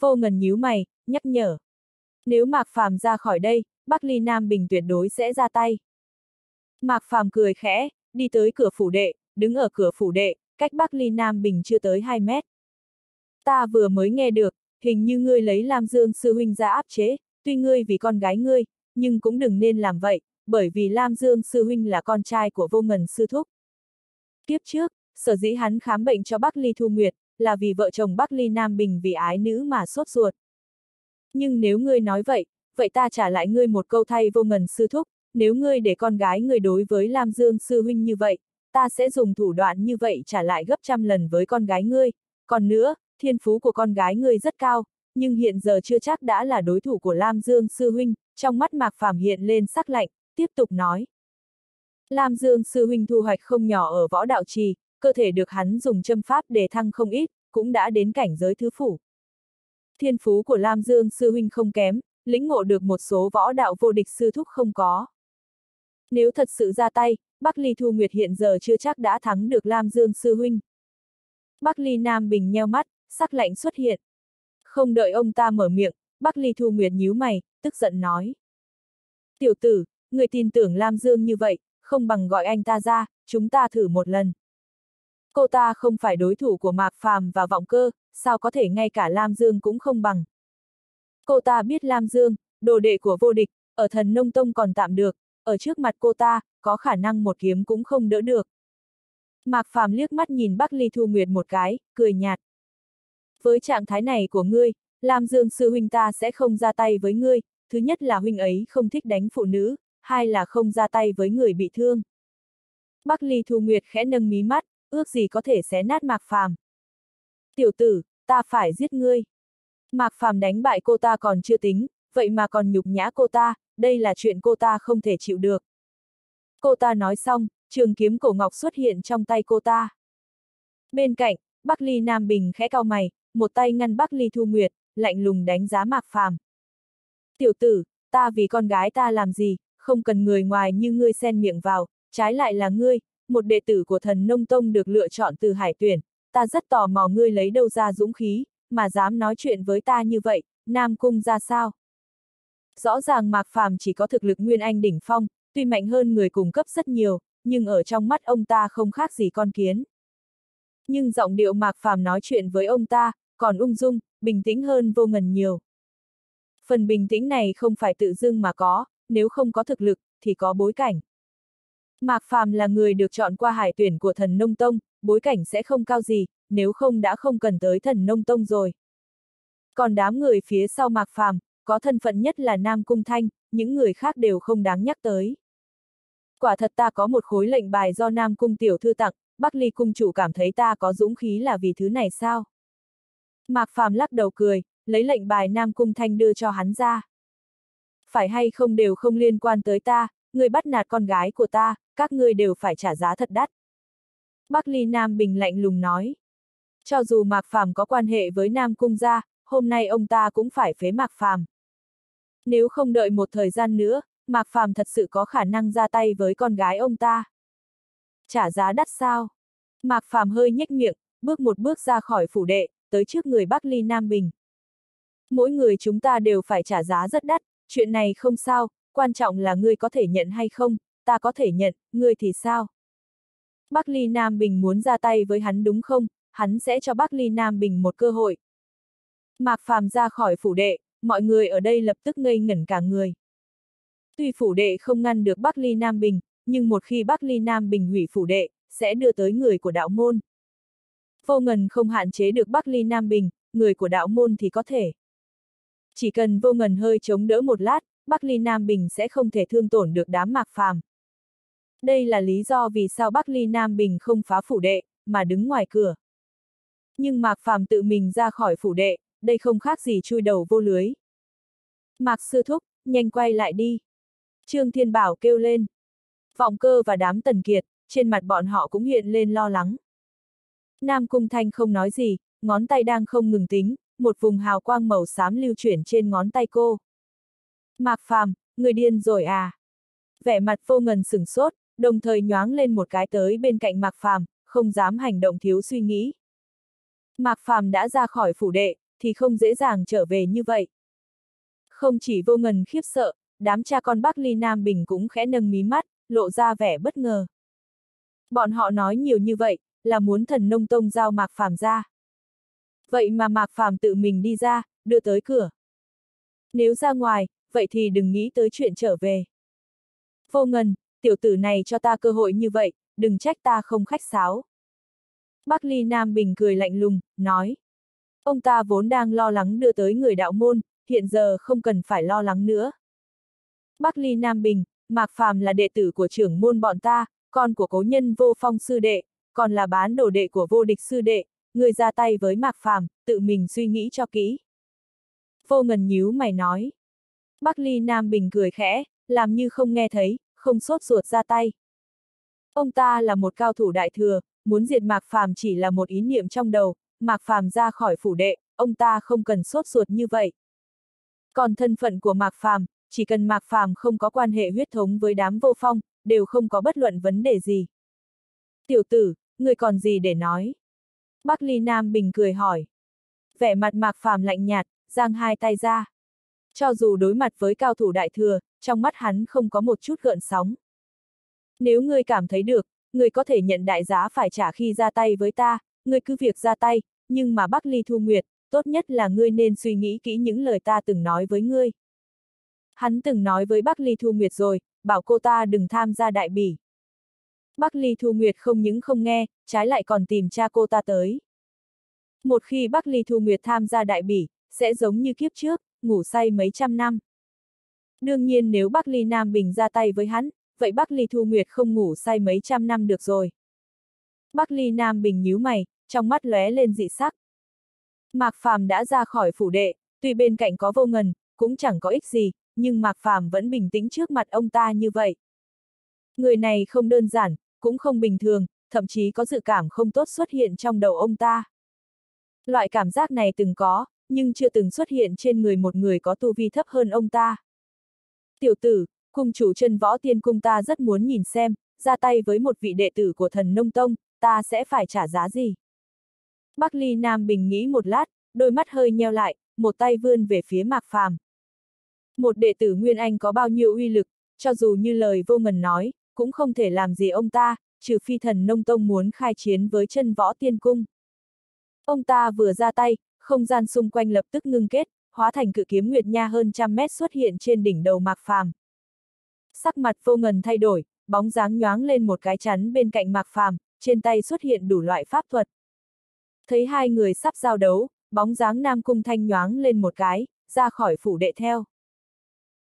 Speaker 1: Vô ngần nhíu mày, nhắc nhở. Nếu Mạc Phàm ra khỏi đây, Bắc Ly Nam Bình tuyệt đối sẽ ra tay. Mạc Phàm cười khẽ, đi tới cửa phủ đệ, đứng ở cửa phủ đệ, cách Bắc Ly Nam Bình chưa tới 2 mét. Ta vừa mới nghe được, hình như ngươi lấy Lam Dương sư huynh ra áp chế, tuy ngươi vì con gái ngươi, nhưng cũng đừng nên làm vậy, bởi vì Lam Dương sư huynh là con trai của vô ngần sư thúc. kiếp trước, sở dĩ hắn khám bệnh cho Bắc Ly Thu Nguyệt, là vì vợ chồng Bắc Ly Nam Bình vì ái nữ mà sốt ruột. Nhưng nếu ngươi nói vậy, vậy ta trả lại ngươi một câu thay vô ngần sư thúc, nếu ngươi để con gái ngươi đối với Lam Dương sư huynh như vậy, ta sẽ dùng thủ đoạn như vậy trả lại gấp trăm lần với con gái ngươi. Còn nữa, thiên phú của con gái ngươi rất cao, nhưng hiện giờ chưa chắc đã là đối thủ của Lam Dương sư huynh, trong mắt Mạc Phàm hiện lên sắc lạnh, tiếp tục nói. Lam Dương sư huynh thu hoạch không nhỏ ở võ đạo trì, cơ thể được hắn dùng châm pháp để thăng không ít, cũng đã đến cảnh giới thứ phủ. Thiên phú của Lam Dương sư huynh không kém, lĩnh ngộ được một số võ đạo vô địch sư thúc không có. Nếu thật sự ra tay, Bắc Ly Thu Nguyệt hiện giờ chưa chắc đã thắng được Lam Dương sư huynh. Bắc Ly Nam Bình nheo mắt, sắc lạnh xuất hiện. Không đợi ông ta mở miệng, Bắc Ly Thu Nguyệt nhíu mày, tức giận nói. Tiểu tử, người tin tưởng Lam Dương như vậy, không bằng gọi anh ta ra, chúng ta thử một lần. Cô ta không phải đối thủ của Mạc Phàm và Vọng Cơ, sao có thể ngay cả Lam Dương cũng không bằng. Cô ta biết Lam Dương, đồ đệ của vô địch, ở thần nông tông còn tạm được, ở trước mặt cô ta, có khả năng một kiếm cũng không đỡ được. Mạc Phàm liếc mắt nhìn Bắc Ly Thu Nguyệt một cái, cười nhạt. Với trạng thái này của ngươi, Lam Dương sư huynh ta sẽ không ra tay với ngươi, thứ nhất là huynh ấy không thích đánh phụ nữ, hai là không ra tay với người bị thương. Bắc Ly Thu Nguyệt khẽ nâng mí mắt, ước gì có thể xé nát Mạc Phàm. Tiểu tử, ta phải giết ngươi. Mạc Phàm đánh bại cô ta còn chưa tính, vậy mà còn nhục nhã cô ta, đây là chuyện cô ta không thể chịu được. Cô ta nói xong, trường kiếm cổ ngọc xuất hiện trong tay cô ta. Bên cạnh, Bắc Ly Nam Bình khẽ cao mày, một tay ngăn Bắc Ly Thu Nguyệt, lạnh lùng đánh giá Mạc Phàm. Tiểu tử, ta vì con gái ta làm gì, không cần người ngoài như ngươi xen miệng vào, trái lại là ngươi, một đệ tử của thần nông tông được lựa chọn từ hải tuyển, ta rất tò mò ngươi lấy đâu ra dũng khí, mà dám nói chuyện với ta như vậy, Nam Cung ra sao? Rõ ràng Mạc Phàm chỉ có thực lực Nguyên Anh đỉnh phong, tuy mạnh hơn người cùng cấp rất nhiều, nhưng ở trong mắt ông ta không khác gì con kiến. Nhưng giọng điệu Mạc Phàm nói chuyện với ông ta, còn ung dung, bình tĩnh hơn vô ngần nhiều. Phần bình tĩnh này không phải tự dưng mà có, nếu không có thực lực, thì có bối cảnh. Mạc Phàm là người được chọn qua hải tuyển của thần Nông Tông, bối cảnh sẽ không cao gì, nếu không đã không cần tới thần Nông Tông rồi. Còn đám người phía sau Mạc Phàm, có thân phận nhất là Nam Cung Thanh, những người khác đều không đáng nhắc tới. Quả thật ta có một khối lệnh bài do Nam Cung Tiểu Thư tặng, Bắc Ly Cung chủ cảm thấy ta có dũng khí là vì thứ này sao? Mạc Phàm lắc đầu cười, lấy lệnh bài Nam Cung Thanh đưa cho hắn ra. Phải hay không đều không liên quan tới ta, người bắt nạt con gái của ta, các ngươi đều phải trả giá thật đắt. Bắc Ly Nam Bình lạnh lùng nói. Cho dù Mạc Phàm có quan hệ với Nam Cung gia, hôm nay ông ta cũng phải phế Mạc Phàm. Nếu không đợi một thời gian nữa, Mạc Phàm thật sự có khả năng ra tay với con gái ông ta. Trả giá đắt sao? Mạc Phàm hơi nhếch miệng, bước một bước ra khỏi phủ đệ, tới trước người Bắc Ly Nam Bình. Mỗi người chúng ta đều phải trả giá rất đắt, chuyện này không sao, quan trọng là ngươi có thể nhận hay không, ta có thể nhận, ngươi thì sao? Bắc Ly Nam Bình muốn ra tay với hắn đúng không, hắn sẽ cho Bắc Ly Nam Bình một cơ hội. Mạc Phàm ra khỏi phủ đệ, mọi người ở đây lập tức ngây ngẩn cả người. Tuy phủ đệ không ngăn được Bắc Ly Nam Bình, nhưng một khi Bắc Ly Nam Bình hủy phủ đệ, sẽ đưa tới người của đạo môn. Vô ngần không hạn chế được Bắc Ly Nam Bình, người của đạo môn thì có thể. Chỉ cần vô ngần hơi chống đỡ một lát, Bắc Ly Nam Bình sẽ không thể thương tổn được đám mạc phàm. Đây là lý do vì sao Bắc Ly Nam Bình không phá phủ đệ, mà đứng ngoài cửa. Nhưng mạc phàm tự mình ra khỏi phủ đệ, đây không khác gì chui đầu vô lưới. Mạc sư thúc, nhanh quay lại đi. Trương Thiên Bảo kêu lên. Vọng cơ và đám tần kiệt, trên mặt bọn họ cũng hiện lên lo lắng. Nam Cung Thanh không nói gì, ngón tay đang không ngừng tính, một vùng hào quang màu xám lưu chuyển trên ngón tay cô. Mạc Phàm, người điên rồi à? Vẻ mặt vô ngần sửng sốt, đồng thời nhoáng lên một cái tới bên cạnh Mạc Phàm, không dám hành động thiếu suy nghĩ. Mạc Phàm đã ra khỏi phủ đệ, thì không dễ dàng trở về như vậy. Không chỉ vô ngần khiếp sợ, đám cha con Bắc Ly Nam Bình cũng khẽ nâng mí mắt, lộ ra vẻ bất ngờ. Bọn họ nói nhiều như vậy, là muốn thần nông tông giao Mạc Phàm ra. Vậy mà Mạc Phàm tự mình đi ra, đưa tới cửa. Nếu ra ngoài, vậy thì đừng nghĩ tới chuyện trở về. Vô ngần, tiểu tử này cho ta cơ hội như vậy, đừng trách ta không khách sáo. Bắc Ly Nam Bình cười lạnh lùng, nói. Ông ta vốn đang lo lắng đưa tới người đạo môn, hiện giờ không cần phải lo lắng nữa. Bắc Ly Nam Bình, Mạc Phàm là đệ tử của trưởng môn bọn ta, con của cố nhân vô phong sư đệ, còn là bán đồ đệ của vô địch sư đệ, người ra tay với Mạc Phàm, tự mình suy nghĩ cho kỹ. Vô ngần nhíu mày nói. Bắc Ly Nam Bình cười khẽ, làm như không nghe thấy, không sốt ruột ra tay. Ông ta là một cao thủ đại thừa, muốn diệt Mạc Phàm chỉ là một ý niệm trong đầu, Mạc Phàm ra khỏi phủ đệ, ông ta không cần sốt ruột như vậy. Còn thân phận của Mạc Phàm, chỉ cần Mạc Phàm không có quan hệ huyết thống với đám vô phong, đều không có bất luận vấn đề gì. Tiểu tử, người còn gì để nói? Bắc Ly Nam Bình cười hỏi. Vẻ mặt Mạc Phàm lạnh nhạt, giang hai tay ra. Cho dù đối mặt với cao thủ đại thừa, trong mắt hắn không có một chút gợn sóng. Nếu ngươi cảm thấy được, ngươi có thể nhận đại giá phải trả khi ra tay với ta, ngươi cứ việc ra tay, nhưng mà Bắc Ly Thu Nguyệt, tốt nhất là ngươi nên suy nghĩ kỹ những lời ta từng nói với ngươi. Hắn từng nói với Bắc Ly Thu Nguyệt rồi, bảo cô ta đừng tham gia đại bỉ. Bắc Ly Thu Nguyệt không những không nghe, trái lại còn tìm cha cô ta tới. Một khi Bắc Ly Thu Nguyệt tham gia đại bỉ, sẽ giống như kiếp trước, ngủ say mấy trăm năm. Đương nhiên nếu Bắc Ly Nam Bình ra tay với hắn, vậy Bắc Ly Thu Nguyệt không ngủ say mấy trăm năm được rồi. Bắc Ly Nam Bình nhíu mày, trong mắt lóe lên dị sắc. Mạc Phàm đã ra khỏi phủ đệ, tuy bên cạnh có vô ngần, cũng chẳng có ích gì, nhưng Mạc Phàm vẫn bình tĩnh trước mặt ông ta như vậy. Người này không đơn giản, cũng không bình thường, thậm chí có dự cảm không tốt xuất hiện trong đầu ông ta. Loại cảm giác này từng có, nhưng chưa từng xuất hiện trên người một người có tu vi thấp hơn ông ta. Tiểu tử, cung chủ chân võ tiên cung ta rất muốn nhìn xem, ra tay với một vị đệ tử của thần nông tông, ta sẽ phải trả giá gì? Bắc Ly Nam Bình nghĩ một lát, đôi mắt hơi nheo lại, một tay vươn về phía Mạc Phàm. Một đệ tử Nguyên Anh có bao nhiêu uy lực, cho dù như lời vô ngần nói, cũng không thể làm gì ông ta, trừ phi thần nông tông muốn khai chiến với chân võ tiên cung. Ông ta vừa ra tay, không gian xung quanh lập tức ngưng kết, hóa thành cự kiếm nguyệt nha hơn trăm mét xuất hiện trên đỉnh đầu Mạc Phàm. Sắc mặt vô ngần thay đổi, bóng dáng nhoáng lên một cái chắn bên cạnh Mạc Phàm, trên tay xuất hiện đủ loại pháp thuật. Thấy hai người sắp giao đấu, bóng dáng Nam Cung Thanh nhoáng lên một cái, ra khỏi phủ đệ theo.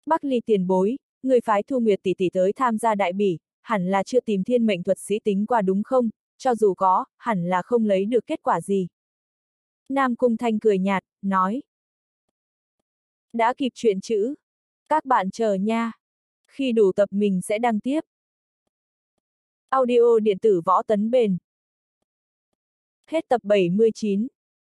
Speaker 1: Bắc Ly tiền bối, người phái Thu Nguyệt tỷ tỷ tới tham gia đại bỉ, hẳn là chưa tìm thiên mệnh thuật sĩ tính qua đúng không, cho dù có, hẳn là không lấy được kết quả gì. Nam Cung Thanh cười nhạt, nói. Đã kịp chuyện chữ. Các bạn chờ nha. Khi đủ tập mình sẽ đăng tiếp. Audio điện tử võ tấn bền. Hết tập 79